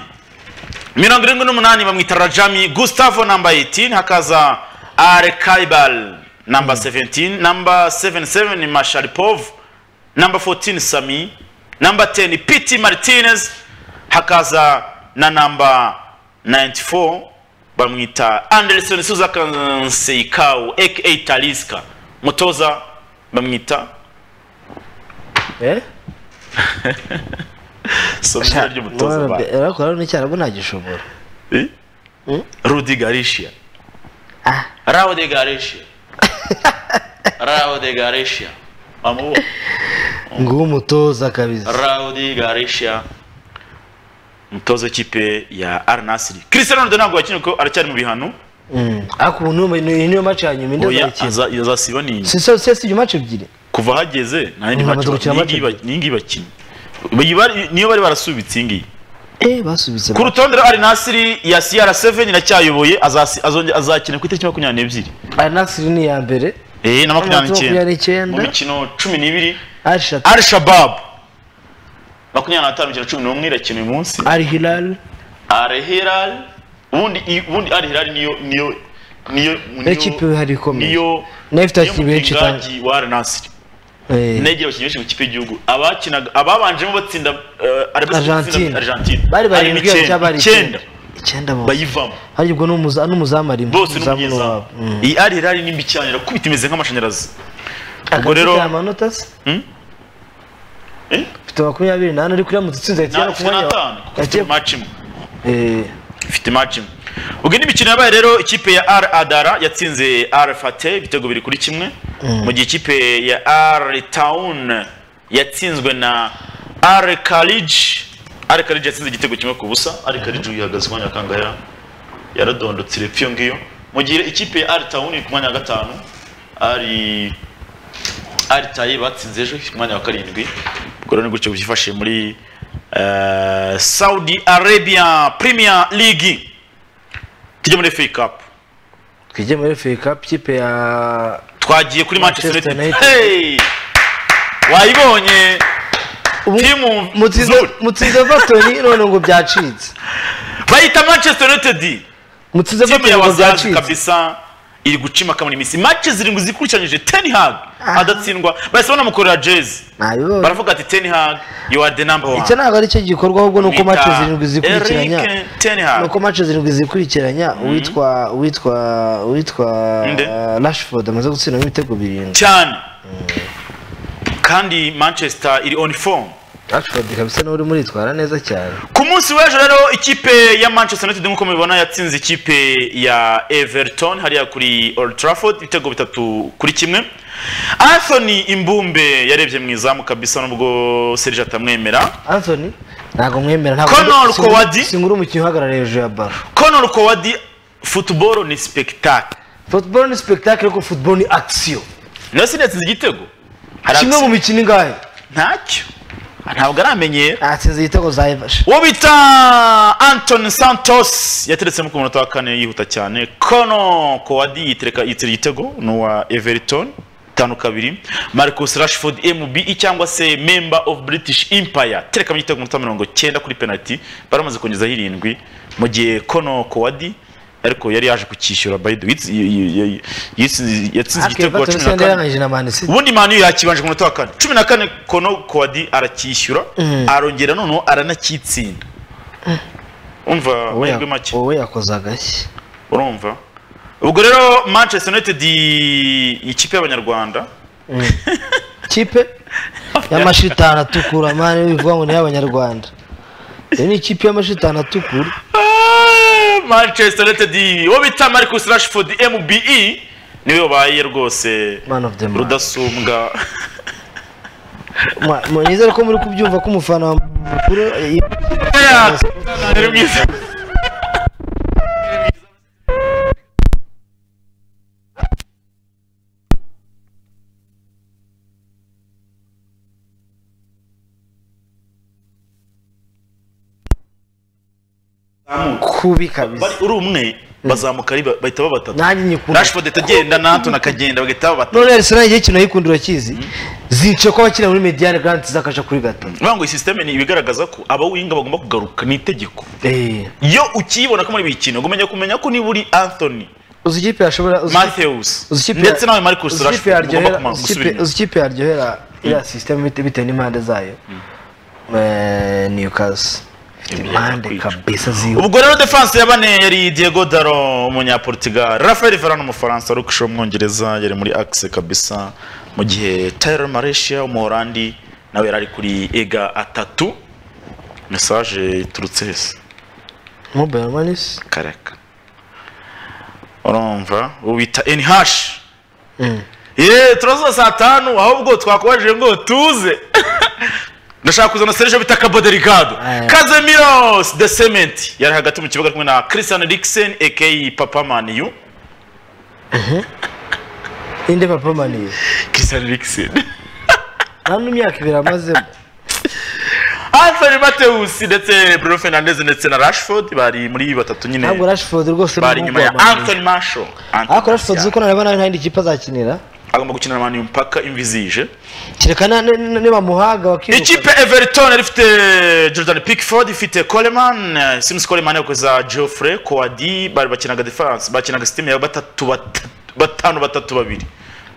mirongo irindwi n'umunani bamwita Rajami Gustavo namba 18 hakaza Arkaibal namba 17 namba 77 ni Masharipov namba 14 Sami namba 10 Piti Martinez hakaza na namba 94 bamwita Anderson Souza Kanseikau aka Taliska. Mutoza bamwita. Eh? Soma izina ry'umutoza ba ariko rero n'icyarabu ntagishobora Rudi Garcia Ah. Raul de Garcia Raul de Garcia amubona nguwo umutoza kabisa. Raul de Garcia umutoza w'ikipe ya Al Nassr. Cristiano Ronaldo ntabwo yakinnye ko aracyari mu bihano. Mm. ariko ubu niyo- match ya nyuma aza- azasiba ni si so si iyo match ebyiri. Kuva hageze nta yindi Mm, match n'ingi bakinnye bari- niyo bari barasubitse ingi? Eh basubitse ku rutonde rwa Al Nassr ya CR7 iracyayoboye azakina ku itariki makumyabiri n'ebyiri. Nassr ni ya mbere. Eh, na makumyabiri n'icyenda mu mikino cumi n'ibiri. Al Shabab makumyabiri n'atanu kugera cumi n'umwe irakina uyu munsi. Ari hilal. Al Hilal. Ubundi ubundi Al Hilal niyo niyo niyo niyo ihari ikomeye. niyo Nayo ifite niyo abakinnyi benshi mutingangi wa Al eh, nayo igira abakinnyi benshi mu kipe y'igihugu. Abakinaga ababanjemo batsinda eh, Argentine. Bari barindwi cyangwa bari icyenda icyenda. bayivamo. Hari ubwo n'umuza- n'umuzamu arimo bose umuzamu n'umunyezamu wabo. Mm. iyi Al Hilal ni mbi cyane irakubita imeze nk'amashanyarazi. Ubwo rero ka amanota se Ufite makumyabiri n'ane ariko uramutse utsinze yahita ifite ku mwanya kuko ifite match imwe ubwo indi mikino yabaye rero ikipe ya Al Adara yatsinze Al Fateh ibitego biri kuri kimwe. Mu gihe ikipe ya Al Town yatsinzwe na Al Khalij. Al Khalij yatsinze igitego kimwe ku busa. Al Khalij yihagaze ku mwanya wa kangahe yaradondotse irepfo iyo ngiyo. Mu gihe ikipe ya Al Town iri ku mwanya wa gatanu ari Al Tayi batsinze ejo ku mwanya wa karindwi. Rero ni gutyo byifashe muri uh, Saudi Arabia Premier League. Tujye muri FA Cup. Twijye muri FA Cup kipe ya twagiye kuri Manchester United. Hey! wayibonye. Timu mutsinze mutsinze Everton none ngo byacitse. Bayita manchester united. Fata ya ngo byacitse. kabisa iri gucima kamwe iminsi match zirindwi zikurikiranyije ten hag. Adatsindwa bahise banamukorera jezi? Baravuga ati ten hag you are the number one. Icyo ntabwo ari cyo gikorwa ahubwo ni uko Bita match zirindwi zikurikiranya. Eric ten hag. Ni uko match zirindwi zikurikiranya. Uwitwa uwitwa uwitwa Rashford amaze gutsindamo ibitego birindwi. Cyane kandi manchester iri on form. Rashford kabisa n'uri muri twara neza cyane. Ku munsi w'ejo rero ikipe ya manchester united nk'uko mubibona yatsinze ikipe ya everton hariya kuri old trafford ibitego bitatu kuri kimwe. Anthony imbumbe yarebye mu izamu kabisa nubwo serge atamwemera. Anthony? Ntabwo mwemera ntabwo Conor Kowadi? singura umukinnyi uhagarara hejuru ya baro conor kowadi football ni spectacle. Football ni spectacle ariko football ni action. Nasi yatsinze igitego? Kimwe mu mikino ingahe? Ntacyo ntabwo aramenyera atsinze igitego za Everton uwo bita Anton Santos yateretsemo ku munota wa kane yihuta cyane. Kono kowadi yitereka yitera igitego ni uwa Everton tanu kabiri. Marcus Rashford MB cyangwa se member of British Empire. Terekamo igitego mu minota mirongo cyenda kuri penalty. Baramaze kongezaho irindwi. Mu gihe kono kowadi ariko yari yaje kukishyura yitsinze- yatsinze igitego cumi na kane. ubundi mani yakibanje ku munota wa kane. Cumi na kane kono kowadi aracyishyura arongera noneho aranakitsinda. Umva wowe amahirwe make wowe yakoze agashyi. Urumva. Ubwo rero manchester united ikipe y'abanyarwanda. Ikipe? Y'amashitani atukura. Mani bivuga ngo ni iy'abanyarwanda. Iyo ni ikipe y'amashitani atukura. Ah, manchester united uwo bita marcus rashford mbe ni we wabaye rwose rudasumbwa. Nizere ko muri kubyumva ko umufana mukuru kubi kabisa. Bari- uri umwe bazamuka ari ba- bahita baba batatu nanjye nyikunda. Rashford ahita agenda na Anthony akagenda bagahita baba batatu none Arsenal igihe kino yikunda urakizi zice ko bakina muri mediane grand zakaja kuri gatatu. Vuga ngo iyi system ni ibigaragaza ko abawinga bagomba kugaruka ni itegeko. Eh. Iyo ukiyibona ko muri ibi kintu ugomba kumenya ko niba uri Anthony. Uzi ikipe yashobora uzi ikipe- Matthews. uzi ikipe ndetse nawe Marcus uzi ikipe Rashford ugomba yaryohera kuma- uzi gusubira ikipe- inyuma uzi ikipe yaryohera iriya system bite- bitewe n'impande zayo. Eh, Newcastle. ifite impande kabisa ziwe ubwo rero defense ya bane yari Diego Dalo umunyaportugal. Rafael Varane umufaransa Luke umwongereza yari muri axe kabisa. Mu gihe Tyrell Malaysia umuholandi nawe yari ari kuri ega atatu. Message iturutse hese mobile manis kareka urumva? Ubita NH ye turazuba saa tanu ahubwo twakubajije ngo tuze. ndashaka kuzana Sergio bitaka Bodrigado. Casemiro. Casemiros the Cement. Yari hagati mu kibuga kumwe na Christian Eriksen aka Papa Maniu inde papa Maniu Christian Eriksen. Nanu myaka biramaze Anthony Mateus ndetse Bruno Fernandes ndetse na Rashford bari muri batatu nyine. Ntabwo Rashford rwose bari nyuma ya. Anthony Martial Anthony ariko Rashford zuko narabana nta indi kipe azakinira agomba gukina na manu mpaka imvizije kirekana nibamuhaga bakiruka ikipe everton rifite ifite jordan pickford ifite coleman eh, sims coleman yakoza geoffrey Kwadi bari bakinaga defense bakinaga system ya batatu batatu- batanu batatu babiri.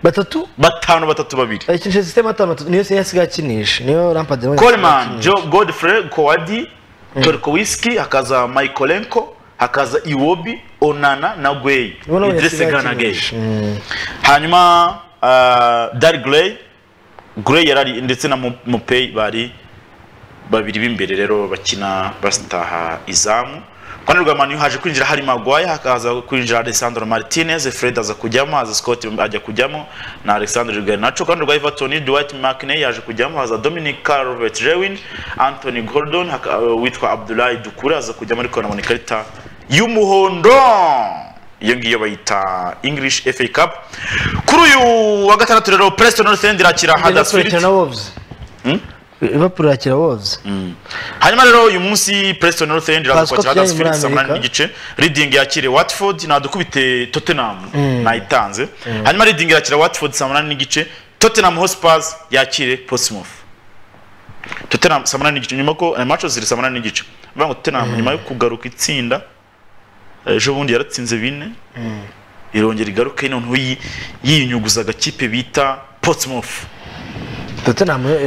Batatu? Batanu batatu babiri. Ayikinisha system atanu batatu niyo se yasigaye akinisha niyo Lampard coleman godfrey coadi torkowiski hakaza michaelenko hakaza iwobi onana na gwey Nibo nabo idrese yasigaye ganagay akinisha. Mm. hanyuma uh, dar grey grey yarari ndetse na Mu- mupey bari babiri b'imbere rero bakina basitaha izamu ku rwa manu haje kwinjira hari magwaye hakaza kwinjira alessandro martinez fred aza kujyamo haza scott ajya kujyamo na alexandre garnacho ruhande rwa everton dwight mcney yaje kujyamo haza dominic calvert lewin anthony gordon uh, witwa abdulahi dukure aza kujyamo ariko anabona ikarita y'umuhondo. Iyo ngiyo bayita english fa cup. Kuri uyu wa gatandatu rero preston north end irakira Wolves. Liverpool irakina Wolves. Hanyuma rero uyu munsi preston north end irakira huddersfield saa munani n'igice reading yakire watford nadukubite tottenham nayitanze hanyuma reading irakira watford saa munani n'igice. Tottenham hotspur yakire portsmouth. Tottenham saa munani n'igice. Nyuma ko eh, match ziri saa munani n'igice. Bavuga ngo Tottenham nyuma yo kugaruka itsinda ejo bundi yaratsinze bine. Irongera igaruke noneho yi- yinyuguza agakipe bita Portsmouth.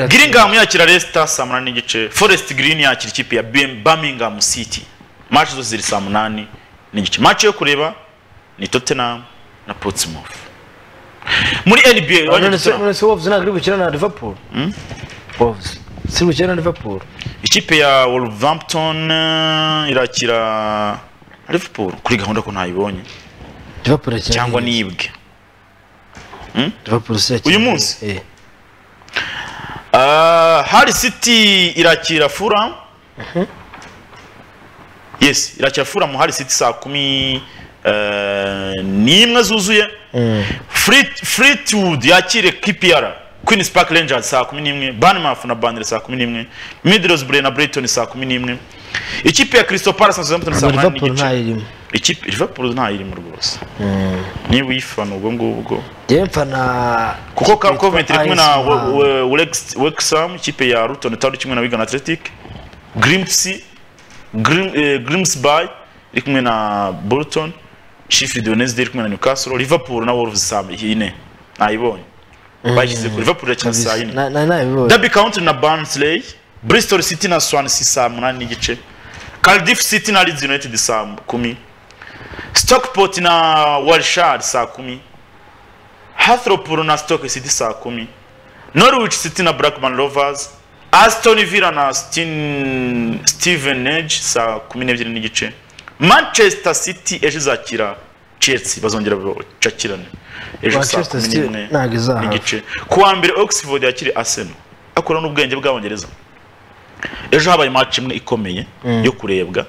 Gillingham yakira Leicester saa munani n'igice. Forest Green yakira ikipe ya Birmingham City. Match zose ziri saa munani n'igice. Match yo kureba ni Tottenham na Portsmouth. Muri NBA Ah, Wolves ntabwo iri gukina na Liverpool? Wolves. Si gukina na Liverpool? Ikipe ya Wolverhampton eh, irakira Liverpool. Kuri gahunda ko ntayibonye Liverpool cyangwa nibwe. Uyu munsi? Eh. Ah, Hull City irakira Fulham. Yes irakira Fulham Hull City saa kumi eh, n'imwe zuzuye. Fleet- Fleetwood yakire KPR Queen's Park Rangers saa kumi n'imwe Bournemouth na Burnley saa kumi n'imwe Middlesbrough na Brighton saa kumi n'imwe ikipe ya Crystal Palace na Southampton saa munani Liverpool n'igice ntayirimo ikipe Liverpool ntayirimo rwose niba uyifana ubwo ngubwo njyewe mfana kuko ka- Coventry kumwe na Wrexham ikipe ya Luton Town kimwe na Wigan Athletic. Grimsby Grim, eh, Grimsby iri kumwe na Bolton. Sheffield Wednesday iri kumwe na Newcastle. Liverpool na Wolves saa ine. Nayibonye bashyize ku Liverpool irakina saa yine Na- na- na Derby County na Barnsley Bristol City na Swansea saa munani n'igice Cardiff City na Leeds United saa kumi. Stockport na Walsall saa kumi. Hartlepool na Stoke City saa kumi. Norwich City na Blackburn Rovers. Aston Villa na Stin, Stevenage saa kumi n'ebyiri n'igice Manchester City ejo izakira Chelsea bazongera bacakirane ejo saa Manchester kumi City n'imwe ntabwo izahava. n'igice ku wa mbere Oxford yakire Arsenal. Akora n'ubwenge bw'abongereza ejo habaye match imwe ikomeye yo kurebwa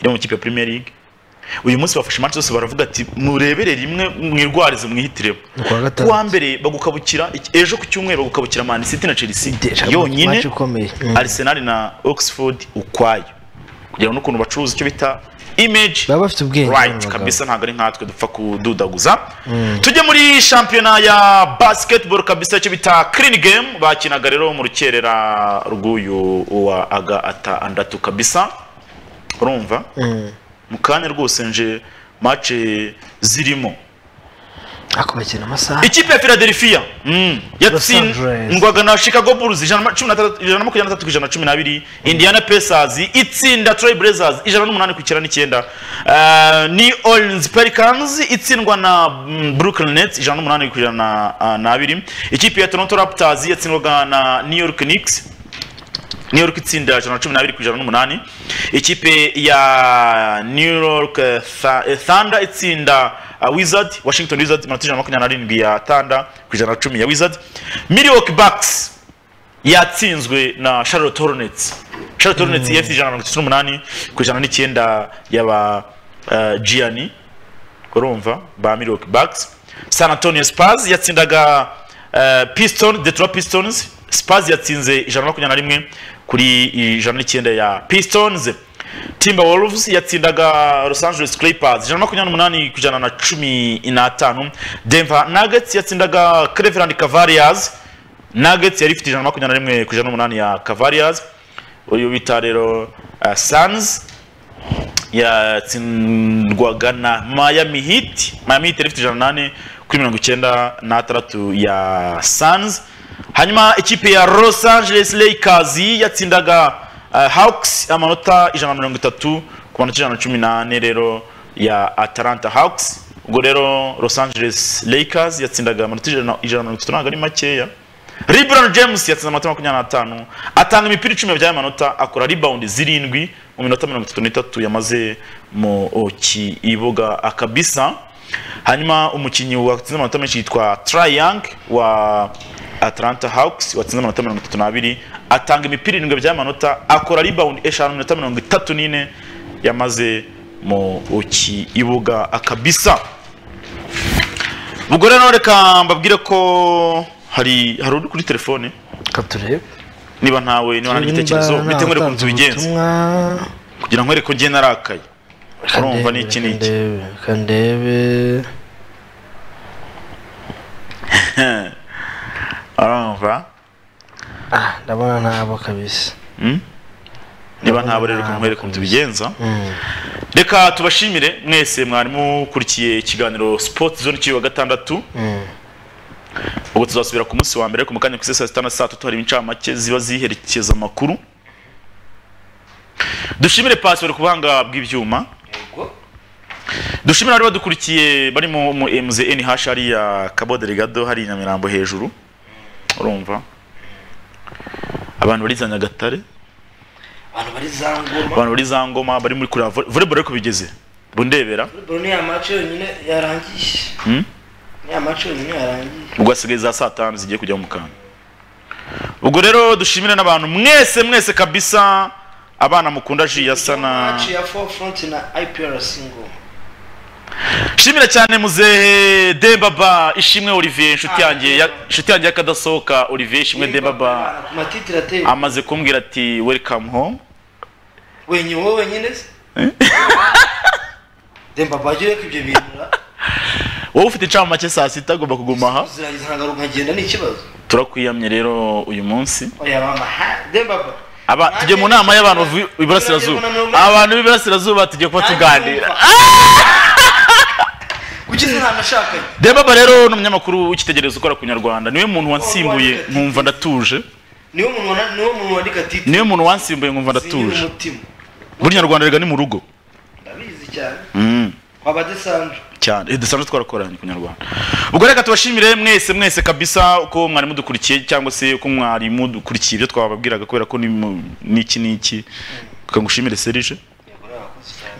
iri mu kipe ya Premier League uyu munsi bafashe match zose baravuga ati murebere rimwe mwirwarize mwihitiremo Ku wa gatandatu. ku wa mbere bagukabukira ejo ku cyumweru bagukabukira Man City na Chelsea yonyine. Mm. Arsenal na Oxford ukwayo kugira ngo n'ukuntu bacuruza icyo bita image baba bafite ubwenge right kabisa ntabwo ari nkatwe dupfa kududaguza. Tujye muri shampiyona ya basketball kabisa icyo bita clean game. Bakinaga rero mu rukerera rw'uyu wa aga ata andatu kabisa. Urumva? Mu kanya rwose nje match zirimo. Bakina amasaha ikipe ya philadelphia mm. Yatsindwaga na chicago bulls ijana na makumyabiri na tatu ku ijana na cumi n'abiri indiana pacers itsinda troy blazers ijana n'umunani ku icyenda n'icyenda. Uh, new orleans pelicans itsindwa na mm, brooklyn nets ijana n'umunani ku ijana na- ah, n'abiri. Ikipe ya toronto raptors yatsindwaga na new york knicks. New York itsinda ijana na cumi n'abiri ku ijana n'umunani. Ikipe ya New York eh, Thunder itsinda uh, Wizard Washington Wizard amanota ijana na makumyabiri n'arindwi ya Thunder ku ijana na cumi ya Wizard. Milwaukee Bucks yatsinzwe na Charlotte Hornets. Charlotte Hornets ifite ijana na mirongo itatu n'umunani ku ijana n'icyenda y'aba uh, Gianni. Urumva? Ba Milwaukee Bucks San Antonio Spurs yatsindaga uh, Pistons Detroit Pistons. Spurs yatsinze ijana na makumyabiri na rimwe kuri ijana n'icyenda ya Pistons. Timberwolves yatsindaga Los Angeles Clippers. Ijana na makumyabiri n'umunani ku ijana na cumi n'atanu. Denver Nuggets yatsindaga Cleveland Cavaliers. Nuggets yari ifite ijana na makumyabiri na rimwe ku ijana n'umunani ya Cavaliers. Uyu bita rero uh, Suns yatsindwaga na Miami Heat. Miami Heat yari ifite ijana n'ane kuri mirongo icyenda n'atandatu ya Suns. Hanyuma ikipe ya Los Angeles Lakers yatsindaga Hawks amanota ijana na mirongo itatu ku manota ijana na cumi n'ane rero ya Atlanta Hawks. Ubwo rero Los Angeles Lakers yatsindaga amanota ijana na mirongo itatu ntabwo ari makeya. LeBron James yatsinze amanota makumyabiri n'atanu. Atanga imipira icumi yabyaye amanota akora rebound zirindwi mu minota mirongo itatu n'itatu yamaze mu kibuga akabisa hanyuma umukinnyi watsinze amanota menshi yitwa Trae Young wa Atlanta Hawks watsinze amanota mirongo itatu n'abiri atanga imipira irindwi yabyaye amanota akora rebound eshanu minota mirongo itatu n'ine yamaze mu kibuga akabisa. Ubwo rero reka mbabwire ko hari hari uri kuri telefone. Turebe niba ntawe niba nta n'igitekerezo bite nkwereka ukuntu tubigenza kugira ngo nkwereke ko ngiye narakaye. Urumva ni iki reka ndebe. urumva ah ndabona ntabo kabisa niba ntabo rero kumwereka ukuntu tubigenza reka tubashimire mwese mwari mukurikiye ikiganiro sport zone cy'uyu wa gatandatu ubwo tuzasubira ku munsi wa mbere ariko mu kanya ku saa sita na saa tatu hari incamake ziba ziherekeza amakuru. Dushimire pasiwari ku buhanga bw'ibyuma. Dushimire abari badukurikiye bari mu MZN hashi hariya Cabo Delgado hari Nyamirambo hejuru. Urumva. Abantu bari za Nyagatare? Abantu bari za ngoma. Abantu bari za Ngoma bari muri kureba volleyball ariko bigeze. Bundebera. Bro, ni ya match yonyine yarangiye Hmm? ni ya match yonyine yarangiye ubwo hasigaye za saa tanu zigiye kujya mu kanwa ubwo rero dushimire n'abantu. Mwese mwese kabisa abana mukunda ji ya sana. Na IPRC ngoma. Shimira cyane muzehe dembaba ishimwe olivier inshuti yanjye ya- inshuti yanjye y'akadasohoka olivier ishimwe ateye amaze kumbwira ati welcome home. Wenyine wowe wenyine se? Demba bagiye ko ibyo bintu wowe ufite incamake saa sita agomba kuguma aha nkagenda ni ikibazo. Turakwiyamye rero uyu munsi. Aba, tujye mu nama y'abantu bavuye iburasirazuba abantu b'iburasirazuba tugiye kuba tuganira kuki se nta nashakanye dembaba rero ni umunyamakuru w'icyitegererezo ukora ku nyarwanda. Niwe muntu wansimbuye nkumva ndatuje. Niwo muntu wandika titire ni we muntu wansimbuye nkumva ndatuje. burya nyarwanda rega ni mu rugo. Ndabizi cyane. Mm. waba desanje cyane. Eh, dusanzwe twarakoranye ku nyarwanda. Ubwo reka tubashimire mwese mwese kabisa uko mwari mudukurikiye cyangwa se uko mwari mudukurikiye ibyo twababwiraga kubera ko ni mu- n'iki tukagushimire serije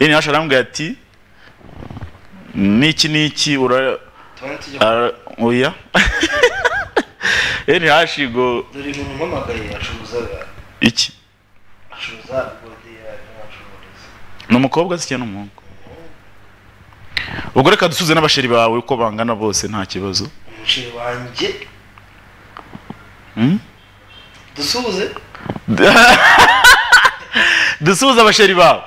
yeni hasha arambwira ati n'iki n'iki ura oya? Yeni hashi ngo dore umuntu umpamagaye acuruza iki acuruza ni umukobwa se cyangwa umuhungu ubwo reka dusuze n'abasheri bawe uko bangana bose nta kibazo. Umuceri wanjye Hmm? dusuhuze dusuze abasheri bawe.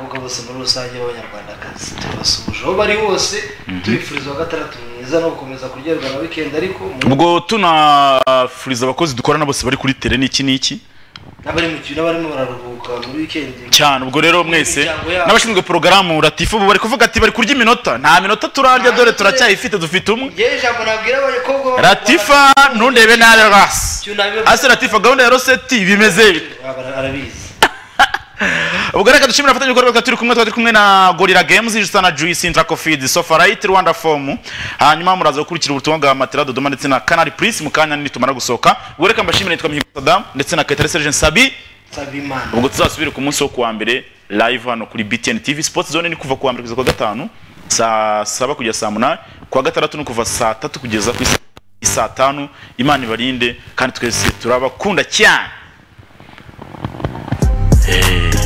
Abakobwa bose muri rusange b'abanyarwandakazi. Tubasuhuje aho bari hose tubifuriza wa gatandatu mwiza no gukomeza kuryoherwa na wikendi ariko ubwo tunafuriza abakozi dukorana bose bari kuri tere n'iki n'iki cyane ubwo rero mwese n'abashinzwe porogaramu ratifu ubu bari kuvuga ati bari kurya iminota. Nta minota turarya dore turacyayifite dufite umwe. Ratifa ntundebe nabi rasi ase ratifa gahunda ya roseti bimeze bite? Arabizi ubwo reka dushimira abafatanyabikorwa reka turi kumwe twari turi kumwe na gorira games jisa na juice intracofid sofarayiti rwanda form. Hanyuma muraza gukurikira ubutumwa bwa matera dodoma ndetse na canal plus mu kanya nitumara gusohoka ubwo reka mbashimire nitwa mihigo sadam ndetse na kayitare serge nsabi ubwo tuzasubire ku munsi wo kuwa mbere live hano kuri btn tv sports zone ni kuva kuwa mbere kugeza kuwa gatanu saa saba kugeza saa munani kuwa gatandatu ni kuva saa tatu kugeza ku saa tanu. Imana ibarinde kandi twese turabakunda cyane Hey.